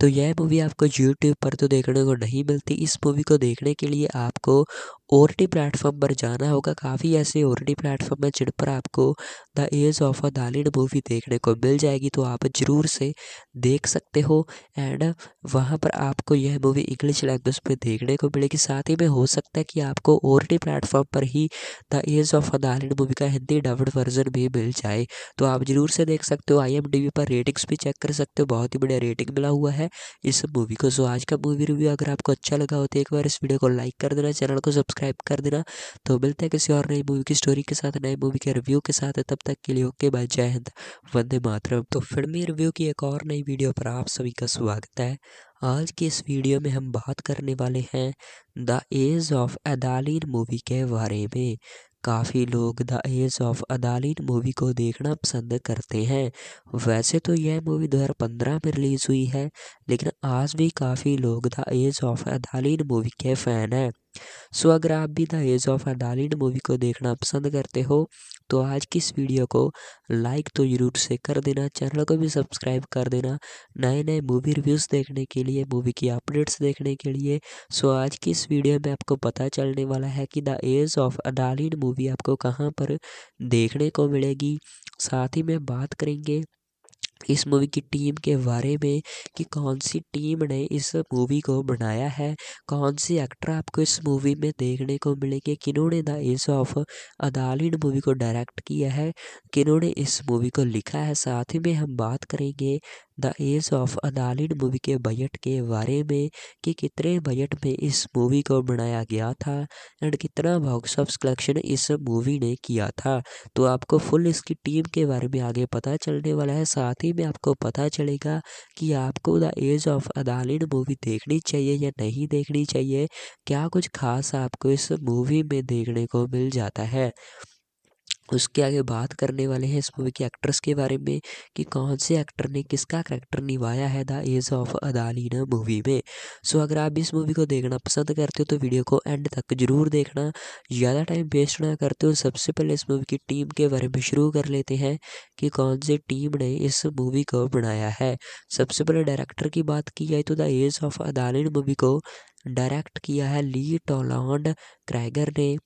तो यह मूवी आपको यूट्यूब पर तो देखने को नहीं मिलती। इस मूवी को देखने के लिए आपको ओ प्लेटफॉर्म पर जाना होगा। काफ़ी ऐसे ओ प्लेटफॉर्म हैं जिन पर आपको the age of Adaline movie देखने को मिल जाएगी। तो आप ज़रूर से देख सकते हो एंड वहाँ पर आपको यह मूवी इंग्लिश लैंग्वेज में देखने को मिलेगी। साथ ही में हो सकता है कि आपको ओ प्लेटफॉर्म पर ही the age of Adaline movie का हिंदी डब्ड वर्जन भी मिल जाए। तो आप ज़रूर से देख सकते हो। आई पर रेटिंग्स भी चेक कर सकते हो। बहुत ही बढ़िया रेटिंग मिला हुआ है इस मूवी को। सो आज का मूवी रिव्यू अगर आपको अच्छा लगा हो तो एक बार इस वीडियो को लाइक कर देना। चैनल को सब्सक्राइब कर देना। तो मिलते हैं किसी और नई मूवी की स्टोरी के साथ, नए मूवी के रिव्यू के साथ। तब तक के लिए ओके बाय जय हिंद, वंदे मातरम। तो फिल्मी रिव्यू की एक और नई वीडियो पर आप सभी का स्वागत है। आज की इस वीडियो में हम बात करने वाले हैं the age of Adaline movie के बारे में। काफ़ी लोग the age of Adaline movie को देखना पसंद करते हैं। वैसे तो यह मूवी 2015 में रिलीज़ हुई है, लेकिन आज भी काफ़ी लोग the age of Adaline movie के फ़ैन हैं। सो अगर आप भी the age of Adaline movie को देखना पसंद करते हो तो आज की इस वीडियो को लाइक तो ज़रूर से कर देना, चैनल को भी सब्सक्राइब कर देना नए नए मूवी रिव्यूज़ देखने के लिए, मूवी की अपडेट्स देखने के लिए। सो आज की इस वीडियो में आपको पता चलने वाला है कि the age of Adaline movie आपको कहाँ पर देखने को मिलेगी। साथ ही में बात करेंगे इस मूवी की टीम के बारे में कि कौन सी टीम ने इस मूवी को बनाया है, कौन से एक्टर आपको इस मूवी में देखने को मिलेंगे, किन्होंने the age of Adaline movie को डायरेक्ट किया है, किन्होंने इस मूवी को लिखा है, साथ ही में हम बात करेंगे the age of Adaline movie के बजट के बारे में कि कितने बजट में इस मूवी को बनाया गया था एंड कितना बॉक्स ऑफ़ कलेक्शन इस मूवी ने किया था। तो आपको फुल इसकी टीम के बारे में आगे पता चलने वाला है। साथ ही में आपको पता चलेगा कि आपको the age of Adaline movie देखनी चाहिए या नहीं देखनी चाहिए, क्या कुछ खास आपको इस मूवी में देखने को मिल जाता है। उसके आगे बात करने वाले हैं इस मूवी के एक्ट्रेस के बारे में कि कौन से एक्टर ने किसका करेक्टर निभाया है the age of Adaline movie में। सो अगर आप इस मूवी को देखना पसंद करते हो तो वीडियो को एंड तक ज़रूर देखना। ज़्यादा टाइम वेस्ट ना करते हो, सबसे पहले इस मूवी की टीम के बारे में शुरू कर लेते हैं कि कौन सी टीम ने इस मूवी को बनाया है। सबसे पहले डायरेक्टर की बात की जाए तो the age of Adaline movie को डायरेक्ट किया है ली टोलॉन्ड क्रैगर ने।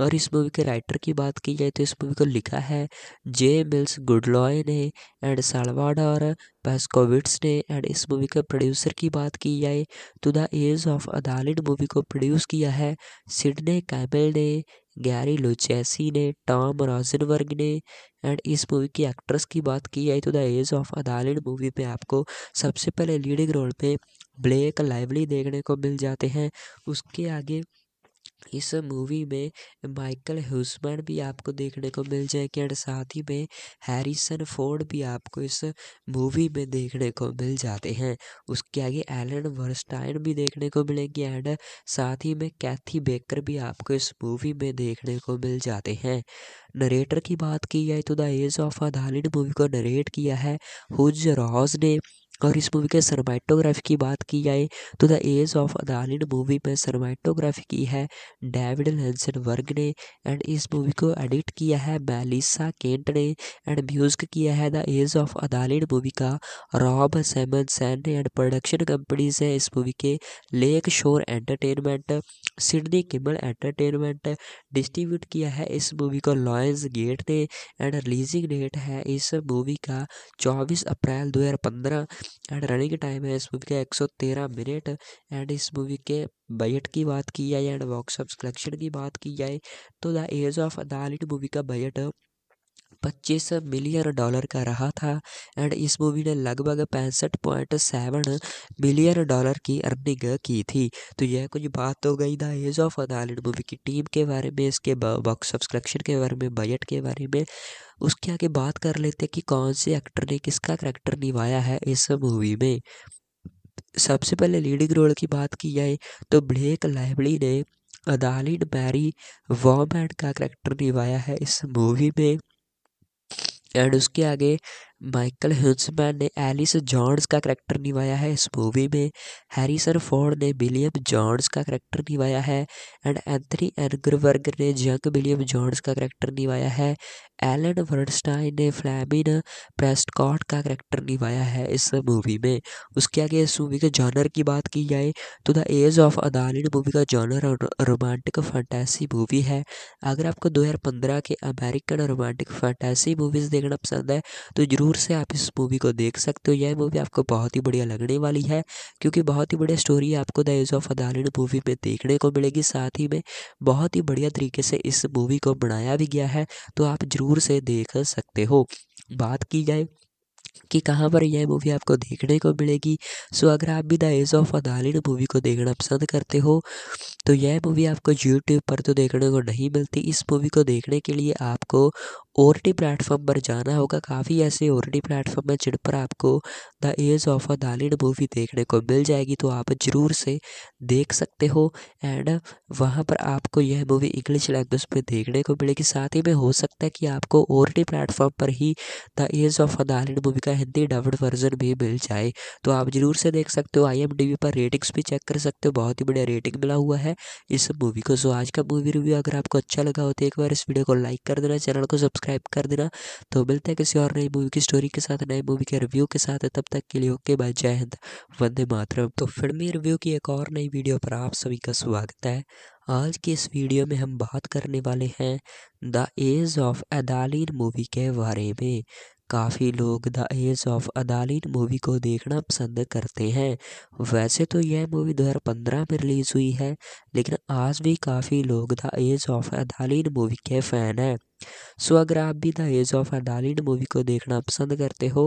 और इस मूवी के राइटर की बात की जाए तो इस मूवी को लिखा है जे मिल्स गुडलॉय ने एंड सालवाडोर पेस्कोविट्स ने एंड इस मूवी के प्रोड्यूसर की बात की जाए तो the age of Adaline movie को प्रोड्यूस किया है सिडने कैमल ने, गैरी लुचैसी ने, टॉम रॉजनवर्ग ने एंड इस मूवी की एक्ट्रेस की बात की जाए तो the age of Adaline movie में आपको सबसे पहले लीडिंग रोल पे ब्लैक लाइवली देखने को मिल जाते हैं। उसके आगे इस मूवी में माइकल ह्यूसमैन भी आपको देखने को मिल जाएँगे एंड साथ ही में हैरिसन फोर्ड भी आपको इस मूवी में देखने को मिल जाते हैं। उसके आगे एलन वर्स्टाइन भी देखने को मिलेंगे एंड साथ ही में कैथी बेकर भी आपको इस मूवी में देखने को मिल जाते हैं। नरेटर की बात की जाए तो the age of a movie को नरेट किया है। हुज रॉज ने और इस मूवी के सरमाइटोग्राफी की बात की जाए तो the age of Adaline movie में सरमाइटोग्राफी की है डेविड लेंसन वर्ग ने एंड इस मूवी को एडिट किया है मेलिसा केंट ने एंड म्यूज़िक किया है the age of Adaline movie का Rob Simonsen and production companies है इस मूवी के Lake Shore entertainment Sidney Kimmel entertainment distribute किया है इस मूवी को लॉयंस गेट ने एंड रिलीजिंग डेट है इस मूवी का चौबीस अप्रैल दो हज़ार पंद्रह। एंड रनिंग टाइम है इस मूवी का एक सौ तेरह मिनट। एंड इस मूवी के बजट की बात की जाए एंड बॉक्स ऑफ़ कलेक्शन की बात की जाए तो the age of Adaline movie का बजट पच्चीस मिलियन डॉलर का रहा था एंड इस मूवी ने लगभग पैंसठ पॉइंट सेवन मिलियन डॉलर की अर्निंग की थी। तो यह कुछ बात हो गई the age of Adaline movie की टीम के बारे में, इसके बॉक्स ऑफ़ कलेक्शन के बारे में बजट के बारे में। उसके आगे बात कर लेते हैं कि कौन से एक्टर ने किसका करेक्टर निभाया है इस मूवी में। सबसे पहले लीडिंग रोल की बात की जाए तो ब्लेक लाइवली ने अदालिन मैरी वॉमैन का करेक्टर निभाया है इस मूवी में। एंड उसके आगे माइकल ह्यूसमैन ने एलिस जॉन्स का करेक्टर निभाया है इस मूवी में। हैरिसन फोर्ड ने विलियम जॉन्स का करेक्टर निभाया है एंड एंथनी एनग्रवर्ग ने जंग विलियम जॉन्स का करेक्टर निभाया है। एलन वर्डस्टाइन ने फ्लैमिन प्रेस्टकॉट का करेक्टर निभाया है इस मूवी में। उसके आगे इस मूवी के जॉनर की बात की जाए तो the age of Adaline movie का जॉनर रोमांटिक फंटेसी मूवी है। अगर आपको 2015 के अमेरिकन रोमांटिक फंटेसी मूवीज़ देखना पसंद है तो ज़रूर से आप इस मूवी को देख सकते हो। यह मूवी आपको बहुत ही बढ़िया लगने वाली है, क्योंकि बहुत ही बढ़िया स्टोरी आपको the age of Adaline movie में देखने को मिलेगी। साथ ही में बहुत ही बढ़िया तरीके से इस मूवी को बनाया भी गया है तो आप ज़रूर से देख सकते हो। बात की जाए कि कहाँ पर यह मूवी आपको देखने को मिलेगी, सो अगर आप भी the age of Adaline movie को देखना पसंद करते हो तो यह मूवी आपको यूट्यूब पर तो देखने को नहीं मिलती। इस मूवी को देखने के लिए आपको ओ टी प्लेटफॉर्म पर जाना होगा। काफ़ी ऐसे ओ टी प्लेटफॉर्म है जिन पर आपको the age of Adaline movie देखने को मिल जाएगी तो आप ज़रूर से देख सकते हो। एंड वहाँ पर आपको यह मूवी इंग्लिश लैंग्वेज में देखने को मिलेगी। साथ ही में हो सकता है कि आपको ओ टी प्लेटफॉर्म पर ही the age of Adaline movie का हिंदी डब्ड वर्जन भी मिल जाए तो आप ज़रूर से देख सकते हो। आई पर रेटिंग्स भी चेक कर सकते हो। बहुत ही बढ़िया रेटिंग मिला हुआ है इस मूवी को। सो आज का मूवी रिव्यू अगर आपको अच्छा लगा हो तो एक बार इस वीडियो को लाइक कर देना चैनल को सब्सक्राइब कर देना। तो मिलते हैं किसी और नई मूवी की स्टोरी के साथ, नए मूवी के रिव्यू के साथ। तब तक के लिए ओके बाय जय हिंद, वंदे मातरम। तो फिल्मी रिव्यू की एक और नई वीडियो पर आप सभी का स्वागत है। आज की इस वीडियो में हम बात करने वाले हैं the age of Adaline movie के बारे में। काफ़ी लोग the age of Adaline movie को देखना पसंद करते हैं। वैसे तो यह मूवी 2015 में रिलीज़ हुई है, लेकिन आज भी काफ़ी लोग the age of Adaline movie के फ़ैन हैं। सो so, अगर आप भी the age of Adaline movie को देखना पसंद करते हो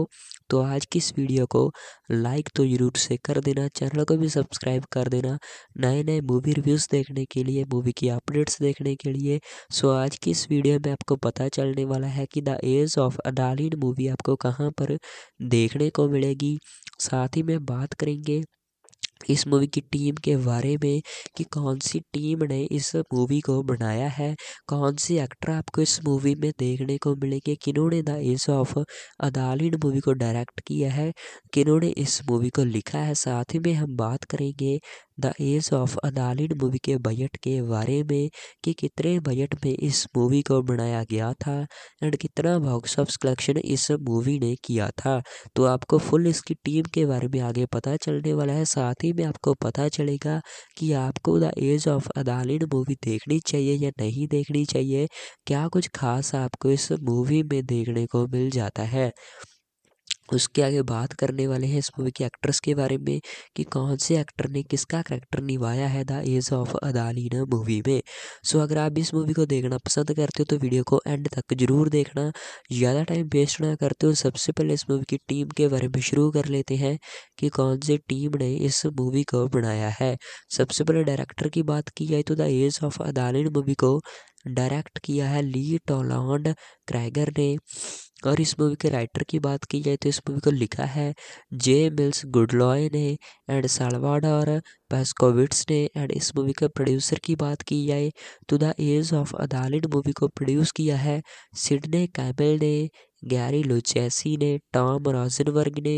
तो आज की इस वीडियो को लाइक तो ज़रूर से कर देना चैनल को भी सब्सक्राइब कर देना नए नए मूवी रिव्यूज़ देखने के लिए मूवी की अपडेट्स देखने के लिए। सो so, आज की इस वीडियो में आपको पता चलने वाला है कि the age of Adaline movie आपको कहाँ पर देखने को मिलेगी। साथ ही में बात करेंगे इस मूवी की टीम के बारे में कि कौन सी टीम ने इस मूवी को बनाया है, कौन सी एक्टर आपको इस मूवी में देखने को मिलेंगे, किन्होंने the age of Adaline movie को डायरेक्ट किया है, किन्होंने इस मूवी को लिखा है, साथ ही में हम बात करेंगे the age of Adaline movie के बजट के बारे में कि कितने बजट में इस मूवी को बनाया गया था एंड कितना बॉक्स ऑफ़ कलेक्शन इस मूवी ने किया था। तो आपको फुल इसकी टीम के बारे में आगे पता चलने वाला है। साथ ही में आपको पता चलेगा कि आपको the age of Adaline movie देखनी चाहिए या नहीं देखनी चाहिए। क्या कुछ खास आपको इस मूवी में देखने को मिल जाता है? उसके आगे बात करने वाले हैं इस मूवी के एक्ट्रेस के बारे में कि कौन से एक्टर ने किसका करेक्टर निभाया है the age of Adaline movie में। सो अगर आप इस मूवी को देखना पसंद करते हो तो वीडियो को एंड तक ज़रूर देखना। ज़्यादा टाइम वेस्ट ना करते हो, सबसे पहले इस मूवी की टीम के बारे में शुरू कर लेते हैं कि कौन सी टीम ने इस मूवी को बनाया है। सबसे पहले डायरेक्टर की बात की जाए तो the age of Adaline movie को डायरेक्ट किया है ली टोलॉन्ड क्रैगर ने। और इस मूवी के राइटर की बात की जाए तो इस मूवी को लिखा है जे मिल्स गुडलॉय ने एंड सालवाडोर पेस्कोविट्स ने एंड इस मूवी के प्रोड्यूसर की बात की जाए तो the age of Adaline movie को प्रोड्यूस किया है सिडने कैमल ने, गैरी लुचैसी ने, टॉम रॉजनवर्ग ने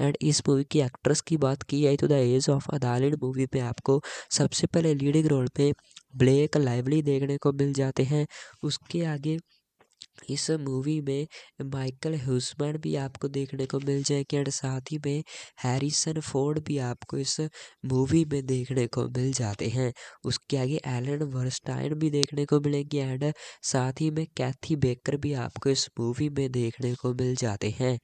एंड इस मूवी की एक्ट्रेस की बात की जाए तो the age of Adaline movie में आपको सबसे पहले लीडिंग रोल पे ब्लैक लाइवली देखने को मिल जाते हैं। उसके आगे इस मूवी में माइकल ह्यूसमैन भी आपको देखने को मिल जाएँगे एंड साथ ही में हैरिसन फोर्ड भी आपको इस मूवी में देखने को मिल जाते हैं। उसके आगे एलन वर्स्टाइन भी देखने को मिलेंगे एंड साथ ही में कैथी बेकर भी आपको इस मूवी में देखने को मिल जाते हैं।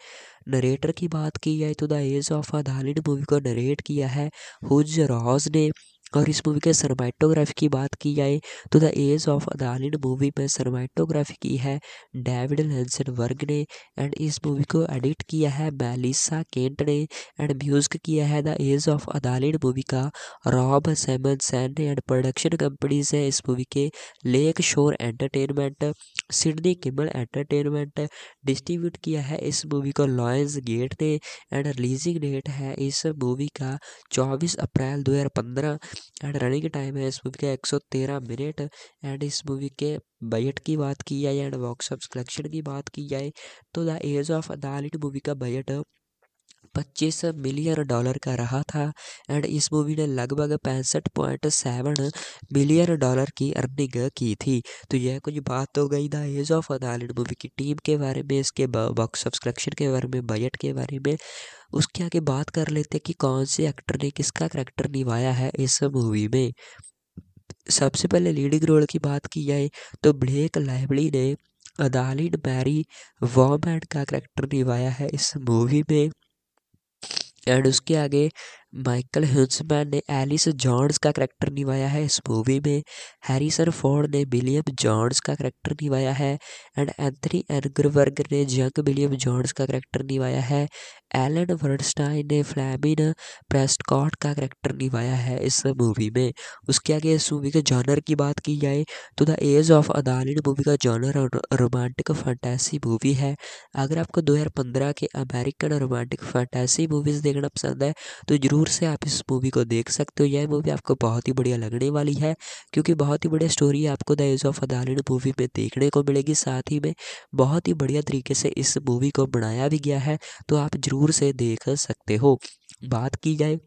नरेटर की बात की जाए तो the age of a movie को नरेट किया है हुज रॉज ने। और इस मूवी के सरमाइटोग्राफी की बात की जाए तो the age of Adaline movie में सरमाइटोग्राफी की है डेविड लेंसन वर्ग ने एंड इस मूवी को एडिट किया है मेलिसा केंट ने एंड म्यूज़िक किया है the age of Adaline movie का रॉब सेमन सैन ने एंड प्रोडक्शन कंपनीज़ है इस मूवी के Lakeshore entertainment Sidney Kimmel entertainment distribute किया है इस मूवी को लॉयंस गेट ने एंड रिलीजिंग डेट है इस मूवी का चौबीस अप्रैल दो हज़ार पंद्रह। एंड रनिंग टाइम है इस मूवी का एक सौ तेरह मिनट एंड इस मूवी के बजट की बात की जाए एंड बॉक्स ऑफ़ कलेक्शन की बात की जाए तो the age of Adaline movie का बजट पच्चीस मिलियन डॉलर का रहा था एंड इस मूवी ने लगभग पैंसठ पॉइंट सेवन मिलियन डॉलर की अर्निंग की थी। तो यह कुछ बात हो गई the age of Adaline movie की टीम के बारे में, इसके बॉक्स ऑफ़ कलेक्शन के बारे में बजट के बारे में, उसके आगे बात कर लेते कि कौन से एक्टर ने, किसका करेक्टर निभाया है इस मूवी में। सबसे पहले लीडिंग रोल की बात की जाए तो ब्लेक लाइवली ने अदालिन मैरी वॉमैन का करेक्टर निभाया है इस मूवी में। एंड उसके आगे माइकल ह्यूसमैन ने एलिस जॉन्स का करेक्टर निभाया है इस मूवी में। हैरिसन फोर्ड ने विलियम जॉन्स का करेक्टर निभाया है एंड एंथनी एनग्रवर्ग ने जंग विलियम जॉन्स का करेक्टर निभाया है। एलन वर्डस्टाइन ने फ्लैमिन प्रेस्टकॉट का करेक्टर निभाया है इस मूवी में। उसके आगे इस मूवी के जॉनर की बात की जाए तो the age of Adaline movie का जॉनर रोमांटिक फंटेसी मूवी है। अगर आपको 2015 के अमेरिकन रोमांटिक फंटेसी मूवीज़ देखना पसंद है तो ज़रूर से आप इस मूवी को देख सकते हो। यह मूवी आपको बहुत ही बढ़िया लगने वाली है, क्योंकि बहुत ही बढ़िया स्टोरी आपको the age of Adaline movie में देखने को मिलेगी। साथ ही में बहुत ही बढ़िया तरीके से इस मूवी को बनाया भी गया है तो आप ज़रूर से देख सकते हो। बात की जाए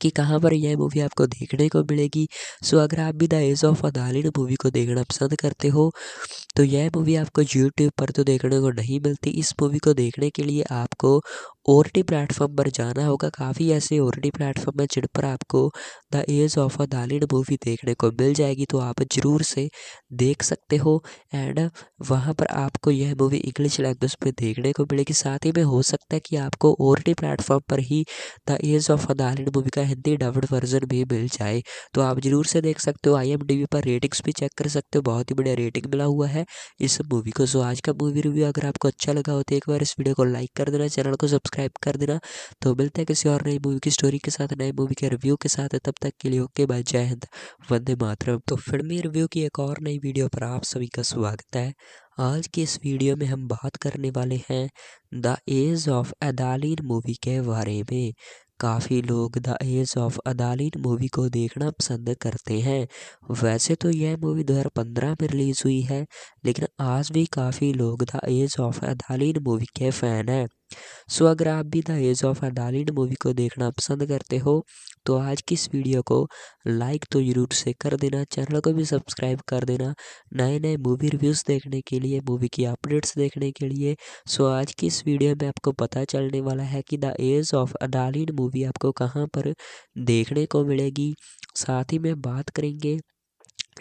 कि कहाँ पर यह मूवी आपको देखने को मिलेगी, सो अगर आप भी the age of Adaline movie को देखना पसंद करते हो तो यह मूवी आपको यूट्यूब पर तो देखने को नहीं मिलती। इस मूवी को देखने के लिए आपको ओ टी प्लेटफॉर्म पर जाना होगा। काफ़ी ऐसे ओ टी प्लेटफॉर्म है जिन पर आपको the age of Adaline movie देखने को मिल जाएगी। तो आप ज़रूर से देख सकते हो एंड वहाँ पर आपको यह मूवी इंग्लिश लैंग्वेज में देखने को मिलेगी। साथ ही में हो सकता है कि आपको ओ टी प्लेटफॉर्म पर ही the age of Adaline movie का हिंदी डब्ड वर्जन भी मिल जाए। तो आप ज़रूर से देख सकते हो। आई पर रेटिंग्स भी चेक कर सकते हो। बहुत ही बढ़िया रेटिंग मिला हुआ है इस मूवी को। सो आज का मूवी रिव्यू अगर आपको अच्छा लगा हो तो एक बार इस वीडियो को लाइक कर देना। चैनल को सब्सक्राइब कर देना। तो मिलते हैं किसी और नई मूवी की स्टोरी के साथ, नए मूवी के रिव्यू के साथ। तब तक के लिए ओके बाय जय हिंद, वंदे मातरम। तो फिल्मी रिव्यू की एक और नई वीडियो पर आप सभी का स्वागत है। आज की इस वीडियो में हम बात करने वाले हैं the age of Adaline movie के बारे में। काफ़ी लोग the age of Adaline movie को देखना पसंद करते हैं। वैसे तो यह मूवी 2015 में रिलीज़ हुई है, लेकिन आज भी काफ़ी लोग the age of Adaline movie के फ़ैन हैं। सो अगर आप भी the age of Adaline movie को देखना पसंद करते हो तो आज की इस वीडियो को लाइक तो ज़रूर से कर देना, चैनल को भी सब्सक्राइब कर देना। नए नए मूवी रिव्यूज़ देखने के लिए, मूवी की अपडेट्स देखने के लिए, सो आज की इस वीडियो में आपको पता चलने वाला है कि the age of Adaline movie आपको कहाँ पर देखने को मिलेगी। साथ ही में बात करेंगे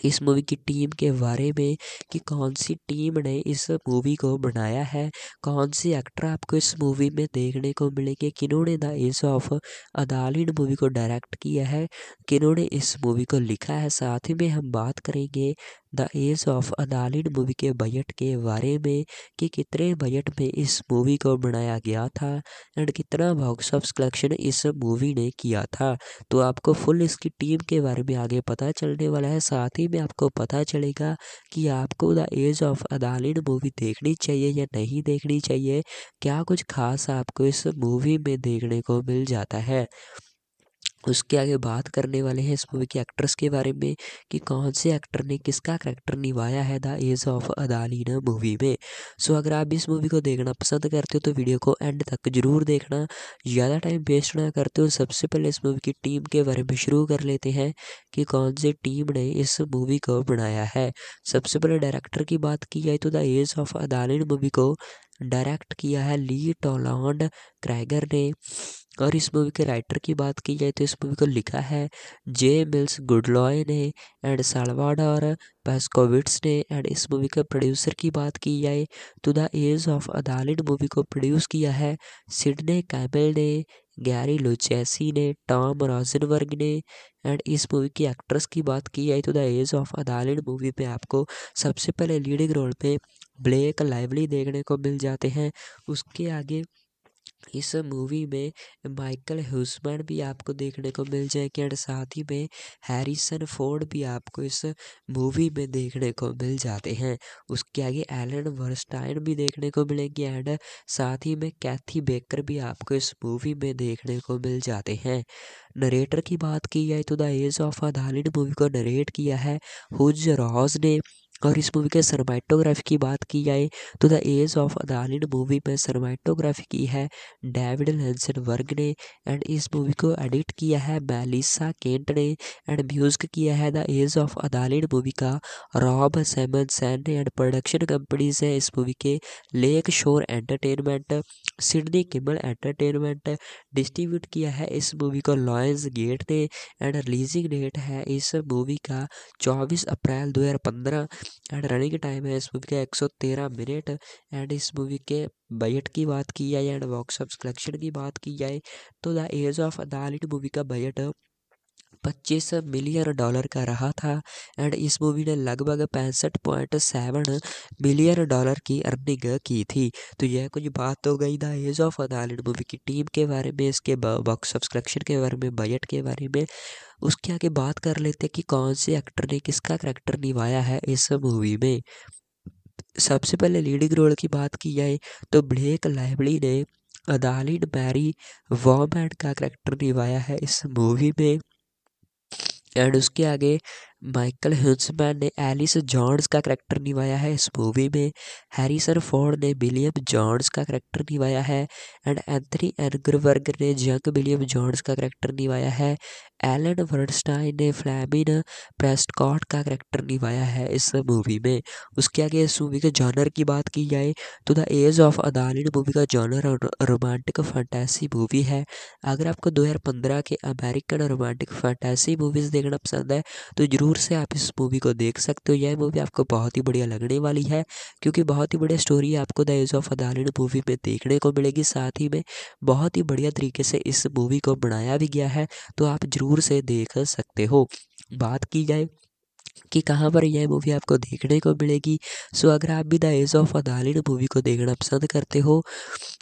इस मूवी की टीम के बारे में कि कौन सी टीम ने इस मूवी को बनाया है, कौन सी एक्टर आपको इस मूवी में देखने को मिलेंगे, किन्होंने the age of Adaline movie को डायरेक्ट किया है, किन्होंने इस मूवी को लिखा है, साथ ही में हम बात करेंगे the age of Adaline movie के बजट के बारे में कि कितने बजट में इस मूवी को बनाया गया था एंड कितना बॉक्स ऑफ़ कलेक्शन इस मूवी ने किया था। तो आपको फुल इसकी टीम के बारे में आगे पता चलने वाला है। साथ ही में आपको पता चलेगा कि आपको the age of Adaline movie देखनी चाहिए या नहीं देखनी चाहिए। क्या कुछ खास आपको इस मूवी में देखने को मिल जाता है? उसके आगे बात करने वाले हैं इस मूवी के एक्ट्रेस के बारे में कि कौन से एक्टर ने किसका करेक्टर निभाया है the age of Adaline movie में। सो अगर आप इस मूवी को देखना पसंद करते हो तो वीडियो को एंड तक ज़रूर देखना। ज़्यादा टाइम वेस्ट ना करते हो, सबसे पहले इस मूवी की टीम के बारे में शुरू कर लेते हैं कि कौन सी टीम ने इस मूवी को बनाया है। सबसे पहले डायरेक्टर की बात की जाए तो the age of Adaline movie को डायरेक्ट किया है ली टोलॉन्ड क्रैगर ने। और इस मूवी के राइटर की बात की जाए तो इस मूवी को लिखा है जे मिल्स गुडलॉय ने एंड सालवाडोर पेस्कोविट्स ने एंड इस मूवी के प्रोड्यूसर की बात की जाए तो the age of Adaline movie को प्रोड्यूस किया है सिडने कैबल ने, गैरी लुचैसी ने, टॉम रॉजनवर्ग ने एंड इस मूवी की एक्ट्रेस की बात की जाए तो the age of Adaline movie में आपको सबसे पहले लीडिंग रोल पे ब्लेक लाइवली देखने को मिल जाते हैं। उसके आगे इस मूवी में माइकल ह्यूसमैन भी आपको देखने को मिल जाएँगे एंड साथ ही में हैरिसन फोर्ड भी आपको इस मूवी में देखने को मिल जाते हैं। उसके आगे एलन वर्स्टाइन भी देखने को मिलेंगे एंड साथ ही में कैथी बेकर भी आपको इस मूवी में देखने को मिल जाते हैं। नरेटर की बात की जाए तो the age of Adaline movie को नरेट किया है। हुज रॉज ने और इस मूवी के सरमाइटोग्राफी की बात की जाए तो the age of Adaline movie में सरमाइटोग्राफी की है डेविड लेंसन वर्ग ने एंड इस मूवी को एडिट किया है मेलिसा केंट ने एंड म्यूज़िक किया है the age of Adaline movie का रॉब सेमन सैन ने एंड प्रोडक्शन कंपनीज़ है इस मूवी के Lakeshore entertainment Sidney Kimmel entertainment distribute किया है इस मूवी को लॉयंस गेट ने एंड रिलीजिंग डेट है इस मूवी का चौबीस अप्रैल दो हज़ार पंद्रह। एंड रनिंग टाइम है इस मूवी का एक सौ तेरह मिनट एंड इस मूवी के बजट की बात की जाए एंड बॉक्स ऑफ़ कलेक्शन की बात की जाए तो the age of Adaline movie का बजट पच्चीस मिलियन डॉलर का रहा था एंड इस मूवी ने लगभग पैंसठ पॉइंट सेवन मिलियन डॉलर की अर्निंग की थी। तो यह कुछ बात हो गई the age of Adaline movie की टीम के बारे में, इसके बॉक्स ऑफ़ कलेक्शन के बारे में बजट के बारे में। उसके आगे बात कर लेते हैं कि कौन से एक्टर ने, किसका करेक्टर निभाया है इस मूवी में। सबसे पहले लीडिंग रोल की बात की जाए तो ब्लेक लाइवली ने अदालिन मैरी वॉमैन का करेक्टर निभाया है इस मूवी में। एंड उसके आगे माइकल ह्यूसमैन ने एलिस जॉन्स का करेक्टर निभाया है इस मूवी में। हैरिसन फोर्ड ने विलियम जॉन्स का करेक्टर निभाया है एंड एंथनी एनग्रवर्ग ने यंग विलियम जॉन्स का करेक्टर निभाया है। एलन वर्डस्टाइन ने फ्लैमिन प्रेस्टकॉट का करेक्टर निभाया है इस मूवी में। उसके आगे इस मूवी के जॉनर की बात की जाए तो the age of Adaline movie का जॉनर रोमांटिक फंटेसी मूवी है। अगर आपको 2015 के अमेरिकन रोमांटिक फंटेसी मूवीज़ देखना पसंद है तो ज़रूर दूर से आप इस मूवी को देख सकते हो। यह मूवी आपको बहुत ही बढ़िया लगने वाली है, क्योंकि बहुत ही बढ़िया स्टोरी आपको the age of Adaline movie में देखने को मिलेगी। साथ ही में बहुत ही बढ़िया तरीके से इस मूवी को बनाया भी गया है तो आप ज़रूर से देख सकते हो। बात की जाए कि कहाँ पर यह मूवी आपको देखने को मिलेगी, सो अगर आप भी the age of Adaline movie को देखना पसंद करते हो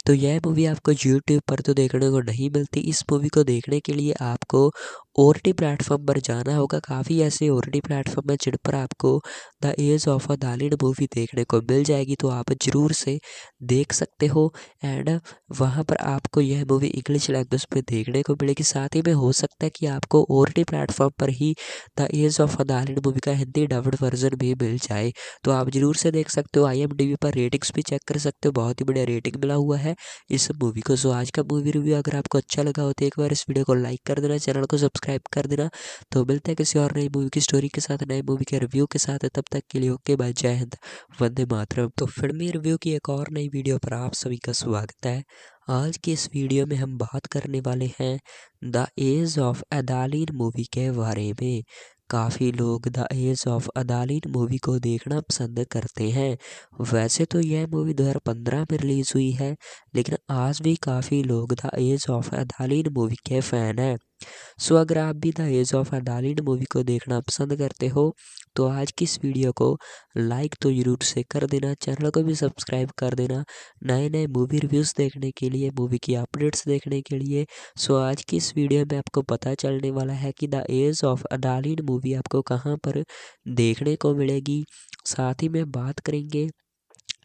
तो यह मूवी आपको यूट्यूब पर तो देखने को नहीं मिलती। इस मूवी को देखने के लिए आपको ओ टी प्लेटफॉर्म पर जाना होगा। काफ़ी ऐसे ओ टी प्लेटफॉर्म है जिन पर आपको the age of Adaline movie देखने को मिल जाएगी। तो आप ज़रूर से देख सकते हो एंड वहाँ पर आपको यह मूवी इंग्लिश लैंग्वेज में देखने को मिलेगी। साथ ही में हो सकता है कि आपको ओ टी प्लेटफॉर्म पर ही the age of Adaline movie का हिंदी डब्ड वर्जन भी मिल जाए। तो आप ज़रूर से देख सकते हो। आई पर रेटिंग्स भी चेक कर सकते हो। बहुत ही बढ़िया रेटिंग मिला हुआ है इस मूवी को। सो आज का मूवी रिव्यू अगर आपको अच्छा लगा हो तो एक बार इस वीडियो को लाइक कर देना। चैनल को सब्सक्राइब कर देना। तो मिलते हैं किसी और नई मूवी की स्टोरी के साथ, नए मूवी के रिव्यू के साथ। तब तक के लिए ओके बाय जय हिंद, वंदे मातरम। तो फिल्मी रिव्यू की एक और नई वीडियो पर आप सभी का स्वागत है। आज की इस वीडियो में हम बात करने वाले हैं the age of Adaline movie के बारे में। काफ़ी लोग the age of Adaline movie को देखना पसंद करते हैं। वैसे तो यह मूवी 2015 में रिलीज़ हुई है, लेकिन आज भी काफ़ी लोग the age of Adaline movie के फ़ैन हैं। सो अगर आप भी the age of Adaline movie को देखना पसंद करते हो तो आज की इस वीडियो को लाइक तो ज़रूर से कर देना, चैनल को भी सब्सक्राइब कर देना नए नए मूवी रिव्यूज़ देखने के लिए, मूवी की अपडेट्स देखने के लिए। सो आज की इस वीडियो में आपको पता चलने वाला है कि the age of Adaline movie आपको कहाँ पर देखने को मिलेगी। साथ ही में बात करेंगे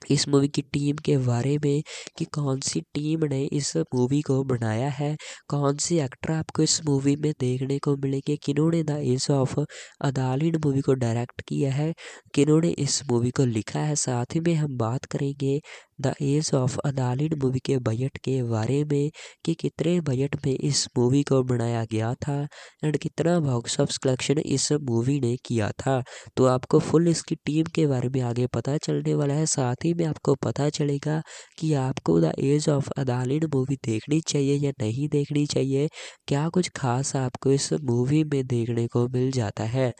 इस मूवी की टीम के बारे में कि कौन सी टीम ने इस मूवी को बनाया है, कौन सी एक्टर आपको इस मूवी में देखने को मिलेंगे, किन्होंने the age of Adaline movie को डायरेक्ट किया है, किन्होंने इस मूवी को लिखा है, साथ ही में हम बात करेंगे the age of Adaline movie के बजट के बारे में कि कितने बजट में इस मूवी को बनाया गया था एंड कितना बॉक्स ऑफ़िस कलेक्शन इस मूवी ने किया था। तो आपको फुल इसकी टीम के बारे में आगे पता चलने वाला है। साथ ही में आपको पता चलेगा कि आपको the age of Adaline movie देखनी चाहिए या नहीं देखनी चाहिए। क्या कुछ खास आपको इस मूवी में देखने को मिल जाता है?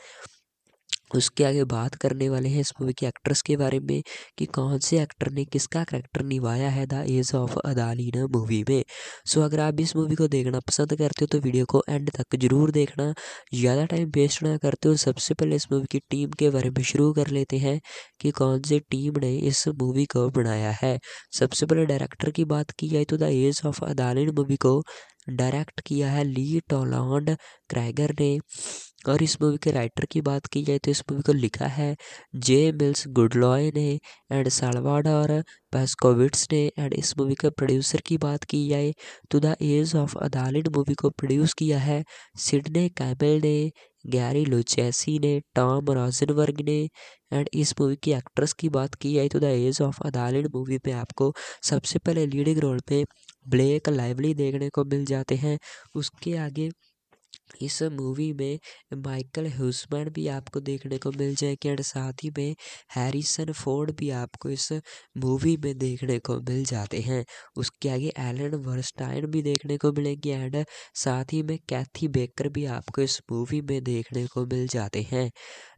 उसके आगे बात करने वाले हैं इस मूवी के एक्ट्रेस के बारे में कि कौन से एक्टर ने किसका करेक्टर निभाया है the age of Adaline movie में। सो अगर आप इस मूवी को देखना पसंद करते हो तो वीडियो को एंड तक ज़रूर देखना। ज़्यादा टाइम वेस्ट ना करते हो, सबसे पहले इस मूवी की टीम के बारे में शुरू कर लेते हैं कि कौन सी टीम ने इस मूवी को बनाया है। सबसे पहले डायरेक्टर की बात की जाए तो the age of Adaline movie को डायरेक्ट किया है ली टोलॉन्ड क्रैगर ने। और इस मूवी के राइटर की बात की जाए तो इस मूवी को लिखा है जे मिल्स गुडलॉय ने एंड सालवाडोर पेस्कोविट्स ने एंड इस मूवी के प्रोड्यूसर की बात की जाए तो the age of Adaline movie को प्रोड्यूस किया है सिडने कैमल ने, गैरी लुचैसी ने, टॉम रॉजनवर्ग ने एंड इस मूवी की एक्ट्रेस की बात की जाए तो the age of Adaline movie में आपको सबसे पहले लीडिंग रोल पे ब्लैक लाइवली देखने को मिल जाते हैं। उसके आगे इस मूवी में माइकल ह्यूसमैन भी आपको देखने को मिल जाएँगे एंड साथ ही में हैरिसन फोर्ड भी आपको इस मूवी में देखने को मिल जाते हैं। उसके आगे एलन वर्स्टाइन भी देखने को मिलेंगे एंड साथ ही में कैथी बेकर भी आपको इस मूवी में देखने को मिल जाते हैं।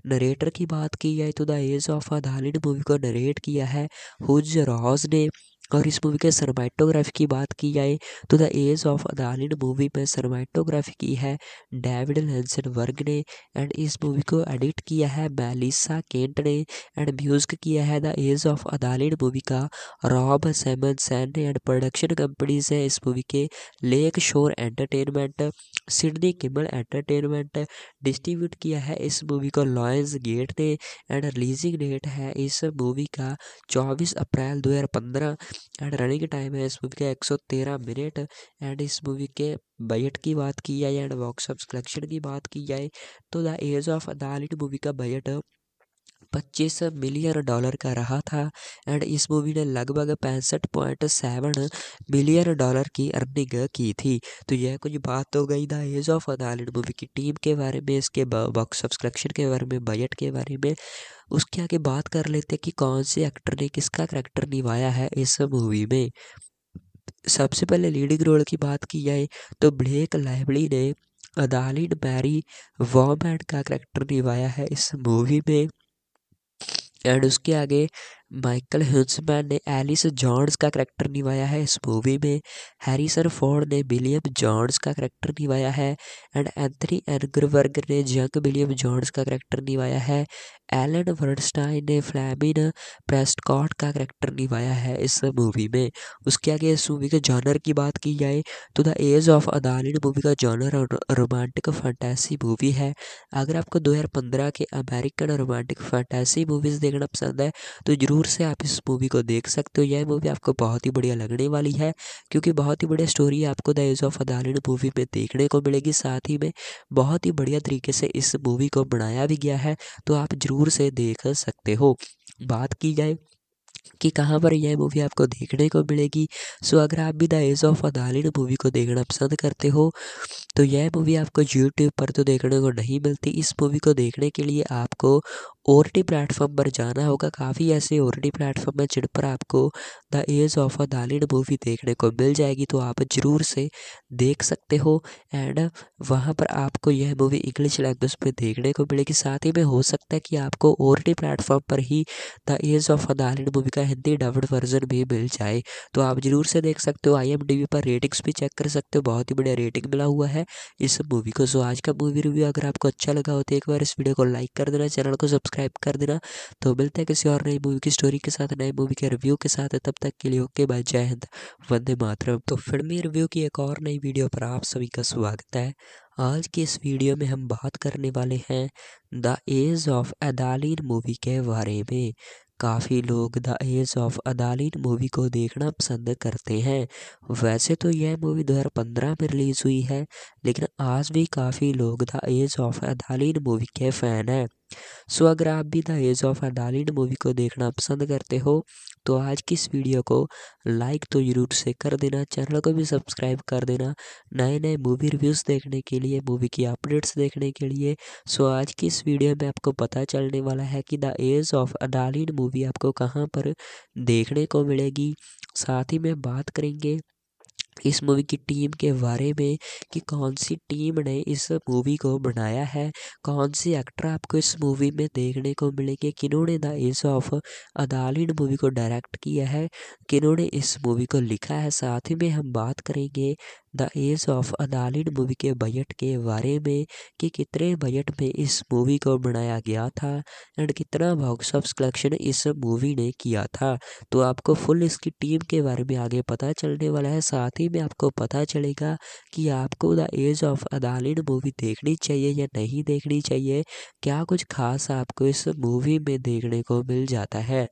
नरेटर की बात की जाए तो the age of Adaline movie को नरेट किया है। हुज रॉज ने और इस मूवी के सरमाइटोग्राफी की बात की जाए तो the age of Adaline movie में सरमाइटोग्राफी की है डेविड लेंसन वर्ग ने एंड इस मूवी को एडिट किया है मेलिसा केंट ने एंड म्यूज़िक किया है the age of Adaline movie का रॉब सेमन सैन ने एंड प्रोडक्शन कंपनीज़ है इस मूवी के Lakeshore entertainment Sidney Kimmel entertainment distribute किया है इस मूवी को लॉयंस गेट ने एंड रिलीजिंग डेट है इस मूवी का 24 अप्रैल 2015 एंड रनिंग टाइम है इस मूवी का 113 मिनट एंड इस मूवी के बजट की बात की जाए एंड बॉक्स ऑफ़ कलेक्शन की बात की जाए तो the age of Adaline movie का बजट पच्चीस मिलियन डॉलर का रहा था एंड इस मूवी ने लगभग पैंसठ पॉइंट सेवन मिलियन डॉलर की अर्निंग की थी। तो यह कुछ बात हो गई the age of Adaline movie की टीम के बारे में, इसके बॉक्स ऑफ़ कलेक्शन के बारे में बजट के बारे में। उसके आगे बात कर लेते हैं कि कौन से एक्टर ने, किसका करेक्टर निभाया है इस मूवी में। सबसे पहले लीडिंग रोल की बात की जाए तो ब्लेक लाइवली ने अदालिन मैरी वॉमैन का करेक्टर निभाया है इस मूवी में। एंड उसके आगे माइकल हिंसमैन ने एलिस जॉन्स का करेक्टर निभाया है। इस मूवी में हैरिसन फोर्ड ने विलियम जॉन्स का करेक्टर निभाया है एंड एंथनी एनग्रवर्ग ने जंग विलियम जॉन्स का करेक्टर निभाया है। एलन वर्डस्टाइन ने फ्लैमिन प्रेस्टकॉट का करेक्टर निभाया है इस मूवी में। उसके आगे इस मूवी के जॉनर की बात की जाए तो the age of Adaline movie का जॉनर रोमांटिक फंटेसी मूवी है। अगर आपको 2015 के अमेरिकन रोमांटिक फंटेसी मूवीज़ देखना पसंद है तो ज़रूर से आप इस मूवी को देख सकते हो। यह मूवी आपको बहुत ही बढ़िया लगने वाली है, क्योंकि बहुत ही बढ़िया स्टोरी आपको the age of Adaline movie में देखने को मिलेगी। साथ ही में बहुत ही बढ़िया तरीके से इस मूवी को बनाया भी गया है तो आप ज़रूर से देख सकते हो। बात की जाए कि कहाँ पर यह मूवी आपको देखने को मिलेगी, सो अगर आप भी the age of Adaline movie को देखना पसंद करते हो तो यह मूवी आपको यूट्यूब पर तो देखने को नहीं मिलती। इस मूवी को देखने के लिए आपको ओ टी प्लेटफॉर्म पर जाना होगा। काफ़ी ऐसे ओ टी प्लेटफॉर्म है जिन पर आपको the age of Adaline movie देखने को मिल जाएगी। तो आप ज़रूर से देख सकते हो एंड वहाँ पर आपको यह मूवी इंग्लिश लैंग्वेज में देखने को मिलेगी। साथ ही में हो सकता है कि आपको ओ टी प्लेटफॉर्म पर ही the age of Adaline movie का हिंदी डब्ड वर्जन भी मिल जाए। तो आप ज़रूर से देख सकते हो। आई पर रेटिंग्स भी चेक कर सकते हो। बहुत ही बढ़िया रेटिंग मिला हुआ है इस मूवी को। सो आज का मूवी रिव्यू अगर आपको अच्छा लगा हो तो एक बार इस वीडियो को लाइक कर देना। चैनल को सब्सक्राइब सब्सक्राइब कर देना। तो मिलते हैं किसी और नई मूवी की स्टोरी के साथ नई मूवी के रिव्यू के साथ। तब तक के लिए ओके बाय जय हिंद, वंदे मातरम। तो फिल्मी रिव्यू की एक और नई वीडियो पर आप सभी का स्वागत है। आज की इस वीडियो में हम बात करने वाले हैं the age of Adaline movie के बारे में। काफ़ी लोग the age of Adaline movie को देखना पसंद करते हैं। वैसे तो यह मूवी 2015 में रिलीज़ हुई है, लेकिन आज भी काफ़ी लोग the age of Adaline movie के फ़ैन हैं। सो अगर आप भी the age of Adaline movie को देखना पसंद करते हो तो आज की इस वीडियो को लाइक तो ज़रूर से कर देना, चैनल को भी सब्सक्राइब कर देना नए नए मूवी रिव्यूज़ देखने के लिए मूवी की अपडेट्स देखने के लिए। सो आज की इस वीडियो में आपको पता चलने वाला है कि the age of Adaline movie आपको कहाँ पर देखने को मिलेगी। साथ ही में बात करेंगे इस मूवी की टीम के बारे में कि कौन सी टीम ने इस मूवी को बनाया है, कौन सी एक्टर आपको इस मूवी में देखने को मिलेंगे, किन्होंने the age of Adaline movie को डायरेक्ट किया है, किन्होंने इस मूवी को लिखा है, साथ ही में हम बात करेंगे the age of Adaline movie के बजट के बारे में कि कितने बजट में इस मूवी को बनाया गया था एंड कितना बॉक्स ऑफ़िस कलेक्शन इस मूवी ने किया था। तो आपको फुल इसकी टीम के बारे में आगे पता चलने वाला है। साथ ही में आपको पता चलेगा कि आपको the age of Adaline movie देखनी चाहिए या नहीं देखनी चाहिए, क्या कुछ खास आपको इस मूवी में देखने को मिल जाता है।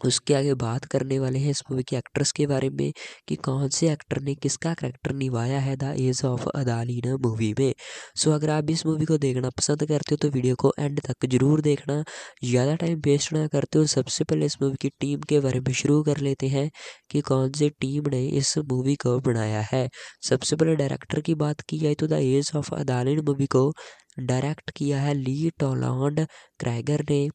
उसके आगे बात करने वाले हैं इस मूवी के एक्ट्रेस के बारे में कि कौन से एक्टर ने किसका करेक्टर निभाया है the age of Adaline movie में। सो अगर आप इस मूवी को देखना पसंद करते हो तो वीडियो को एंड तक ज़रूर देखना। ज़्यादा टाइम वेस्ट ना करते हो, सबसे पहले इस मूवी की टीम के बारे में शुरू कर लेते हैं कि कौन सी टीम ने इस मूवी को बनाया है। सबसे पहले डायरेक्टर की बात की जाए तो the age of Adaline movie को डायरेक्ट किया है ली टोलॉन्ड क्रैगर ने।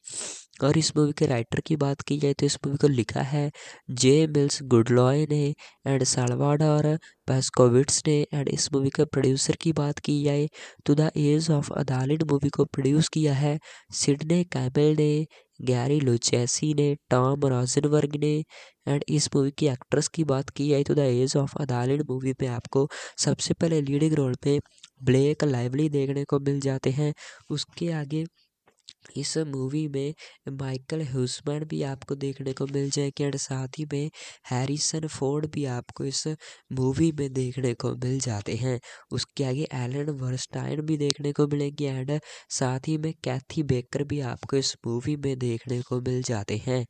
और इस मूवी के राइटर की बात की जाए तो इस मूवी को लिखा है जे मिल्स गुडलॉय ने एंड सालवाडोर पेस्कोविट्स ने एंड इस मूवी के प्रोड्यूसर की बात की जाए तो the age of Adaline movie को प्रोड्यूस किया है सिडने कैमल ने, गैरी लुचैसी ने, टॉम रॉजनवर्ग ने एंड इस मूवी की एक्ट्रेस की बात की जाए तो the age of Adaline movie में आपको सबसे पहले लीडिंग रोल पे ब्लैक लाइवली देखने को मिल जाते हैं। उसके आगे इस मूवी में माइकल ह्यूसमैन भी आपको देखने को मिल जाएँगे एंड साथ ही में हैरिसन फोर्ड भी आपको इस मूवी में देखने को मिल जाते हैं। उसके आगे एलन वर्स्टाइन भी देखने को मिलेंगे एंड साथ ही में कैथी बेकर भी आपको इस मूवी में देखने को मिल जाते हैं।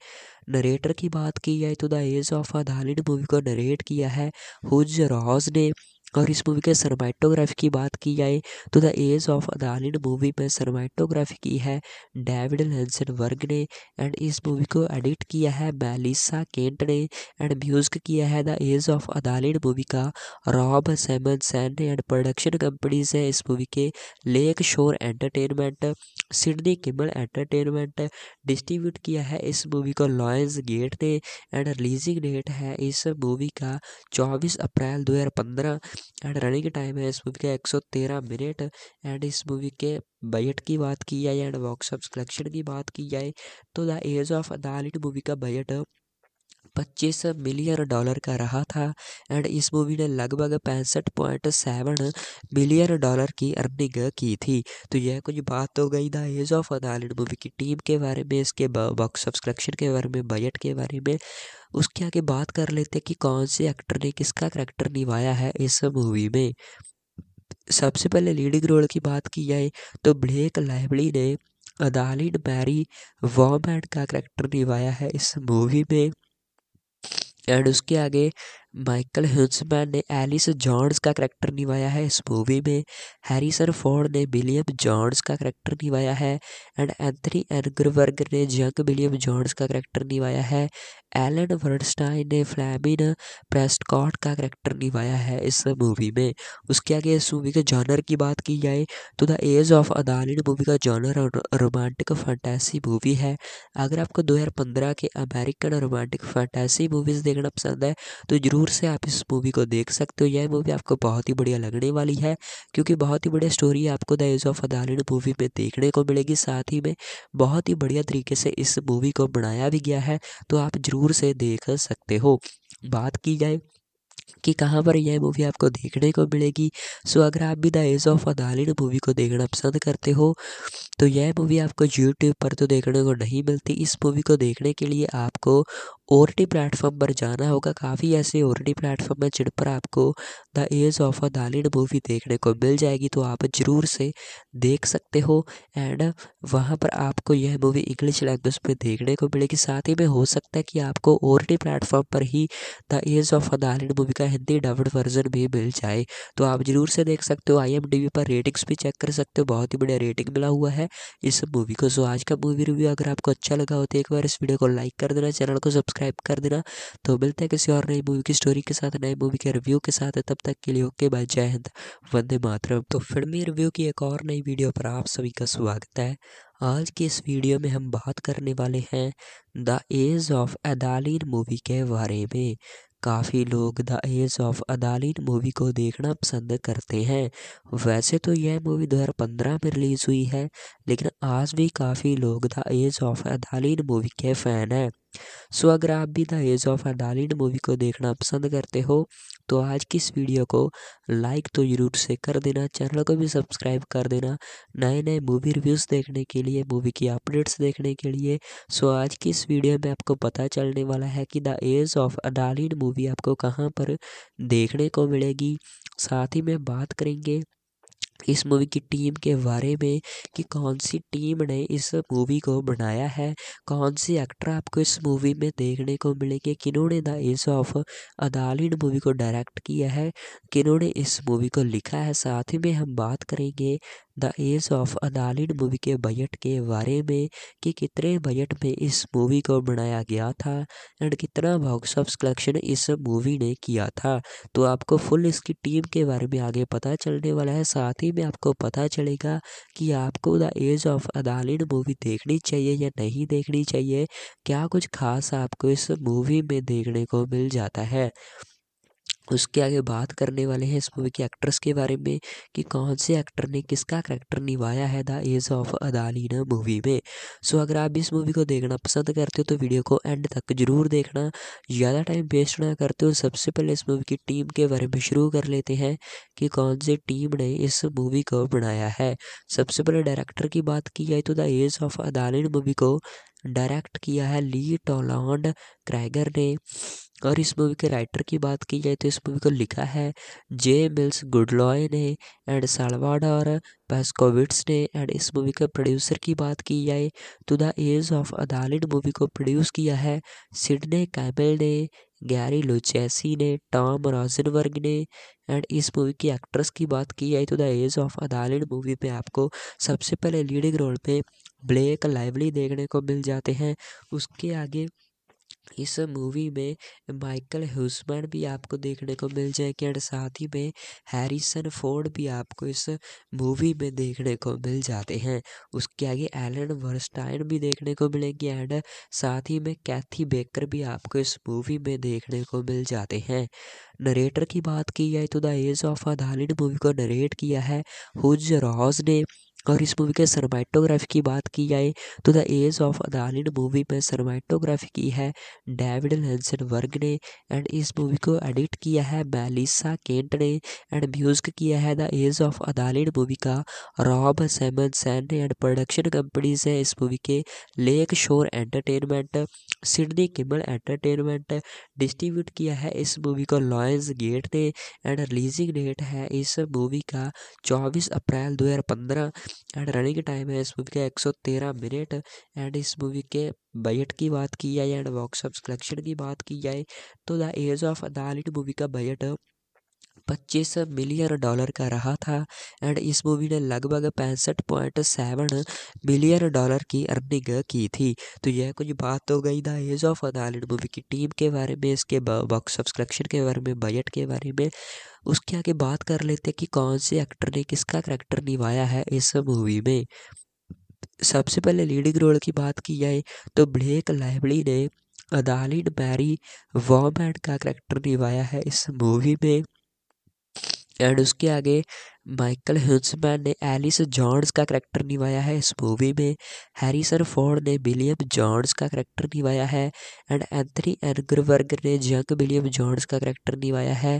नरेटर की बात की जाए तो the age of a movie को नरेट किया है। हुज रॉज ने और इस मूवी के सरमाइटोग्राफी की बात की जाए तो the age of Adaline movie में सरमाइटोग्राफी की है डेविड लेंसन वर्ग ने एंड इस मूवी को एडिट किया है मेलिसा केंट ने एंड म्यूज़िक किया है the age of Adaline movie का रॉब सैमन सैन ने एंड प्रोडक्शन कंपनीज़ है इस मूवी के Lakeshore Entertainment Sidney Kimmel Entertainment distribute किया है इस मूवी को लॉयंस गेट ने एंड रिलीजिंग डेट है इस मूवी का चौबीस अप्रैल दो हज़ार पंद्रह। एंड रनिंग टाइम है इस मूवी का एक सौ तेरह मिनट। एंड इस मूवी के बजट की बात की जाए एंड बॉक्स ऑफ़ कलेक्शन की बात की जाए तो the age of Adaline movie का बजट पच्चीस मिलियन डॉलर का रहा था एंड इस मूवी ने लगभग पैंसठ पॉइंट सेवन मिलियन डॉलर की अर्निंग की थी। तो यह कुछ बात हो गई the age of Adaline movie की टीम के बारे में, इसके बॉक्स ऑफ़ कलेक्शन के बारे में बजट के बारे में। उसके आगे बात कर लेते हैं कि कौन से एक्टर ने किसका करेक्टर निभाया है इस मूवी में। सबसे पहले लीडिंग रोल की बात की जाए तो ब्लेक लाइवली ने अदालिन मैरी वॉमैन का करेक्टर निभाया है इस मूवी में। एंड उसके आगे माइकल ह्यूसमैन ने एलिस जॉन्स का करेक्टर निभाया है। इस मूवी में हैरिसन फोर्ड ने विलियम जॉन्स का करेक्टर निभाया है एंड एंथनी एनग्रवर्ग ने जंग विलियम जॉन्स का करेक्टर निभाया है। एलन वर्डस्टाइन ने फ्लैमिन प्रेस्टकॉट का करेक्टर निभाया है इस मूवी में। उसके आगे इस मूवी के जॉनर की बात की जाए तो the age of Adaline movie का जॉनर रोमांटिक फंटेसी मूवी है। अगर आपको 2015 के अमेरिकन रोमांटिक फंटेसी मूवीज़ देखना पसंद है तो ज़रूर से आप इस मूवी को देख सकते हो। यह मूवी आपको बहुत ही बढ़िया लगने वाली है, क्योंकि बहुत ही बढ़िया स्टोरी आपको the age of Adaline movie में देखने को मिलेगी। साथ ही में बहुत ही बढ़िया तरीके से इस मूवी को बनाया भी गया है तो आप ज़रूर से देख सकते हो। बात की जाए कि कहाँ पर यह मूवी आपको देखने को मिलेगी, सो अगर आप भी the age of Adaline movie को देखना पसंद करते हो तो यह मूवी आपको यूट्यूब पर तो देखने को नहीं मिलती। इस मूवी को देखने के लिए आपको ओ प्लेटफॉर्म पर जाना होगा। काफ़ी ऐसे ओ प्लेटफॉर्म हैं जिन पर आपको the age of Adaline movie देखने को मिल जाएगी तो आप ज़रूर से देख सकते हो। एंड वहाँ पर आपको यह मूवी इंग्लिश लैंग्वेज में देखने को मिलेगी। साथ ही में हो सकता है कि आपको ओ प्लेटफॉर्म पर ही the age of Adaline movie का हिंदी डब्ड वर्जन भी मिल जाए तो आप ज़रूर से देख सकते हो। आई पर रेटिंग्स भी चेक कर सकते हो। बहुत ही बढ़िया रेटिंग मिला हुआ है इस मूवी को। सो आज का मूवी रिव्यू अगर आपको अच्छा लगा हो तो एक बार इस वीडियो को लाइक कर देना चैनल को सब्सक्राइब सब्सक्राइब कर देना। तो मिलते हैं किसी और नई मूवी की स्टोरी के साथ, नए मूवी के रिव्यू के साथ। तब तक के लिए ओके बाय जय हिंद, वंदे मातरम। तो फिल्मी रिव्यू की एक और नई वीडियो पर आप सभी का स्वागत है। आज की इस वीडियो में हम बात करने वाले हैं the age of Adaline movie के बारे में। काफ़ी लोग the age of Adaline movie को देखना पसंद करते हैं। वैसे तो यह मूवी 2015 में रिलीज़ हुई है, लेकिन आज भी काफ़ी लोग the age of Adaline movie के फ़ैन हैं। सो अगर आप भी the age of Adaline movie को देखना पसंद करते हो तो आज की इस वीडियो को लाइक तो ज़रूर से कर देना, चैनल को भी सब्सक्राइब कर देना नए नए मूवी रिव्यूज़ देखने के लिए, मूवी की अपडेट्स देखने के लिए। सो आज की इस वीडियो में आपको पता चलने वाला है कि the age of Adaline movie आपको कहाँ पर देखने को मिलेगी। साथ ही में बात करेंगे इस मूवी की टीम के बारे में कि कौन सी टीम ने इस मूवी को बनाया है, कौन सी एक्टर आपको इस मूवी में देखने को मिलेंगे, किन्होंने the age of Adaline movie को डायरेक्ट किया है, किन्होंने इस मूवी को लिखा है, साथ ही में हम बात करेंगे the age of Adaline movie के बजट के बारे में कि कितने बजट में इस मूवी को बनाया गया था एंड कितना बॉक्स ऑफ़ कलेक्शन इस मूवी ने किया था। तो आपको फुल इसकी टीम के बारे में आगे पता चलने वाला है। साथ ही में आपको पता चलेगा कि आपको the age of Adaline movie देखनी चाहिए या नहीं देखनी चाहिए, क्या कुछ खास आपको इस मूवी में देखने को मिल जाता है। उसके आगे बात करने वाले हैं इस मूवी के एक्ट्रेस के बारे में कि कौन से एक्टर ने किसका करेक्टर निभाया है the age of Adaline movie में। सो अगर आप इस मूवी को देखना पसंद करते हो तो वीडियो को एंड तक ज़रूर देखना। ज़्यादा टाइम वेस्ट ना करते हो, सबसे पहले इस मूवी की टीम के बारे में शुरू कर लेते हैं कि कौन सी टीम ने इस मूवी को बनाया है। सबसे पहले डायरेक्टर की बात की जाए तो the age of Adaline movie को डायरेक्ट किया है ली टोलॉन्ड क्रैगर ने। और इस मूवी के राइटर की बात की जाए तो इस मूवी को लिखा है जे मिल्स गुडलॉय ने एंड सालवाडोर पेस्कोविट्स ने एंड इस मूवी के प्रोड्यूसर की बात की जाए तो the age of Adaline movie को प्रोड्यूस किया है सिडने कैमल ने, गैरी लुचैसी ने, टॉम रॉजनवर्ग ने एंड इस मूवी की एक्ट्रेस की बात की जाए तो the age of Adaline movie पे आपको सबसे पहले लीडिंग रोल पे ब्लैक लाइवली देखने को मिल जाते हैं। उसके आगे इस मूवी में माइकल ह्यूसमैन भी आपको देखने को मिल जाएँगे एंड साथ ही में हैरिसन फोर्ड भी आपको इस मूवी में देखने को मिल जाते हैं। उसके आगे एलन वर्स्टाइन भी देखने को मिलेंगे एंड साथ ही में कैथी बेकर भी आपको इस मूवी में देखने को मिल जाते हैं। नरेटर की बात की जाए तो the age of a movie को नरेट किया है। हुज रॉज ने और इस मूवी के सरमाइटोग्राफी की बात की जाए तो the age of Adaline movie में सरमाइटोग्राफी की है डेविड लेंसन वर्ग ने एंड इस मूवी को एडिट किया है मेलिसा केंट ने एंड म्यूज़िक किया है the age of Adaline movie का रॉब सेमन सैन ने एंड प्रोडक्शन कंपनीज़ है इस मूवी के Lakeshore Entertainment Sidney Kimmel Entertainment distribute किया है इस मूवी को लॉयंस गेट ने एंड रिलीजिंग डेट है इस मूवी का चौबीस अप्रैल दो हज़ार पंद्रह। एंड रनिंग टाइम है इस मूवी का एक सौ तेरह मिनट एंड इस मूवी के बजट की बात की जाए एंड बॉक्स ऑफ़ कलेक्शन की बात की जाए तो the age of Adaline movie का बजट पच्चीस मिलियन डॉलर का रहा था एंड इस मूवी ने लगभग पैंसठ पॉइंट सेवन मिलियन डॉलर की अर्निंग की थी। तो यह कुछ बात हो गई the age of Adaline movie की टीम के बारे में, इसके बॉक्स ऑफ़ कलेक्शन के बारे में बजट के बारे में, उसके आगे बात कर लेते हैं कि कौन से एक्टर ने किसका करेक्टर निभाया है इस मूवी में। सबसे पहले लीडिंग रोल की बात की जाए तो ब्लेक लाइवली ने अदालिन मैरी वॉमैन का करेक्टर निभाया है इस मूवी में। एंड उसके आगे माइकल ह्यूसमैन ने एलिस जॉन्स का करेक्टर निभाया है। इस मूवी में हैरिसन फोर्ड ने विलियम जॉन्स का करेक्टर निभाया है एंड एंथनी एनग्रवर्ग ने जंग विलियम जॉन्स का करेक्टर निभाया है।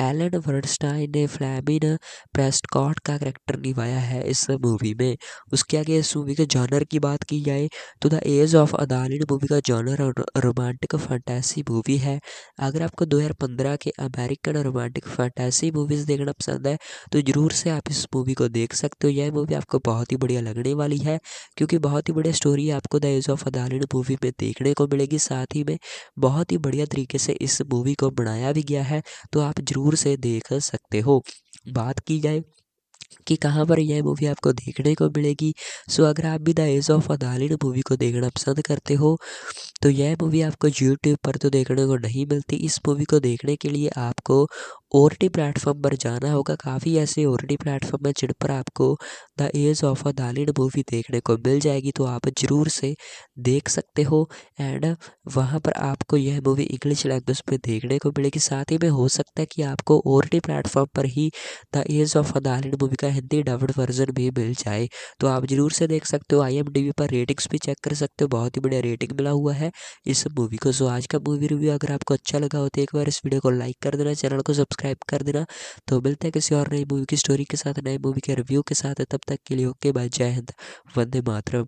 एलन वर्डस्टाइन ने फ्लैमिन प्रेस्टकॉट का करेक्टर निभाया है इस मूवी में। उसके आगे इस मूवी के जॉनर की बात की जाए तो the age of Adaline movie का जॉनर रोमांटिक फंटेसी मूवी है। अगर आपको 2015 के अमेरिकन रोमांटिक फंटेसी मूवीज़ देखना पसंद है तो ज़रूर से आप इस मूवी को देख सकते हो। यह मूवी आपको बहुत ही बढ़िया लगने वाली है, क्योंकि बहुत ही बढ़िया स्टोरी आपको the age of Adaline movie में देखने को मिलेगी। साथ ही में बहुत ही बढ़िया तरीके से इस मूवी को बनाया भी गया है तो आप ज़रूर से देख सकते हो। बात की जाए कि कहाँ पर यह मूवी आपको देखने को मिलेगी, सो अगर आप भी the age of Adaline movie को देखना पसंद करते हो तो यह मूवी आपको यूट्यूब पर तो देखने को नहीं मिलती। इस मूवी को देखने के लिए आपको ओ टी प्लेटफॉर्म पर जाना होगा। काफ़ी ऐसे ओ टी प्लेटफॉर्म है जिन पर आपको the age of Adaline movie देखने को मिल जाएगी। तो आप ज़रूर से देख सकते हो एंड वहाँ पर आपको यह मूवी इंग्लिश लैंग्वेज में देखने को मिलेगी। साथ ही में हो सकता है कि आपको ओ टी प्लेटफॉर्म पर ही the age of Adaline movie का हिंदी डब्ड वर्जन भी मिल जाए। तो आप ज़रूर से देख सकते हो। आई पर रेटिंग्स भी चेक कर सकते हो। बहुत ही बढ़िया रेटिंग मिला हुआ है इस मूवी को। सो आज का मूवी रिव्यू अगर आपको अच्छा लगा हो तो एक बार इस वीडियो को लाइक कर देना। चैनल को सब्सक्राइब कर देना। तो मिलते हैं किसी और नई मूवी की स्टोरी के साथ नए मूवी के रिव्यू के साथ। तब तक के लिए ओके बाय जय हिंद, वंदे मातरम।